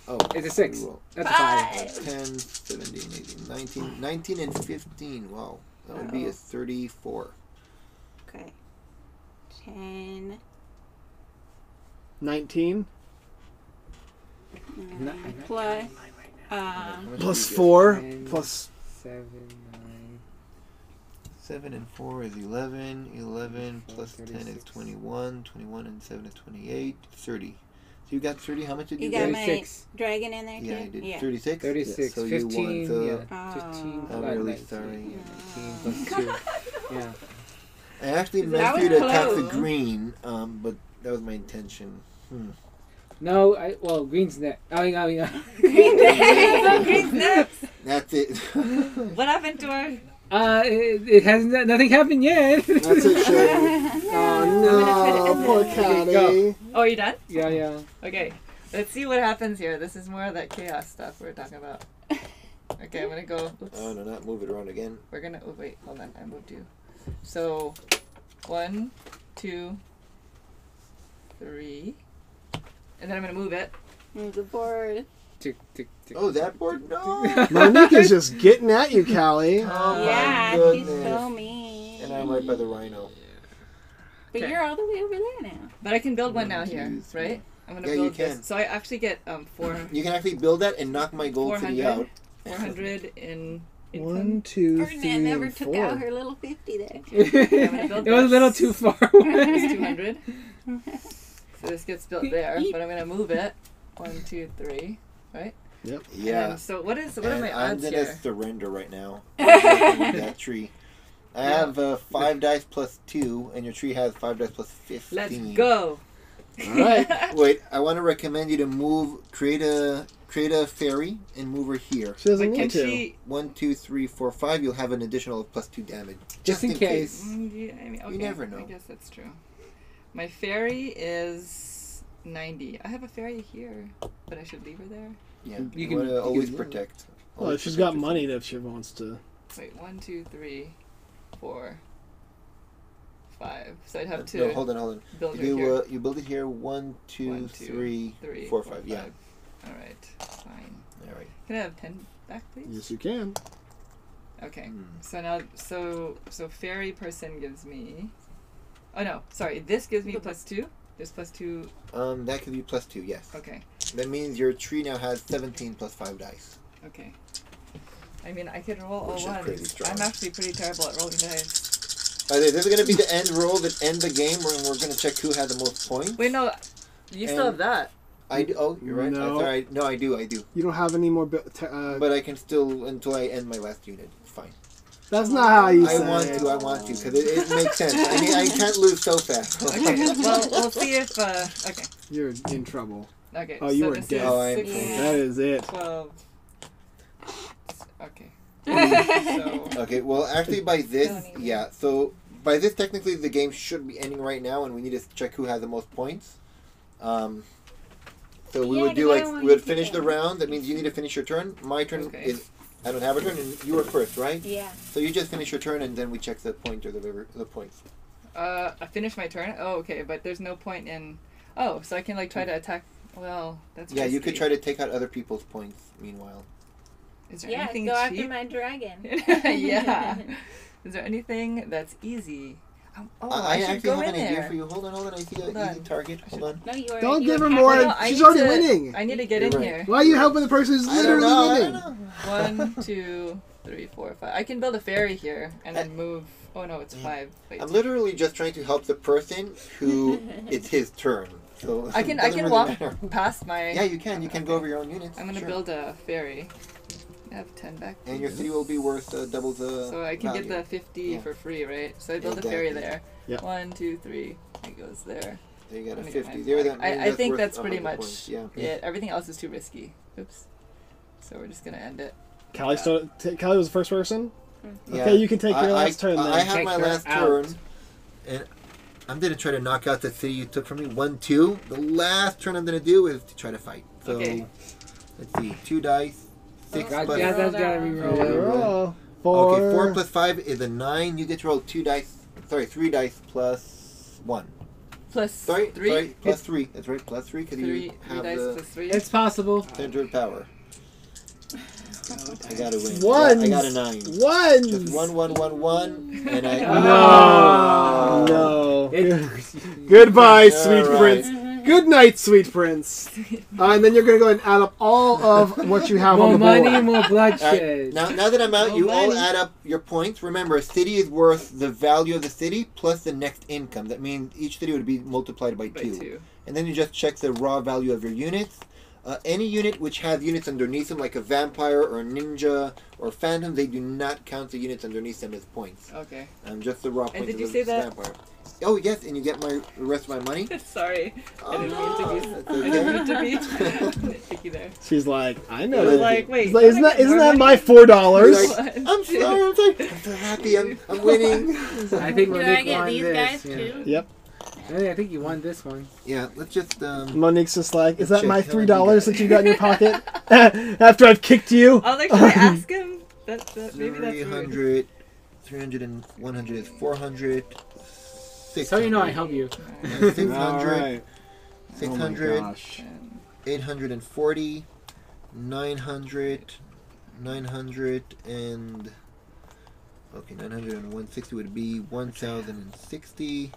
S2: Oh,
S3: It's a six.
S2: reroll.
S3: That's a five.
S5: Five.
S2: 10, 17, 18, 19, 19, and 15. Wow. That would be a 34.
S5: Okay. 10.
S1: 19.
S3: No,
S5: nine, plus,
S3: counting mine right now.
S5: uh,
S2: How much
S1: Plus
S2: do you get?
S1: four.
S3: Ten. Seven, nine.
S2: 7 and 4 is 11. 11 plus 10 is 21. 21 and 7 is 28. 30. So you got 30. How much did you,
S5: You
S2: get?
S5: got my
S3: 36.
S5: dragon in there too?
S2: yeah, I did.
S5: Yeah.
S2: 36?
S3: 36,
S2: So
S3: 15,
S2: you won. So
S3: yeah.
S5: Oh.
S3: 15,
S2: I'm
S3: uh,
S2: really
S3: 19,
S2: sorry.
S3: 19 plus 2. [LAUGHS] Yeah.
S2: I actually meant for you to attack the green, um, but that was my intention. Hmm.
S3: No, I well, green's next. Oh, yeah, yeah.
S5: Green
S4: So [LAUGHS] green [LAUGHS] snaps.
S2: That's it. [LAUGHS]
S4: What happened to her?
S3: Uh, it, it hasn't. Nothing happened yet.
S2: That's it, Shane.
S1: Oh no, poor Caddy.
S4: Oh, you done?
S3: yeah, yeah.
S4: Okay. Let's see what happens here. This is more of that chaos stuff we are talking about. Okay, I'm gonna go. Oops.
S2: Oh no, not move it around again.
S4: We're gonna. Oh wait, hold on. I moved you. So, one, two, three, and then I'm gonna move it.
S5: Move the board.
S3: Tick, tick, tick.
S2: Oh, that board? No. [LAUGHS]
S1: Monique is just getting at you, Callie. [LAUGHS]
S2: Oh
S5: yeah,
S2: my
S5: she's
S2: goodness.
S5: so mean.
S2: And I'm right by the rhino.
S5: but
S4: Okay.
S5: you're all the way over there now.
S4: But I can build one now here, right? I'm gonna
S2: Yeah, you
S4: build
S2: can.
S4: this. So I actually get um four [CLEARS THROAT]
S2: You can actually build that and knock my gold city
S4: 400.
S2: out.
S4: four hundred in income.
S1: One, two,
S5: Ferdinand
S1: three,
S5: never took
S1: four.
S5: out her little 50 there. [LAUGHS]
S3: it
S4: gonna
S3: was a little too far
S4: It's
S3: away.
S4: two hundred. So this gets built there, but I'm gonna move it. One, two, three. And
S2: Yeah.
S4: then- so what is what are
S2: and
S4: my
S2: I'm gonna
S4: here?
S2: surrender right now. [LAUGHS] That tree. I have uh, five dice plus two, and your tree has five dice plus fifteen.
S4: Let's go.
S1: All right. [LAUGHS]
S2: Wait, I want to recommend you to move, create a create a fairy, and move her here.
S1: She doesn't
S4: But
S1: need to.
S4: she?
S2: One, two, three, four, five. You'll have an additional plus two damage,
S3: Just in case.
S4: Mm, yeah, I mean, okay,
S2: never
S4: I guess that's true. My fairy is ninety. I have a fairy here, but I should leave her there.
S2: Yeah,
S3: You
S2: you,
S3: can-
S2: want
S3: you
S2: to always
S3: move.
S2: protect.
S1: Well,
S2: Always
S1: she's got
S2: protect
S1: money if she wants to.
S4: Wait, one, two, three, four, five. So I'd have to
S2: No, hold on, hold on.
S4: build
S2: You
S4: here.
S2: uh, you build it here. One, two,
S4: One, two,
S2: three,
S4: Three,
S2: four, five. Yeah.
S4: All right, fine.
S2: All right.
S4: Can I have ten back, please?
S1: Yes, you can.
S4: Okay.
S2: Hmm.
S4: So now, so so fairy person gives me. Oh no, sorry. This gives me plus two. This plus two.
S2: Um, that could be plus two. Yes.
S4: Okay.
S2: That means your tree now has seventeen plus five dice.
S4: Okay. I mean, I could roll all
S2: Which is
S4: ones. I'm actually pretty terrible at rolling dice.
S2: Okay, this is gonna be the end roll that end the game, where we're gonna check who had the most points.
S4: Wait, no. You still have that.
S2: I do. Oh, you're right.
S1: No.
S2: No. Sorry. No, I do. I do.
S1: You don't have any more. bu- Te- uh,
S2: But I can still until I end my last unit. It's fine.
S1: that's not how you
S2: I
S1: say
S2: want
S1: it.
S2: to. I want to because it, it makes sense. I mean, I can't lose so fast. [LAUGHS]
S4: Okay. well, we'll see if. Uh, okay.
S1: You're in trouble.
S4: Okay.
S1: Oh, you
S4: so
S1: are
S4: this
S1: dead.
S4: is
S2: Oh, I am
S4: 16,
S5: Yeah.
S1: That is it.
S4: 12. Okay. [LAUGHS] so.
S2: Okay. Well, actually, by this,
S5: Don't even.
S2: yeah. So by this, technically, the game should be ending right now, and we need to check who has the most points. Um. So we
S5: Yeah,
S2: would do
S5: 'cause I
S2: like
S5: don't want
S2: we would
S5: you
S2: finish the
S5: fail.
S2: round. That means you need to finish your turn. My turn
S4: Okay.
S2: is I don't have a turn, and you were first, right?
S5: Yeah.
S2: So you just finish your turn, and then we check the point or the river, the points.
S4: Uh, I finished my turn. Oh, okay, but there's no point in. Oh, so I can like try to attack. Well, that's.
S2: Yeah, you could try to take out other people's points. Meanwhile,
S4: Is there
S5: Yeah,
S4: anything
S5: go after my dragon. [LAUGHS]
S4: yeah. [LAUGHS] Is there anything that's easy? Um, oh,
S2: I,
S4: I,
S2: I actually have
S4: in
S2: an idea
S4: there.
S2: for you. Hold on, hold on. I see
S4: Hold
S2: an
S4: on.
S2: easy target. Hold on.
S5: No, you already
S1: Don't
S5: you
S1: give her more.
S5: it.
S4: No,
S1: She's already
S4: to-
S1: winning.
S4: I need to get
S2: You're
S4: in
S2: right.
S4: here.
S1: Why are you helping the person who's literally
S2: know.
S1: Winning?
S4: One, [LAUGHS] two, three, four, five. I can build a ferry here and then move. Oh no, it's
S2: Yeah.
S4: five. Wait.
S2: I'm literally just trying to help the person who [LAUGHS] it's his turn. So
S4: I can [LAUGHS] I can
S2: really
S4: walk
S2: matter.
S4: past my.
S2: Yeah, you can. You can go over your own units.
S4: I'm gonna
S2: sure.
S4: build a ferry. I have ten back.
S2: And your
S4: please.
S2: city will be worth uh, double the.
S4: So I can get the 50
S2: Yeah.
S4: for free, right? So I build a ferry there.
S1: Yep.
S4: One, two, three. It goes there.
S2: There you got a
S4: Let me get
S2: 50. There, that,
S4: I, I think that's pretty much
S2: points. Yeah.
S4: it. Everything else is too risky. Oops. So we're just gonna end it.
S1: Callie, started, t- Callie was the first person.
S2: Yeah.
S1: Okay, you can take your
S2: I,
S1: last
S2: I,
S1: turn then.
S2: I have
S3: Take
S2: my last
S3: out.
S2: turn, and I'm gonna try to knock out the city you took from me. One, two. The last turn I'm gonna do is to try to fight. So
S4: Okay.
S2: let's see, two dice, six
S3: God,
S2: plus.
S3: yeah, that's gotta be
S5: Roll
S3: rolled.
S1: Roll. Four.
S2: Okay, four plus five is a nine. You get to roll two dice. Sorry, three dice plus one.
S4: Plus
S2: Sorry,
S4: three.
S2: sorry, plus three. That's right, plus three because
S4: Three,
S2: you
S4: three
S2: have
S4: dice
S2: the
S4: plus three.
S3: It's possible.
S2: center of power. I gotta win.
S1: Ones.
S2: I got a nine.
S1: Ones.
S2: Just one, one, one, one, and I. [LAUGHS] [LAUGHS]
S1: No. No.
S3: It- [LAUGHS]
S1: Goodbye, sweet
S2: right.
S1: prince. Good night, sweet prince. Uh, and then you're gonna go and add up all of what you have
S3: more
S1: on the
S3: money,
S1: board.
S3: more
S2: All right,
S3: bloodshed.
S2: now, now that I'm out,
S4: No
S2: you all
S4: money.
S2: add up your points. Remember, a city is worth the value of the city plus the next income. That means each city would be multiplied by,
S4: by
S2: two.
S4: two.
S2: And then you just check the raw value of your units. Uh, any unit which has units underneath them, like a vampire or a ninja or phantom, they do not count the units underneath them as points.
S4: Okay.
S2: Um, just the raw
S4: And
S2: points
S4: did
S2: of
S4: you
S2: the
S4: say that-
S2: vampire. Oh yes, and you get my the rest of my money. [LAUGHS]
S4: Sorry.
S2: Oh,
S4: I didn't mean to be.
S2: that's
S4: I didn't mean to be [LAUGHS] [LAUGHS] picky there.
S1: She's like, I
S4: I
S1: know.
S4: was
S1: that.
S4: like, wait.
S1: She's like, isn't
S4: don't
S1: that
S4: get
S1: isn't
S4: more
S1: that
S4: money?
S1: my four dollars?
S2: Like, I'm sorry. I'm, sorry. I'm so happy. I'm, I'm winning.
S3: I think
S5: Do I get
S3: won
S5: these
S3: this.
S5: guys
S3: yeah.
S5: too?
S1: Yep.
S3: Hey, I think you won this one.
S2: Yeah, let's just um.
S1: Monique's just like, is that my three dollars that you got in your pocket after I've kicked you?
S4: I'll actually ask him. That, that maybe that's rude.
S2: 300, 300 and 100 is 400.
S3: So you know I help you.
S2: 600.
S1: right.
S2: 600.
S1: Oh
S2: 840. 900. 900 and. Okay, 900 and 160 would be 1060.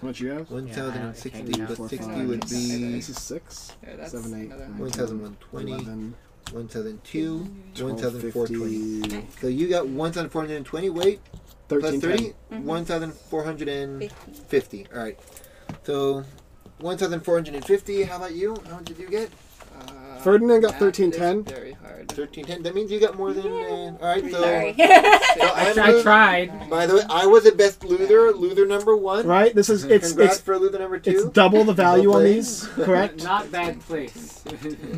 S1: How much you have?
S2: 1,060
S3: Yeah,
S2: thousand
S3: I
S2: and sixty
S3: can't
S2: plus
S1: count.
S2: sixty
S1: Four,
S2: would be
S1: This is six.
S4: There,
S1: Seven, eight,
S4: another
S1: nine,
S2: one
S4: hundred.
S2: thousand one twenty,
S1: Eleven,
S2: one thousand two, one
S1: 12,
S2: thousand four twenty.
S1: 50,
S2: So you got one thousand four hundred and twenty weight plus
S1: 13,
S2: thirty,
S1: 10.
S2: one thousand four hundred and
S5: Fifty.
S2: fifty. All right. So one thousand four hundred and fifty. How about you? How much did you get?
S4: Uh,
S1: Ferdinand got 1310.
S4: Very hard.
S2: Thirteen ten. That means you got more than. Uh, all right. So,
S5: Sorry. [LAUGHS] [LAUGHS]
S2: so
S3: I,
S2: I'm
S3: I tried.
S2: By the way, I was the best Luther. Luther number one.
S1: Right. This is it's
S2: Congrats
S1: it's
S2: for Luther number two.
S1: it's double the value on these. Correct. [LAUGHS]
S3: Not bad place.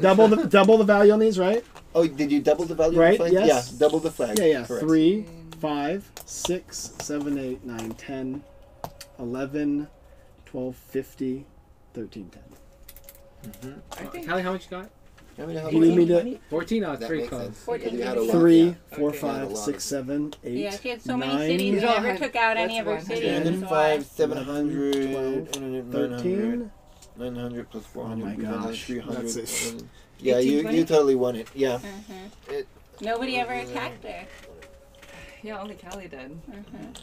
S1: double the double the value on these. Right.
S2: oh, did you double the value?
S1: Right,
S2: Of the flag?
S1: yes.
S2: Yeah. Double the flag.
S1: Yeah. Yeah.
S2: Correct.
S1: Three, five, six, seven, eight, nine, ten, eleven, twelve, fifty, thirteen, ten.
S4: I think
S3: Kelly, how much you got?
S2: How many- how
S1: Do you need me to?
S5: 20.
S3: 14? Oh, it's
S2: That
S3: pretty
S2: makes
S3: close.
S2: sense.
S5: Fourteen.
S2: Because you had a lot,
S1: Three,
S2: yeah.
S1: four,
S4: Okay.
S1: five,
S2: Had a lot
S1: six,
S2: of-
S1: seven, eight,
S5: Yeah, she had so many
S1: nine,
S5: cities.
S4: You
S5: We
S4: don't
S5: never
S4: have-
S5: took out any
S4: that's
S5: of her
S4: one.
S5: cities.
S2: And then
S5: so
S2: five,
S5: I-
S2: seven hundred,
S1: 12,
S2: 900,
S1: 13.
S2: 900 plus four
S1: Oh
S2: hundred.
S1: my gosh,
S2: 300.
S1: that's it.
S2: and- Yeah, you,
S4: 1820?
S2: you totally won it. Yeah.
S5: Mhm.
S2: It-
S5: Nobody ever attacked her.
S4: Yeah, only Callie did.
S5: Mhm.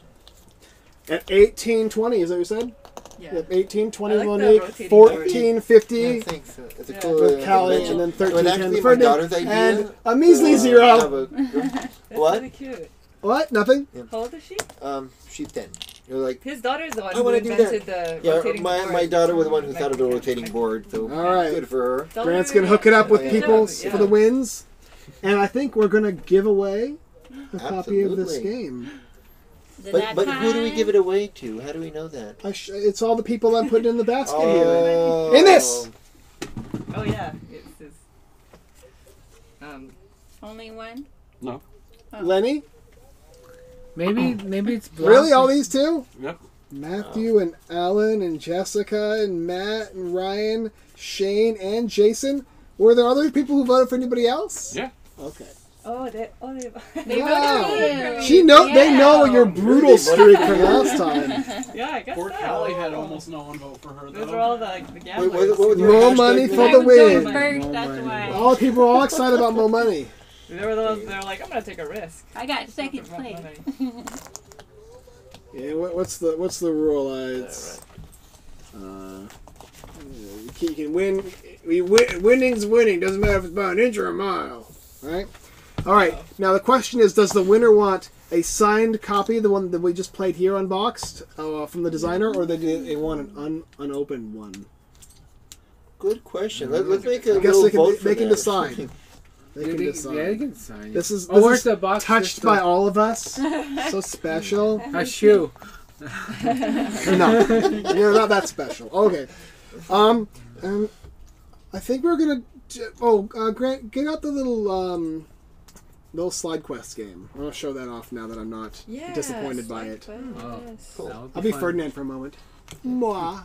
S1: At eighteen twenty, is that what you said?
S4: Yeah.
S1: Yep, 18, 20,
S4: I like
S1: we'll
S4: the
S1: need
S4: rotating
S1: 14, 50
S2: Yeah, thanks. Uh, It's a
S4: Yeah.
S2: cool
S1: with Callie, and then
S2: It
S1: 13,
S2: was
S1: 10
S2: actually my
S1: Ferdinand,
S2: daughter's idea.
S1: and a measly
S2: uh,
S1: zero.
S2: have a- [LAUGHS]
S4: That's
S2: What?
S4: really cute.
S1: What? Nothing?
S4: How old is she?
S2: um, she's ten. You're like,
S4: His daughter's the one
S2: I
S4: who
S2: wanna do
S4: invented the
S2: yeah.
S4: rotating
S2: My,
S4: board.
S2: my daughter was the one who thought of the rotating board, so
S1: All right.
S2: good for her.
S4: Don't
S1: Grant's
S4: worry,
S1: gonna hook it up with
S2: Yeah.
S1: people
S4: Yeah.
S1: for the wins, and I think we're gonna give away a copy of this
S2: Absolutely.
S1: game.
S5: Did
S2: But but who do we give it away to? How do we know that?
S1: I sh- it's all the people I'm putting in the basket here.
S2: Oh.
S1: In this!
S4: Oh yeah, it's his. Um,
S5: Only one?
S6: No.
S1: Lenny,
S3: Maybe maybe it's
S1: really? All these two?
S6: Yep.
S1: Matthew and Alan and Jessica and Matt and Ryan, Shane and Jason. Were there other people who voted for anybody else?
S6: Yeah.
S1: Okay.
S4: Oh, they, oh, they. [LAUGHS]
S5: They
S1: Wow.
S5: voted for you.
S1: She know they know your brutal streak from last time. [LAUGHS]
S4: yeah, I guess
S6: Poor
S4: so.
S6: Callie had almost no one vote for her though.
S4: Those are all the, like, the gamblers.
S2: what, what was your
S1: More money for the
S5: was going
S1: win.
S5: First, that's why.
S1: All people are all excited about more money. [LAUGHS]
S4: They were those. They were like, I'm gonna take a risk.
S5: I got second
S4: More
S5: place.
S1: Yeah, what, what's the what's the rule? Uh, it's, uh, you, can, you can win. We win. Winning's winning. Doesn't matter if it's by an inch or a mile. Right. All right. Now the question is: Does the winner want a signed copy, the one that we just played here unboxed uh, from the designer, or they do they want an un, unopened one?
S2: Good question. Let, let's make a
S1: I guess
S2: little
S1: they can-
S2: vote for
S1: they can
S2: that.
S1: decide. [LAUGHS] They can
S3: they,
S1: decide.
S3: yeah, they can sign.
S1: This is
S3: oh,
S1: this
S3: where's
S1: is
S3: the box?
S1: touched by
S3: the-
S1: all of us. [LAUGHS] so special. [LAUGHS]
S3: a shoe.
S1: no, you're not that special. Okay. Um, and I think we're gonna. Oh, uh, Grant, get out the little um, little slide quest game. I'm gonna show that off now that I'm not
S4: Yeah.
S1: disappointed by it.
S3: Oh.
S4: Yes.
S2: Cool.
S3: That
S1: I'll be
S3: fun.
S1: Ferdinand for a moment. Mwah.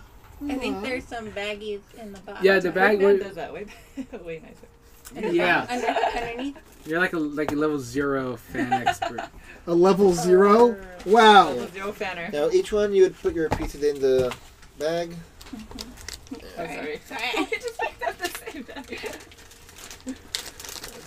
S5: I think there's some baggies in the box.
S3: Yeah, the bag.
S4: Ferdinand
S3: Where,
S4: does that way, [LAUGHS] way nicer.
S3: yeah,
S5: Under, underneath.
S3: you're like a like a level zero fan [LAUGHS] expert.
S1: A level zero. Wow.
S4: Level zero fanner.
S2: Now each one you would put your pieces in the bag.
S4: Oh, [LAUGHS] sorry.
S5: Sorry.
S4: I just picked up the same time.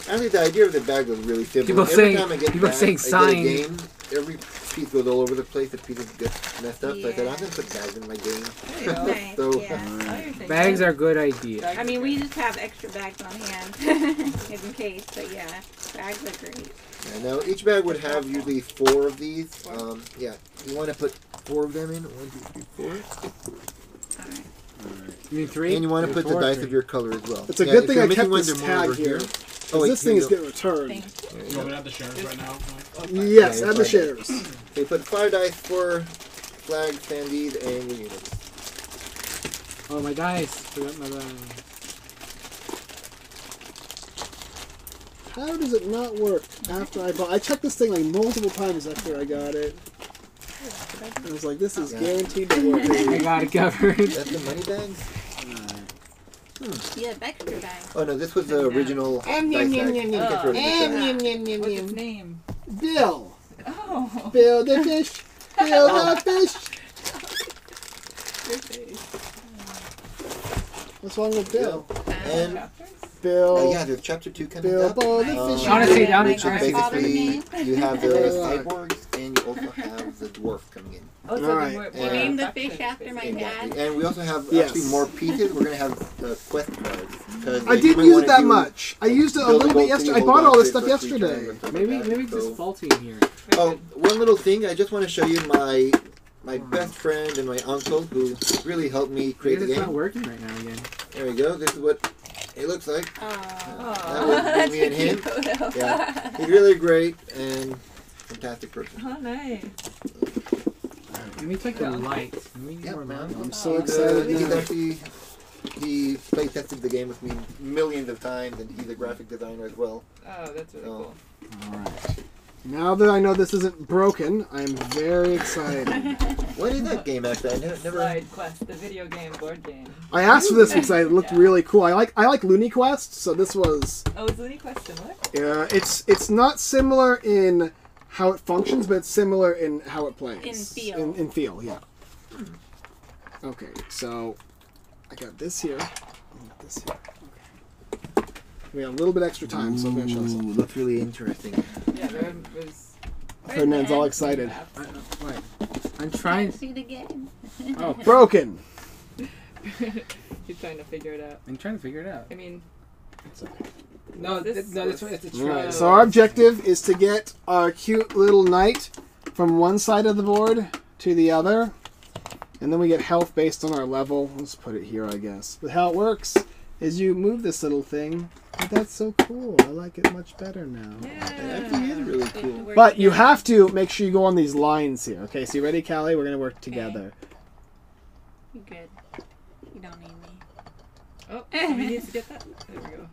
S2: Actually, the idea of the bag was really simple.
S3: People
S2: every
S3: saying-
S2: time I get
S3: people
S2: back,
S3: saying
S2: I get a
S3: sign.
S2: game, every piece goes all over the place. The pieces get messed up. So I said, I'm gonna put bags in my game.
S4: There you go. [LAUGHS]
S5: Nice,
S2: So-
S5: yeah. [LAUGHS]
S4: Now.
S3: Bags are a good idea.
S5: I mean, we just have extra bags on hand [LAUGHS] in case, but yeah, bags are great.
S2: Yeah, now each bag would have usually four of these. Um, yeah, you want to put four of them in. One, two, three, four.
S5: All right.
S3: You mean three?
S2: And you want to
S3: Three,
S2: put the
S3: four,
S2: dice
S3: three.
S2: of your color as well.
S1: It's a
S2: Yeah,
S1: good thing I kept
S2: missing one,
S1: this tag
S2: over
S1: here.
S2: Oh, wait,
S1: this thing is getting returned.
S5: Thank
S2: There you
S6: You
S2: go.
S6: want me to have the shares right now?
S1: Yes,
S2: Yeah,
S1: add the
S2: fine.
S1: shares.
S2: So put five dice for flag, standees, and your units.
S3: Oh my dice! Forgot my dice.
S1: How does it not work after I bought? I checked this thing like multiple times after I got it. I was like, this is guaranteed to [LAUGHS] work.
S3: I got it covered.
S2: That's the money bags.
S5: You have extra bags.
S2: Oh no, this was the original dice bag. in the bag.
S4: What's his name?
S1: Bill.
S4: Oh.
S1: Bill the fish. [LAUGHS] Bill the
S4: oh. fish. [LAUGHS]
S1: What's wrong with Bill?
S2: And
S4: Chapters?
S1: Bill.
S2: Uh, yeah, there's chapter two coming up.
S1: Bilbo the
S2: Um,
S1: fish.
S3: I wanna see it, I wanna-
S2: which
S3: I wanna see
S2: is
S3: it.
S2: basically you have the [LAUGHS] cyborgs and you also have the dwarf coming in.
S4: Oh, so
S1: Alright.
S4: the more,
S2: You
S4: more
S2: named
S5: the fish after my
S4: basically.
S5: dad?
S2: And we also have
S1: Yes.
S2: actually more pieces. We're gonna have uh, quest cards. 'cause,
S1: I didn't use it that much. I used it a little bit yesterday. I bought all this stuff
S2: for three turns
S1: yesterday.
S2: and stuff like
S3: Maybe
S2: that.
S3: maybe it's
S2: So-
S3: just faulty here.
S2: Oh, one little thing. I just want to show you my my best friend and my uncle who really helped me create
S3: Maybe
S2: the
S3: it's not
S2: game.
S3: working right now again.
S2: There we go. This is what it looks like.
S5: Aw.
S2: That would be
S4: that's
S2: me and him.
S4: photo.
S2: Yeah, he's really great and fantastic person.
S4: Oh, nice.
S3: Let me take the light. We need
S2: Yeah,
S3: more
S2: man.
S1: I'm so
S2: He's, uh,
S1: excited
S2: he's actually he play tested the game with me millions of times, and he's a graphic designer as well.
S4: Oh, that's really
S2: Oh.
S4: cool.
S1: All right. Now that I know this isn't broken, I'm very excited. [LAUGHS]
S2: What is that game actually? I never. never
S4: Slide Quest, the video game board game.
S1: I asked for this because it [LAUGHS] looked
S4: Yeah.
S1: really cool. I like I like Looney Quest, so this was.
S4: Oh, is Looney Quest similar?
S1: Uh, it's it's not similar in how it functions, but it's similar in how it plays.
S5: In feel.
S1: In, in feel, yeah. Okay, so I got this here. I got this here. Okay. We have a little bit extra time, so I'm gonna show
S2: Ooh,
S1: some.
S2: looks really interesting.
S4: Yeah, there was.
S1: Ferdinand's all excited.
S3: I, I, wait. I'm trying.
S5: To see the game.
S3: Oh, [LAUGHS]
S1: Broken. [LAUGHS]
S4: He's trying to figure it out.
S3: I'm trying to figure it out.
S4: I mean,
S3: No,
S4: This
S3: th- no, that's
S4: was-
S3: it's a
S1: All right, so our objective is to get our cute little knight from one side of the board to the other, and then we get health based on our level. Let's put it here, I guess. But how it works is you move this little thing. But that's so cool. I like it much better now. Yeah.
S2: It actually is really cool.
S1: But you have to make sure you go on these lines here. Okay, so you ready, Callie? We're gonna work together.
S5: You good. You don't need me.
S4: oh, [LAUGHS] somebody needs to get that. There we go.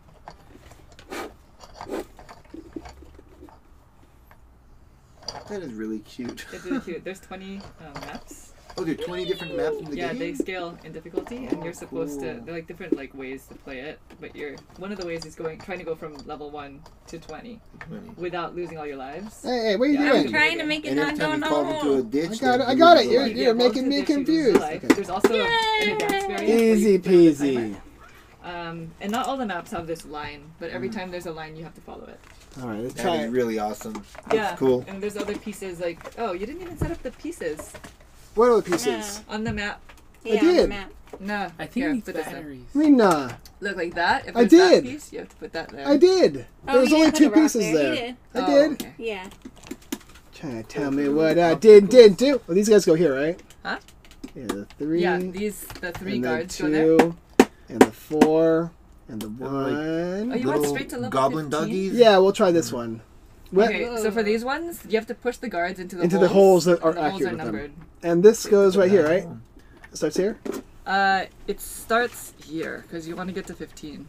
S2: That is really cute.
S4: It's really cute. There's 20 um, maps.
S2: Oh, there are 20 different maps in the
S4: yeah,
S2: game?
S4: Yeah, they scale in difficulty, and
S2: Oh,
S4: you're supposed to.
S2: cool.
S4: They're like different like ways to play it, but you're one of the ways is going trying to go from level one to 20
S2: 20.
S4: without losing all your lives.
S1: Hey, hey, what are you
S4: Yeah,
S5: I'm
S1: doing?
S5: trying to make it
S2: And
S5: not
S2: every
S5: go
S2: time you
S5: the
S2: fall into a ditch,
S1: I got it. I
S2: you
S1: got
S2: lose
S1: it.
S2: the
S1: You're,
S2: life.
S1: you're making me confused. Okay.
S4: There's also an advanced variant.
S1: Easy
S4: you play with a timer.
S1: peasy.
S4: Um, and not all the maps have this line, but
S1: Mm.
S4: every time there's a line, you have to follow it.
S1: All right, let's
S2: That
S1: try
S2: is
S1: it.
S2: really awesome. That's
S4: yeah.
S2: cool.
S4: And there's other pieces like, oh, you didn't even set up the pieces
S1: What are the pieces?
S4: on the map.
S5: Yeah,
S1: did.
S5: On the map.
S4: No,
S3: I think
S4: here,
S3: it needs
S4: put this there.
S3: batteries.
S1: I mean, nah.
S4: Look like that. If
S1: I
S4: there's that
S1: did.
S4: piece, you have to put that there.
S1: I did.
S5: Oh,
S1: There was
S5: you
S1: only
S5: put a
S1: two
S5: rock
S1: pieces
S5: there.
S1: there.
S5: You did.
S1: I
S4: Oh,
S1: did.
S4: okay.
S5: Yeah.
S1: Trying to tell me what I did did do. Well, these guys go here, right?
S4: Huh?
S1: Yeah, the three.
S4: Yeah, these the three
S1: and
S4: guards
S1: the
S4: go there.
S1: two, and the four, and the
S2: like-
S1: one.
S4: Oh, you went
S2: Little
S4: straight to level
S2: goblin
S4: 15?
S2: doggies.
S1: yeah, we'll try this one. What?
S4: Okay, so for these ones, you have to push the guards into the
S1: Into
S4: holes.
S1: the holes that are
S4: The holes
S1: accurate
S4: are
S1: with them.
S4: numbered.
S1: And this goes right here, right? It starts here.
S4: Uh, it starts here because you want to get to 15.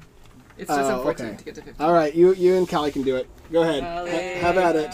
S4: It's just
S1: Oh,
S4: unfortunate
S1: okay.
S4: to get to 15.
S1: All right, you you and Callie can do it. Go ahead.
S4: Callie.
S1: Ha- have at it.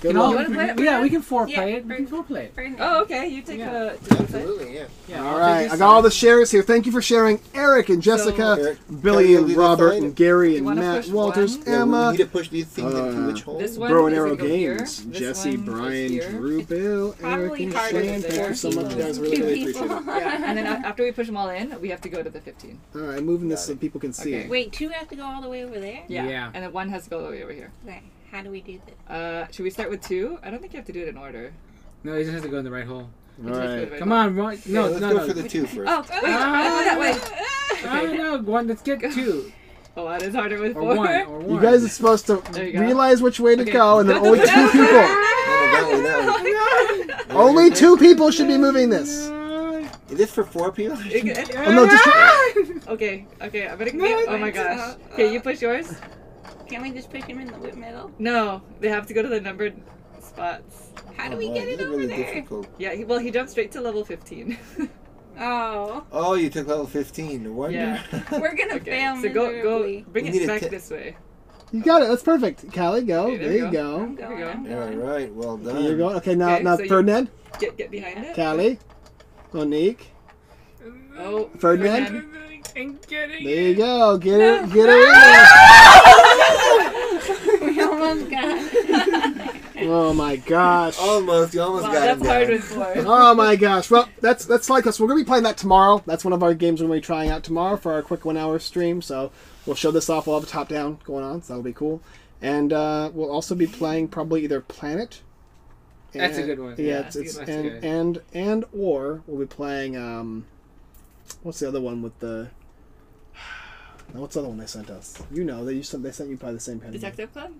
S1: Good
S3: Can all,
S1: luck.
S4: wanna play it,
S3: yeah, we can foreplay
S5: Yeah,
S3: it. We can foreplay it.
S5: Ferdinand.
S4: Oh, okay. You take
S3: Yeah.
S4: a. did you play?
S2: Absolutely, yeah.
S3: Yeah.
S1: All
S3: I'll
S1: right, I got all the shares here. Thank you for sharing, Eric and Jessica,
S2: Eric,
S1: Billy
S2: Kelly,
S1: and Robert and Gary and Matt, Walters,
S4: one?
S2: Yeah, we
S1: Emma,
S2: need to push these things into
S1: uh,
S2: which hole?
S4: This one
S1: Bro and Arrow
S4: gonna here.
S1: Games, Jesse, Brian,
S4: here.
S1: Drew, Bill, Eric, and Shane. Thank you so much, you guys. Really, really appreciate it. [LAUGHS]
S4: And then after we push them all in, we have to go to the 15.
S1: All right, moving this so people can see it.
S5: Wait, two have to go all the way over there?
S4: Yeah.
S3: Yeah.
S4: And then one has to go all the way over here.
S5: Okay. How do we do this?
S4: Uh, should we start with two? I don't think you have to do it in order.
S3: No, it just has to go in the right hole.
S1: All right.
S3: Come on, Ron.
S2: Yeah,
S3: No,
S2: let's
S3: no,
S2: go
S3: no.
S2: for the two first.
S4: Oh, wait.
S3: Ah.
S4: go that way.
S3: I don't know. One. Let's get [LAUGHS] two
S4: Oh, that is harder with
S3: or
S4: four.
S3: one or [LAUGHS] one.
S1: You guys are supposed to
S4: There you go.
S1: realize which way to
S4: Okay.
S1: go, and then
S4: Go
S1: only two people.
S2: No, no, that way, that way.
S1: Only two people should be moving this.
S2: Is this for four people? [LAUGHS]
S1: Oh no, just
S4: Okay, okay, I'm gonna
S3: No,
S4: get. Oh my gosh. Okay, you push yours?
S5: Can we just push him in the whip middle?
S4: No, they have to go to the numbered spots.
S5: How do
S2: Oh,
S5: we
S2: wow,
S5: get
S2: these
S5: it over
S2: really
S5: there?
S2: difficult.
S4: Yeah, he, well, he jumped straight to level 15. [LAUGHS]
S5: Oh.
S2: Oh, you took level 15. No wonder.
S4: Yeah. [LAUGHS]
S5: We're gonna
S4: okay,
S5: fail
S4: so go, go, bring
S2: We
S4: it back
S2: ti-
S4: this way.
S1: you got it. That's perfect. Callie, go.
S4: Okay,
S1: there,
S4: there
S1: you
S4: we
S1: go.
S5: I'm
S4: There we
S5: going,
S4: go.
S5: I'm
S2: All
S5: going.
S2: right, well done.
S1: Okay, you're going. Okay, now
S4: Okay,
S1: now
S4: so
S1: Ferdinand,
S4: Get get behind it.
S1: Callie, Monique,
S4: Oh,
S1: Ferdinand.
S3: I'm getting
S1: There you go. Get it. Get her in there. [LAUGHS]
S5: we almost got it. [LAUGHS]
S1: Oh my gosh.
S2: Almost, you almost
S4: Wow,
S2: got
S4: that's
S2: him
S4: hard
S2: down.
S4: with.
S1: Oh my gosh. Well, that's that's like us. We're gonna be playing that tomorrow. That's one of our games we're gonna be trying out tomorrow for our quick one hour stream. So we'll show this off. We'll have a top down going on, so that'll be cool. And uh, we'll also be playing probably either Planet.
S3: That's a good one.
S1: Yeah,
S3: Yeah,
S1: it's, it's
S3: that's
S1: and,
S3: good.
S1: and and or we'll be playing. Um, what's the other one with the? [SIGHS] What's the other one they sent us? You know, they sent they sent you probably the same pen.
S4: Detective Club?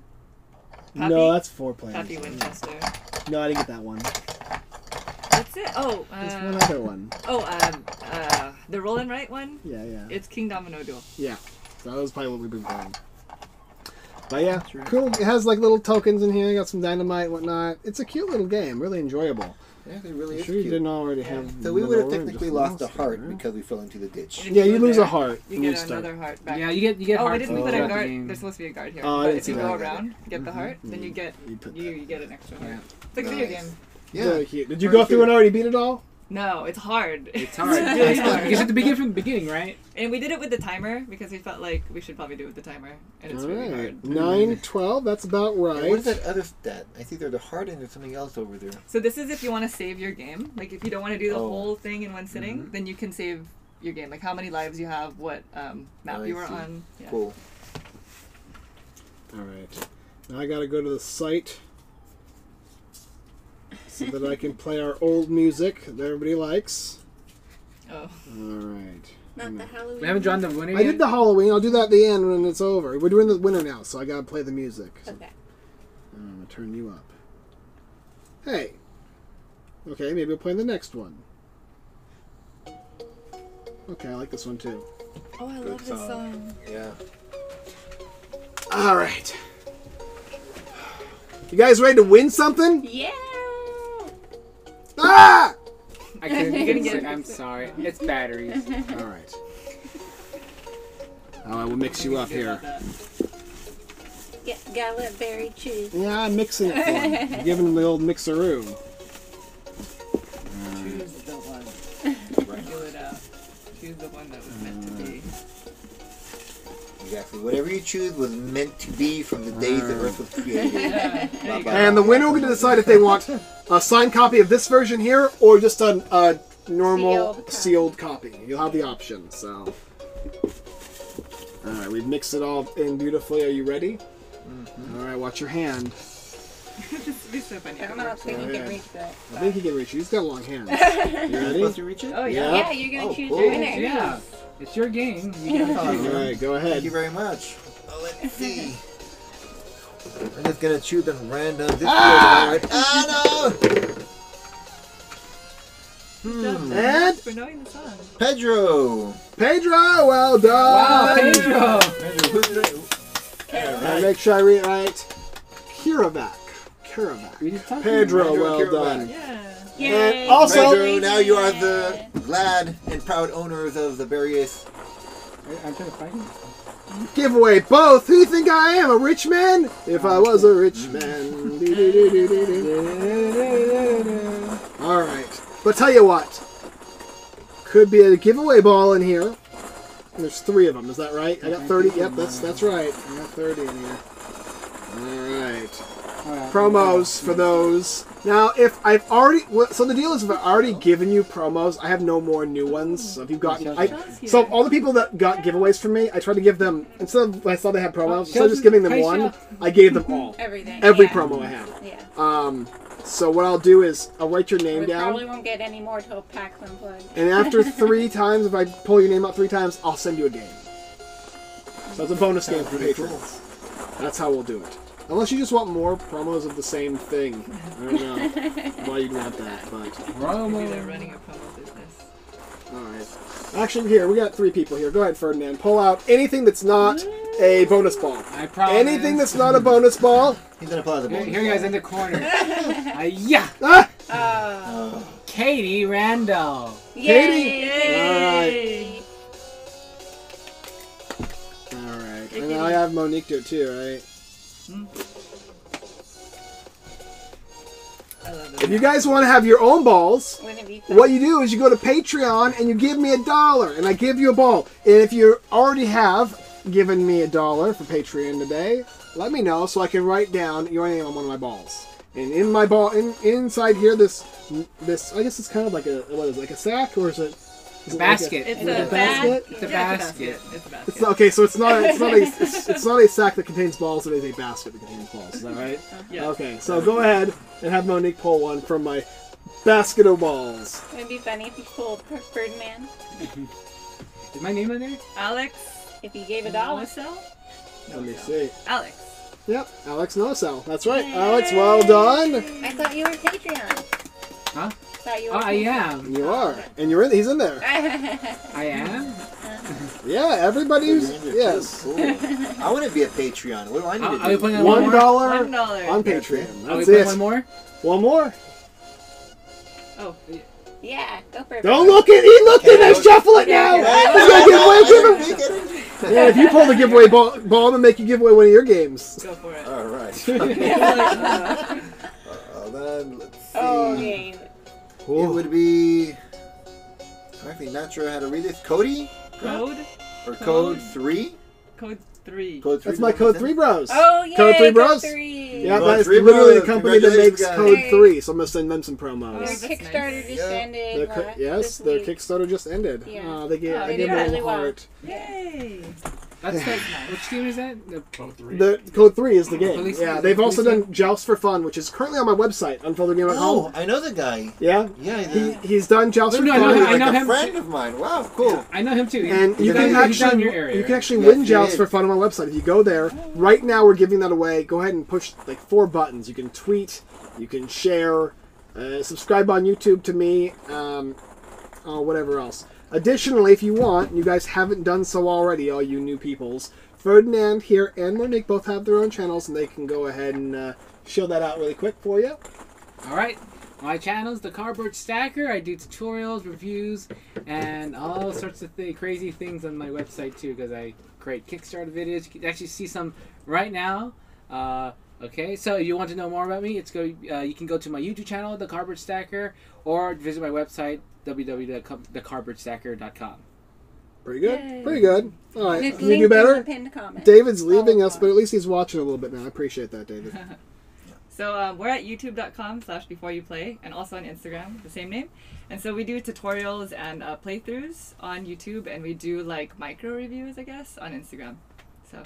S1: No, that's four players.
S4: Pappy Winchester.
S1: No, I didn't get that one.
S4: That's it. Oh,
S1: There's one
S4: uh,
S1: other one.
S4: oh, um, uh, the roll and write one.
S1: Yeah, yeah.
S4: It's Kingdomino Duel.
S1: Yeah, so that was probably what we've been playing. But yeah, cool. It has like little tokens in here. Got some dynamite, and whatnot. It's a cute little game. Really enjoyable.
S2: Yeah, they really
S1: I'm
S2: is
S1: sure you
S2: cute.
S1: didn't already have.
S2: So we would have technically lost a heart
S1: right?
S2: because we fell into the ditch.
S4: If
S1: Yeah, you lose
S4: there,
S1: a heart.
S4: You
S1: when
S4: get
S1: start.
S4: another heart back.
S3: Yeah, you get you get
S4: oh, we
S3: hearts
S4: didn't put
S3: you
S4: a
S3: start
S4: guard.
S3: game.
S4: There's supposed to be a guard here.
S1: Oh, I
S4: but
S1: didn't
S4: if
S1: see
S4: you
S1: that.
S4: go around, get the
S1: Mhm.
S4: heart, then you
S1: Mhm.
S4: get
S1: You
S4: you, you get an extra heart.
S3: Yeah.
S4: It's like a video game.
S2: Yeah.
S1: Did you go through
S2: cute.
S1: and already beat it all?
S4: No, it's hard.
S3: It's [LAUGHS] hard.
S4: It's really hard.
S3: because you have to begin from the beginning, right?
S4: And we did it with the timer because we felt like we should probably do it with the timer, and it's
S1: all
S4: really
S1: right.
S4: hard.
S1: Nine, twelve. That's about right.
S2: And what is that other stat? I think there's a heart and there's something else over there.
S4: So this is if you want to save your game. Like if you don't want to do the
S2: Oh.
S4: whole thing in one sitting,
S1: Mm-hmm.
S4: then you can save your game. Like how many lives you have, what um, map
S2: Oh,
S4: you were
S2: see.
S4: on. Yeah.
S2: Cool.
S1: All right. Now I gotta go to the site so that I can play our old music that everybody likes.
S4: Oh.
S1: All right.
S5: Not the Halloween.
S3: We haven't drawn the winner
S1: I
S3: yet.
S1: did the Halloween. I'll do that at the end when it's over. We're doing the winner now, so I gotta play the music. So
S5: Okay.
S1: Uh, I'm gonna turn you up. Hey. Okay, maybe we'll play the next one. Okay, I like this one too.
S4: Oh, I
S2: Good
S4: love this
S2: song.
S4: song.
S2: Yeah.
S1: All right. You guys ready to win something?
S5: Yeah.
S1: Ah!
S3: I couldn't [LAUGHS] get it. I'm sorry. It's batteries.
S1: All right. Oh, I will mix you up here.
S5: Get, gotta let Barry.
S1: Yeah, I'm mixing it for him. I'm giving him the old mixeroo.
S4: Choose the one. Fill it out. Choose the one that was meant to be.
S2: Exactly. Whatever you choose was meant to be from the day the Earth was created. [LAUGHS]
S4: Yeah. There you.
S1: And the winner will get to decide if they want a signed copy of this version here or just a, a normal
S5: Sealed
S1: sealed
S5: copy.
S1: copy. You'll have the option. So, all right, we've mixed it all in beautifully. Are you ready? Mm-hmm. All right, watch your hand. [LAUGHS]
S4: this would be so funny.
S5: I don't know if we
S1: Go
S5: can
S1: ahead.
S5: reach that.
S1: I think he can reach. it. He's got long hands. [LAUGHS] You
S2: Am I
S1: ready?
S2: supposed to reach it?
S4: Oh
S1: Yeah.
S4: yeah.
S5: Yeah, you're gonna
S2: Oh,
S5: choose
S2: cool.
S5: your winner.
S3: Yeah, it's your game. You gotta
S2: Oh.
S1: All right, go ahead.
S2: Thank you very much. Oh, let's see. I'm just gonna choose a random. This
S1: Ah!
S2: feels hard. Ah no! Hmm.
S1: And
S4: For knowing the song.
S2: Pedro.
S1: Pedro, well done.
S3: Wow, Pedro.
S2: Pedro. Who's the?
S1: And make sure I read it right. Kiravac. Kiravac.
S3: We just talked
S1: Pedro,
S2: Pedro
S1: well
S2: Kiravac.
S1: done.
S4: Yeah.
S5: Yay,
S1: And also-
S2: Pedro, now you are the glad and proud owners of the various.
S3: about- I'm trying to find him.
S1: Give away both. Who do you think I am? A rich man? If I was a rich man. [LAUGHS] All right. But tell you what. Could be a giveaway ball in here. There's three of them. Is that right? I got 30. Yep, that's that's right. I got 30 in here.
S3: Alright.
S1: promos for those. Now, if I've already, so the deal is, if I've already given you promos, I have no more new ones. So if you've gotten, I, so all the people that got giveaways from me, I tried to give them instead of I saw they had promos, instead of just giving them one, I gave them all, [LAUGHS]
S5: Everything.
S1: every
S5: yeah.
S1: promo I have.
S5: Yeah.
S1: Um, so what I'll do is I'll write your name
S5: We
S1: down,
S5: probably won't get any more till PAX Unplugged.
S1: and after [LAUGHS] three times, if I pull your name out three times, I'll send you a game. So it's a bonus game for
S2: pretty
S1: patrons. That's how we'll do it. Unless you just want more promos of the same thing. I don't know [LAUGHS] why you'd want that, but
S4: Maybe they're running a promo business.
S1: alright. Actually, here, we got three people here. Go ahead, Ferdinand. Pull out anything that's not a bonus ball.
S3: I promise.
S1: Anything that's not a bonus ball.
S2: He's gonna pause the
S3: Here,
S2: bonus.
S3: here you guys in the corner. [LAUGHS] uh, yeah,
S1: Ah!
S5: Oh.
S3: Katie Randall.
S1: Katie!
S5: Yay!
S1: Alright. And now I have Monique do it too, right?
S4: This.
S1: If you guys want to have your own balls,
S5: Wouldn't it be fun?
S1: what you do is you go to Patreon and you give me a dollar, and I give you a ball. And if you already have given me a dollar for Patreon today, let me know so I can write down your name on one of my balls. And in my ball, in inside here, this this I guess it's kind of like a what is it, like a sack or is it? Is
S3: The
S1: like a-
S3: basket.
S4: It's a
S1: a basket?
S3: It's a basket.
S4: It's a basket.
S1: It's okay, so it's not it's not a it's, it's not a sack that contains balls. It is a basket that contains balls. Is that right?
S4: Yeah.
S1: Okay, so go ahead and have Monique pull one from my basket of balls.
S5: It'd be funny if you pulled Fer- Ferdinand.
S3: Is my name in there?
S4: Alex.
S5: If you gave a dollar.
S4: Noacel?
S1: Let me see.
S4: Alex.
S1: Yep, Alex Nosel. That's right. Alex, well done.
S5: I thought you were Patreon.
S3: Huh?
S5: Thought you were
S3: Oh, I am.
S1: You are, and you're in. He's in there.
S3: I am. [LAUGHS]
S1: Yeah, everybody's yes.
S2: Cool. I want to be a Patreon. What do I need
S3: Are,
S2: to
S3: are we
S2: do?
S3: putting on
S1: One
S4: One dollar.
S1: on Patreon.
S2: it.
S3: Are we
S1: That's
S3: putting
S1: it.
S3: one more?
S1: One more.
S4: Oh,
S5: yeah, go for it.
S1: Don't look at. He looked at it. Shuffle it now. He's gonna give away. Give him.
S2: Get it?
S1: Yeah, if you pull the giveaway ball, ball, I'm make you give away one of your games.
S4: go for it.
S2: All right. [LAUGHS]
S4: Yeah. [LAUGHS]
S2: Uh, then let's see.
S5: Oh, okay.
S2: It would be. I'm actually not sure how to read this. Cody
S4: Code.
S2: or code
S4: Code.
S2: three?
S4: Code three.
S2: Code three.
S1: That's my code three bros.
S5: Oh, yeah.
S1: Code three bros.
S5: Three.
S1: Yeah,
S2: Code
S1: that is
S2: Three
S1: literally the company that makes
S2: Congratulations,
S1: Code. Three. So I'm gonna send them some
S5: Their
S1: promos.
S4: that's
S5: Kickstarter
S4: nice.
S5: just
S2: Yeah.
S5: ended.
S1: Their,
S5: last-
S1: yes,
S5: this
S1: their
S5: week.
S1: Kickstarter just ended.
S5: Yeah.
S1: Uh, they gave,
S4: Oh,
S1: I
S4: they
S1: gave
S4: did
S1: them a
S5: really
S1: little
S5: well.
S4: Yay.
S3: That's the, which team is that? The,
S6: Code three.
S1: The Code Three is the game.
S3: Police-
S1: Yeah, they've also
S3: police-
S1: done Joust for Fun, which is currently on my website, unfilteredgamer.com.
S2: Oh, I know the guy.
S1: Yeah,
S2: Yeah,
S1: he, he's done Joust for
S3: No, no,
S1: Fun.
S3: no,
S2: like
S3: I know
S2: a
S3: him
S2: friend
S3: too.
S2: of mine. Wow, cool.
S3: I know him too.
S1: And
S3: He's
S1: you
S3: down-
S1: can
S3: he's down
S1: actually
S3: your area.
S1: you can actually
S2: Yes,
S1: win
S2: he
S1: Joust for fun on my website. If you go there right now, we're giving that away. Go ahead and push like four buttons. You can tweet, you can share, uh, subscribe on YouTube to me, um, oh, whatever else. Additionally, if you want, you guys haven't done so already, all you new peoples. Ferdinand here and Monique both have their own channels, and they can go ahead and uh, show that out really quick for you.
S3: All right. My channel's the Cardboard Stacker. I do tutorials, reviews, and all sorts of th- crazy things on my website too. Because I create Kickstarter videos. You can actually see some right now. Uh, okay, so you want to know more about me? It's go. Uh, you can go to my YouTube channel, the Cardboard Stacker, or visit my website www.thecardboardstacker.com.
S1: Pretty good.
S4: Yay.
S1: Pretty good. All right.
S5: And
S1: Can we do better?
S5: the pinned comment.
S1: David's leaving us, but at least he's watching a little bit now. I appreciate that, David. [LAUGHS]
S4: So um, we're at youtube.com slash before you play and also on Instagram, the same name. And so we do tutorials and uh, playthroughs on YouTube and we do like micro reviews, I guess, on Instagram. So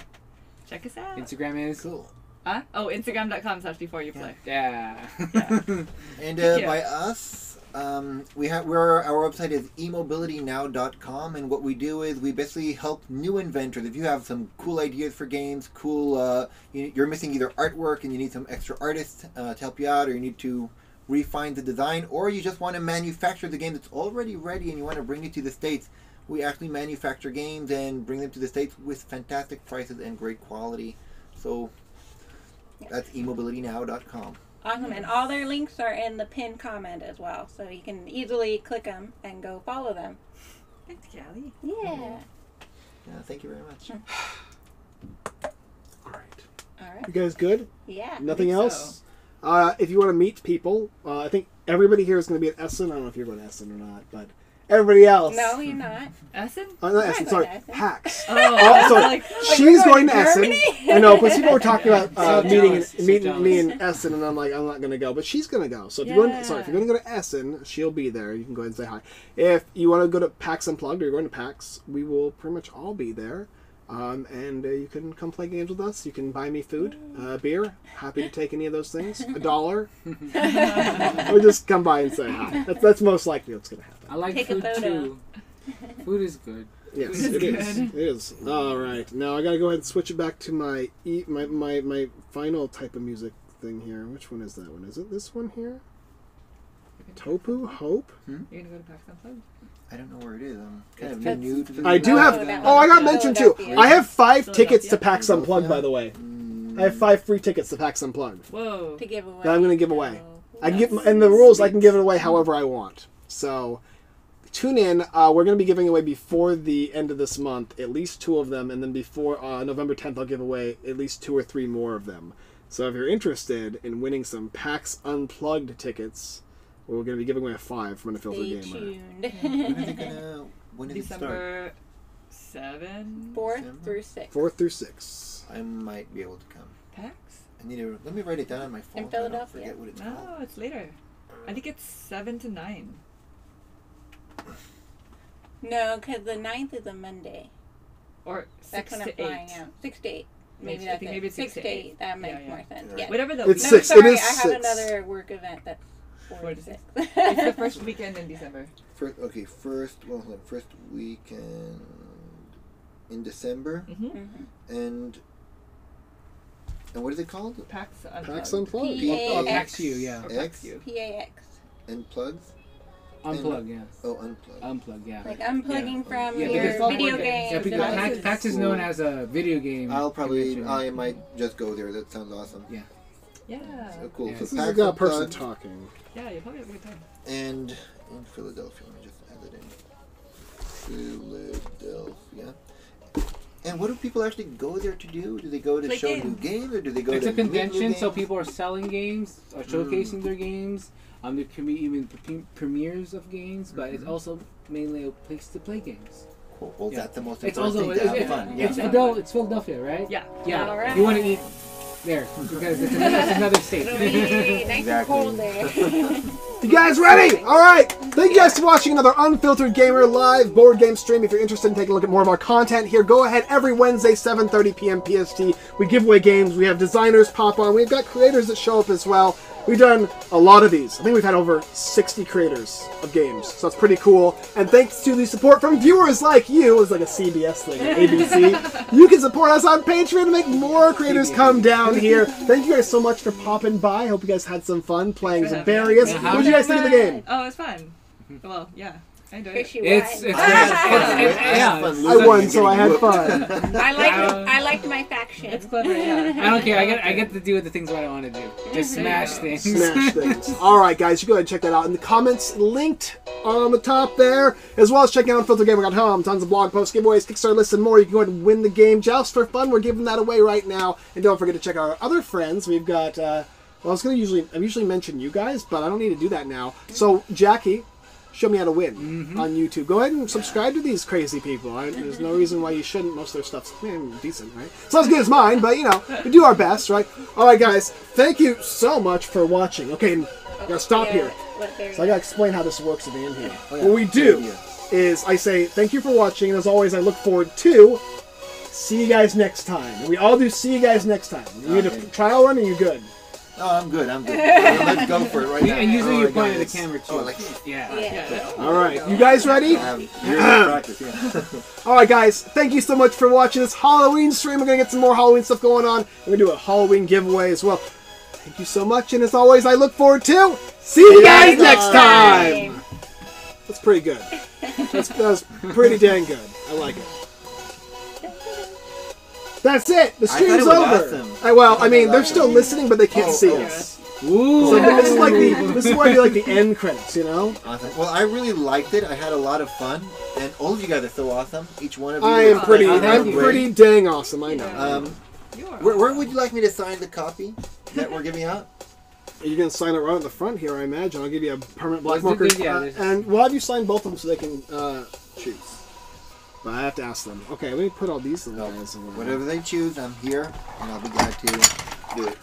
S4: check us out.
S3: Instagram is
S2: Cool.
S4: Huh? Oh, instagram.com slash before you play.
S3: yeah. [LAUGHS]
S2: And uh, by us, um, we have we're our website is emobilitynow.com, and what we do is we basically help new inventors. If you have some cool ideas for games, cool, uh, you, you're missing either artwork and you need some extra artists uh, to help you out, or you need to refine the design, or you just want to manufacture the game that's already ready and you want to bring it to the states. We actually manufacture games and bring them to the states with fantastic prices and great quality. So that's emobilitynow.com.
S5: Awesome. And all their links are in the pinned comment as well. So you can easily click them and go follow them.
S4: Thanks, Callie.
S5: Yeah.
S2: Yeah, thank you very much.
S1: All right.
S5: All right.
S1: You guys good?
S5: Yeah.
S1: Nothing
S4: think
S1: else? Uh, if you want to meet people, uh, I think everybody here is going to be at Essen. I don't know if you're going to Essen or not, but everybody else.
S5: No, you're not.
S4: Essen?
S1: Uh, not
S5: I'm
S1: Essen, sorry.
S5: going to Essen.
S1: Hacks.
S4: Oh,
S1: Oh,
S4: I was
S1: sorry. [LAUGHS]
S4: like,
S1: She's going to
S5: Germany?
S1: Essen. I know, but people were talking about [LAUGHS] uh,
S3: So
S1: meeting,
S3: jealous, so
S1: meeting me
S3: jealous. [LAUGHS]
S1: in Essen, and I'm like, I'm not going to go, but she's going to go. So if you're going, sorry, if you're going to go to Essen, she'll be there. You can go ahead and say hi. If you want to go to PAX Unplugged or you're going to PAX, we will pretty much all be there. Um, and uh, you can come play games with us. You can buy me food, uh, beer. Happy to take any of those things. A dollar. [LAUGHS] or just come by and say hi. That's, that's most likely what's going to happen.
S3: I like
S5: Take a
S3: food
S5: photo.
S3: too. Food is good.
S1: Yes,
S4: Food
S1: it
S4: is
S1: is.
S4: good.
S1: It is. All right. Now I gotta go ahead and switch it back to my e- my, my my final type of music thing here. Which one is that one? Is it this one here? Topu Hope.
S4: You're gonna go to PAX Unplugged?
S2: I don't know where it is. I'm kind of new to the
S1: I do have.
S5: that
S1: Oh,
S5: one.
S1: I got mentioned too. I have five tickets to PAX Unplugged, by the way.
S2: Mm,
S1: I have five free tickets to PAX Unplugged.
S4: Whoa.
S5: To give away.
S1: That I'm gonna give away.
S5: So-
S1: I can give, and the rules I can give it away however I want. So tune in. Uh, we're going to be giving away before the end of this month at least two of them, and then before uh, November 10th, I'll give away at least two or three more of them. So if you're interested in winning some PAX Unplugged tickets, we're going to be giving away a five from Unfiltered
S5: Stay
S1: Gamer.
S5: tuned.
S2: When is it gonna? [LAUGHS] When does it start?
S4: December 7?
S5: Fourth
S2: December?
S5: through sixth.
S1: Fourth through six.
S2: I might be able to come.
S4: PAX?
S2: I need to let me write it down on my phone.
S5: In
S2: so I don't
S5: Philadelphia.
S2: forget what it's
S4: No,
S2: called.
S4: it's later. I think it's 7 to 9.
S5: No, because the 9th is a Monday.
S4: Or
S5: That's
S4: six
S5: when I'm
S4: to
S5: flying
S4: eight.
S5: out. Six to eight. Maybe
S4: Maybe- I
S5: that's
S4: think
S5: it.
S4: maybe it's
S5: six,
S4: six
S5: to
S4: to
S5: eight.
S4: eight.
S5: That makes
S4: Yeah, yeah.
S5: more sense.
S2: Right.
S5: Yeah.
S4: Whatever the
S1: It's
S5: No,
S1: six. It
S5: sorry,
S1: is
S5: I have
S1: six.
S5: another work event that's four
S4: Four
S5: to
S4: to
S5: six. [LAUGHS]
S4: It's the first weekend in December.
S2: First, okay, first, well, hold on, first weekend in December,
S4: Mm-hmm.
S5: Mhm.
S2: and and what is it called?
S4: PAX Unplugged.
S1: Pax Unplugged.
S5: P-
S3: Oh,
S5: PAX.
S3: PAX U, yeah.
S4: Or PAX
S5: PAX.
S2: And plugs?
S3: Unplug, yeah.
S2: Oh, unplugged.
S3: Unplug, yeah.
S5: Like unplugging from
S3: Yeah,
S5: your
S3: because
S5: video
S4: board games.
S5: games.
S3: Yeah, because PAX. PAX is known as a video game.
S2: I'll probably,
S3: convention.
S2: I might just go there. That sounds awesome.
S4: Yeah.
S2: So cool.
S3: Yeah.
S2: So
S1: This is
S2: PAX
S1: a person
S2: Unplugged
S1: talking.
S4: Yeah, you probably have a good time.
S2: and in Philadelphia. Let me just add that in. Philadelphia. And what do people actually go there to do? Do they go to
S4: Play
S2: show
S4: games.
S2: new games, or do they go
S3: It's
S2: to
S3: a convention, so people are selling games or showcasing their games. Um, there can be even pre- premieres of games, but it's also mainly a place to play games.
S2: Cool. Well,
S3: Yeah.
S2: that's the most
S3: It's also
S2: thing
S3: it's,
S2: to have
S3: it's,
S2: fun.
S3: it's,
S2: yeah.
S3: Phil- it's Philadelphia, right?
S4: Yeah.
S3: Yeah.
S5: All right.
S3: You want to eat there because it's another, it's another [LAUGHS] state.
S5: It'll be nice and cold there. [LAUGHS]
S1: You guys ready? All right. Thank you guys for watching another Unfiltered Gamer live board game stream. If you're interested in taking a look at more of our content here, go ahead. Every Wednesday, 7:30 p.m. PST, we give away games. We have designers pop on. We've got creators that show up as well. We've done a lot of these. I think we've had over 60 creators of games, so that's pretty cool. And thanks to the support from viewers like you, it's like a CBS thing, ABC. [LAUGHS] you can support us on Patreon to make more creators [LAUGHS] come down here. Thank you guys so much for popping by. Hope you guys had some fun playing
S4: for
S1: some various.
S3: Yeah,
S1: What did you guys think of the game?
S4: Oh, it's fun. Well, yeah. I don't.
S5: Fishy
S3: It's
S5: wine.
S3: it's, it's, it's, it's yeah. [LAUGHS]
S1: I won, so I had fun.
S5: I liked
S3: Uh,
S5: I liked my faction.
S4: It's clever, yeah.
S3: I don't care. I get I get to do with the things what I want to do. Just smash things.
S1: Smash [LAUGHS] things. All right, guys, you go ahead and check that out in the comments linked on the top there, as well as checking out filtergamer.com. Tons of blog posts, giveaways, Kickstarter lists, and more. You can go ahead and win the game just for fun. We're giving that away right now, and don't forget to check out our other friends. We've got. Uh, well, I was going to usually I usually mention you guys, but I don't need to do that now. So Jackie. Show me how to win
S3: Mm-hmm.
S1: on YouTube. Go ahead and subscribe to these crazy people. I, there's no reason why you shouldn't. Most of their stuff's eh, decent, right? It's not as good as mine, but you know, we do our best, right? All right, guys. Thank you so much for watching. Okay, and gotta stop
S5: Yeah,
S1: here. So I gotta explain how this works at the end here.
S2: Oh, yeah.
S1: What we do is I say thank you for watching, and as always, I look forward to see you guys next time. And we all do see you guys next time. You need a
S2: Okay.
S1: trial run, or you good?
S2: Oh, I'm good. I'm good. Let's go for it right [LAUGHS] now.
S3: And usually
S2: Oh,
S3: you
S2: my
S3: point
S2: God,
S3: at the camera too.
S2: Oh, like
S3: yeah.
S5: Yeah.
S1: All right, you guys ready?
S2: I have years of practice. Yeah. [LAUGHS]
S1: All right, guys. Thank you so much for watching this Halloween stream. We're gonna get some more Halloween stuff going on. We're gonna do a Halloween giveaway as well. Thank you so much, and as always, I look forward to see you guys next time. That's pretty good. That's, that was pretty dang good. I like it. That's it. The
S2: I thought
S1: stream's
S2: it
S1: over.
S2: awesome.
S1: Uh, well, I mean, they're still listening, but they can't
S2: Oh,
S1: see
S2: okay.
S1: us.
S3: Ooh.
S1: So this is like the this is where I do like the end credits, you know.
S2: Awesome. Well, I really liked it. I had a lot of fun, and all of you guys are so awesome. Each one of you.
S1: I am pretty. I'm
S3: you.
S1: pretty dang awesome. I know.
S2: Um,
S4: You are.
S2: where, where would you like me to sign the copy that we're giving out? [LAUGHS]
S1: You're gonna sign it right on the front here, I imagine. I'll give you a permanent black marker,
S3: yeah,
S1: uh, and we'll have you sign both of them so they can uh, choose. But I have to ask them. Okay, let me put all these little
S2: No,
S1: guys. in there.
S2: Whatever they choose, I'm here, and I'll be glad to do it.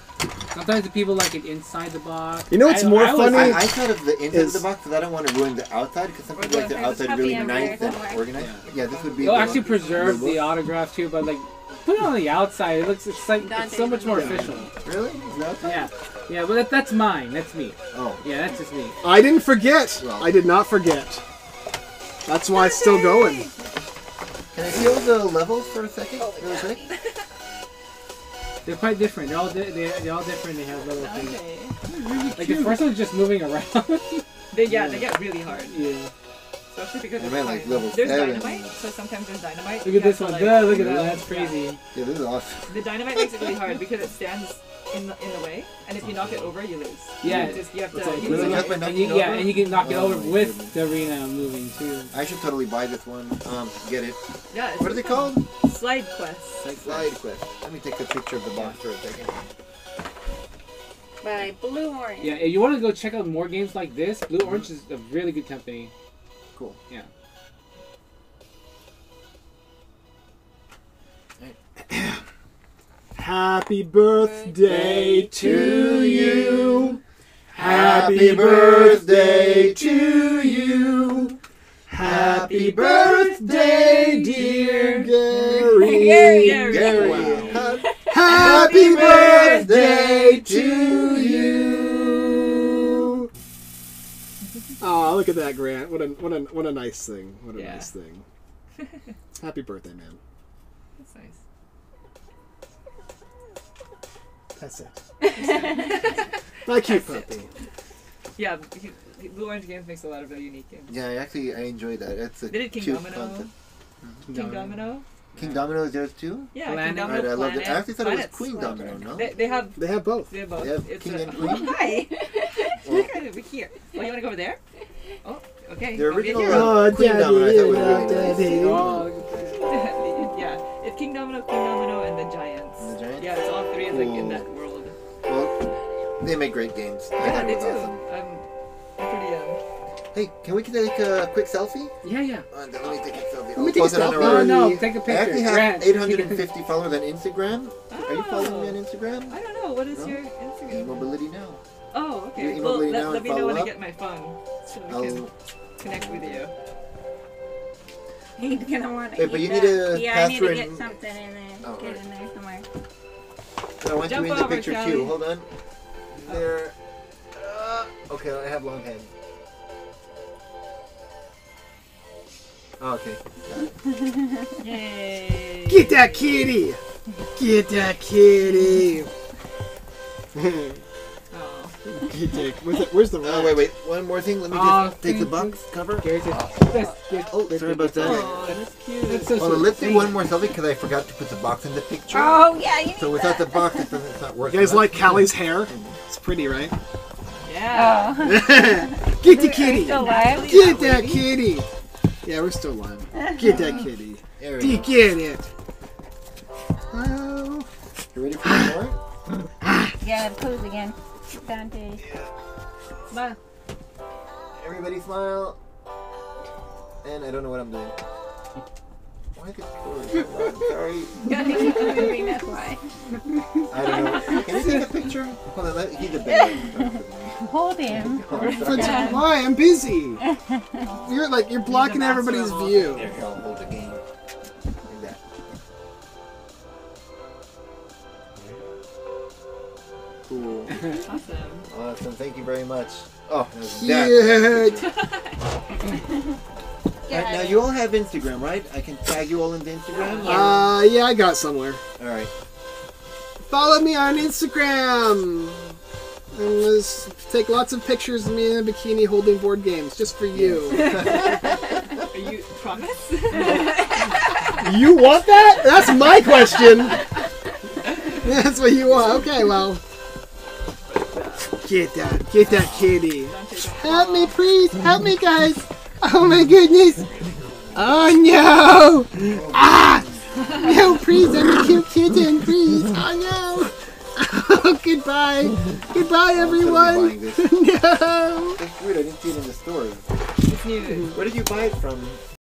S3: Sometimes the people like it inside the box.
S1: You know what's
S3: I-
S1: more
S3: I always-
S1: funny?
S2: I, I thought of the inside
S1: Is-
S2: of the box because I don't want to ruin the outside because some people like
S5: gonna
S2: the outside really nice and
S5: somewhere.
S2: organized. Yeah, this would be.
S3: It'll actually preserve the autograph too, but like put it on the outside. It looks it's like it's so much more
S1: Yeah.
S3: official.
S2: Really?
S3: Yeah, yeah, but that, that's mine. That's me.
S2: Oh.
S3: Yeah, that's just me.
S1: I didn't forget.
S2: Well.
S1: I did not forget. That's why it's still going.
S2: Can I feel the levels for a second,
S5: Oh,
S2: really quick? [LAUGHS]
S3: They're quite different. They're all di- they're, they're all different. They have little things.
S4: Okay.
S3: Like the first one's just moving around. [LAUGHS]
S4: They, yeah, they get really hard.
S3: yeah.
S4: Especially because
S2: I
S4: it's
S2: meant like
S4: fine.
S2: level
S4: There's
S2: seven.
S4: dynamite, so sometimes there's dynamite.
S3: Look at this one.
S4: to,
S3: Duh,
S4: like,
S3: look at that. That's crazy.
S2: Yeah, this is awesome.
S4: The dynamite makes it really hard because it stands in the in the way, and if you knock it over, you lose.
S3: Yeah.
S4: You just you have to.
S1: It's like
S4: you lose
S2: just
S4: it.
S3: And you, yeah,
S2: over?
S3: and you can knock it
S2: Oh
S3: over with
S2: goodness.
S3: the arena moving too.
S2: I should totally buy this one. Um, get it.
S4: Yeah. it's
S2: What is it
S4: fun.
S2: called?
S4: Slide quest.
S2: Slide Quest. Let me take a picture of the box for a second.
S5: By Blue Orange.
S3: Yeah, if you want to go check out more games like this, Blue Orange is a really good company.
S2: Cool.
S3: Yeah.
S1: Happy birthday to you. Happy birthday to you. Happy birthday, dear Gary. [LAUGHS]
S5: Gary.
S2: Gary.
S1: Wow. Happy birthday to you. Oh, look at that, Grant. What a what a what a nice thing. What a
S4: Yeah.
S1: nice thing. [LAUGHS] Happy birthday, man.
S4: That's nice.
S1: That's it. [LAUGHS] My cute
S4: That's it.
S1: puppy.
S4: Yeah, he, he- Blue Orange Games makes a lot of really unique games.
S2: Yeah, I actually I enjoy that. That's a
S4: They did King
S2: cute
S4: Domino.
S2: concept.
S4: Kingdomino.
S2: King Domino is theirs too.
S4: Yeah,
S3: Planet.
S4: Kingdomino.
S2: Right, I loved it. I actually thought it was
S4: Planets.
S2: Queendomino. No.
S4: They, they have
S1: They have both.
S4: they have both.
S2: They have
S4: it's
S2: King
S4: a,
S2: and [LAUGHS] Queen?
S4: Hi.
S2: Well-
S4: over here. Oh, you want to go over there? Oh, okay.
S2: The
S4: over
S2: original
S4: here.
S2: uh, Queendomino I thought was really nice.
S3: Oh, [LAUGHS]
S4: yeah, it's Kingdomino, King Domino, and the Giants.
S2: And the Giants?
S4: Yeah, it's all three is like in that world.
S2: Well, they make great games.
S4: Yeah, they do.
S2: awesome.
S4: I'm, I'm pretty um.
S2: Hey, can we take a quick selfie?
S3: yeah, yeah.
S2: Uh, let me take a selfie.
S1: Let me
S2: I'll
S1: take a
S2: post it
S1: selfie.
S2: our-
S3: No, no, take a
S2: I actually
S3: picture.
S2: have
S3: Grant. [LAUGHS]
S2: 850 followers on Instagram. Are you following me on Instagram?
S4: I don't know. What is
S2: No?
S4: your Instagram?
S2: Mobility now.
S4: Oh, okay.
S2: You
S4: Well, let,
S2: now
S4: let me know when I get my phone so we
S2: I'll,
S4: can connect with you.
S5: He's gonna want to
S2: Hey,
S5: eat
S2: but you
S5: that.
S2: need a
S5: Yeah, I need to get something in there.
S2: Oh,
S5: get
S2: right.
S5: in there somewhere.
S2: I want
S4: Jump
S2: you in the
S4: over,
S2: picture too. Hold on. There. Uh, okay, I have long hands. Oh, okay.
S4: Yay!
S1: Get that kitty. Get that kitty. [LAUGHS]
S4: Oh.
S1: Get that- Where's the, where's the
S2: Oh wait, wait. One more thing. Let me just
S3: Oh,
S2: take the
S3: thank
S2: box cover.
S3: Gary said, this, this,
S2: Oh, sorry about that.
S4: Oh, that's cute.
S3: That's so
S2: Well,
S3: sweet.
S2: let's do one more selfie because I forgot to put the box in the picture.
S5: Oh yeah, you
S2: So
S5: need
S2: without the
S5: that.
S2: box, it doesn't, it's not
S1: You
S2: working.
S1: guys like Callie's hair? It's pretty, right?
S4: Yeah.
S5: Oh. [LAUGHS]
S1: Get the
S5: Are we
S1: kitty.
S5: still live?
S1: Get that kitty. Yeah, we're still alive. Get that [LAUGHS] kitty.
S2: There we go.
S1: Get it. Oh.
S2: You ready for one more? [SIGHS]
S5: Yeah, pose again. Dante.
S4: Smile.
S2: Everybody smile. And I don't know what I'm doing. Why is it forward? I'm sorry.
S5: Moving, that's why.
S2: I don't know. [LAUGHS] Can you take a picture? Hold on, let, he's a better.
S5: Hold him.
S1: That's why I'm busy. [LAUGHS] You're like you're blocking everybody's
S4: of all
S1: view.
S2: There, I'll hold the game. Cool. [LAUGHS]
S4: Awesome.
S2: Awesome. Thank you very much. Oh, that was that. [LAUGHS] Now you all have Instagram, right? I can tag you all into Instagram?
S1: Uh, yeah, I got somewhere.
S2: Alright.
S1: Follow me on Instagram. And let's take lots of pictures of me in a bikini holding board games just for you. [LAUGHS]
S4: Are you promise?
S1: you want that? That's my question. That's what you want. Okay, well. Get that. Get that kitty. Help me, please. Help me, guys. Oh my goodness. Oh no. Ah. No, please. I'm a cute kitten. Please. Oh no. Oh, goodbye. Goodbye, everyone.
S2: this. [LAUGHS]
S1: No.
S2: That's weird. I didn't see it in the store.
S4: It's new.
S2: Where did you buy it from?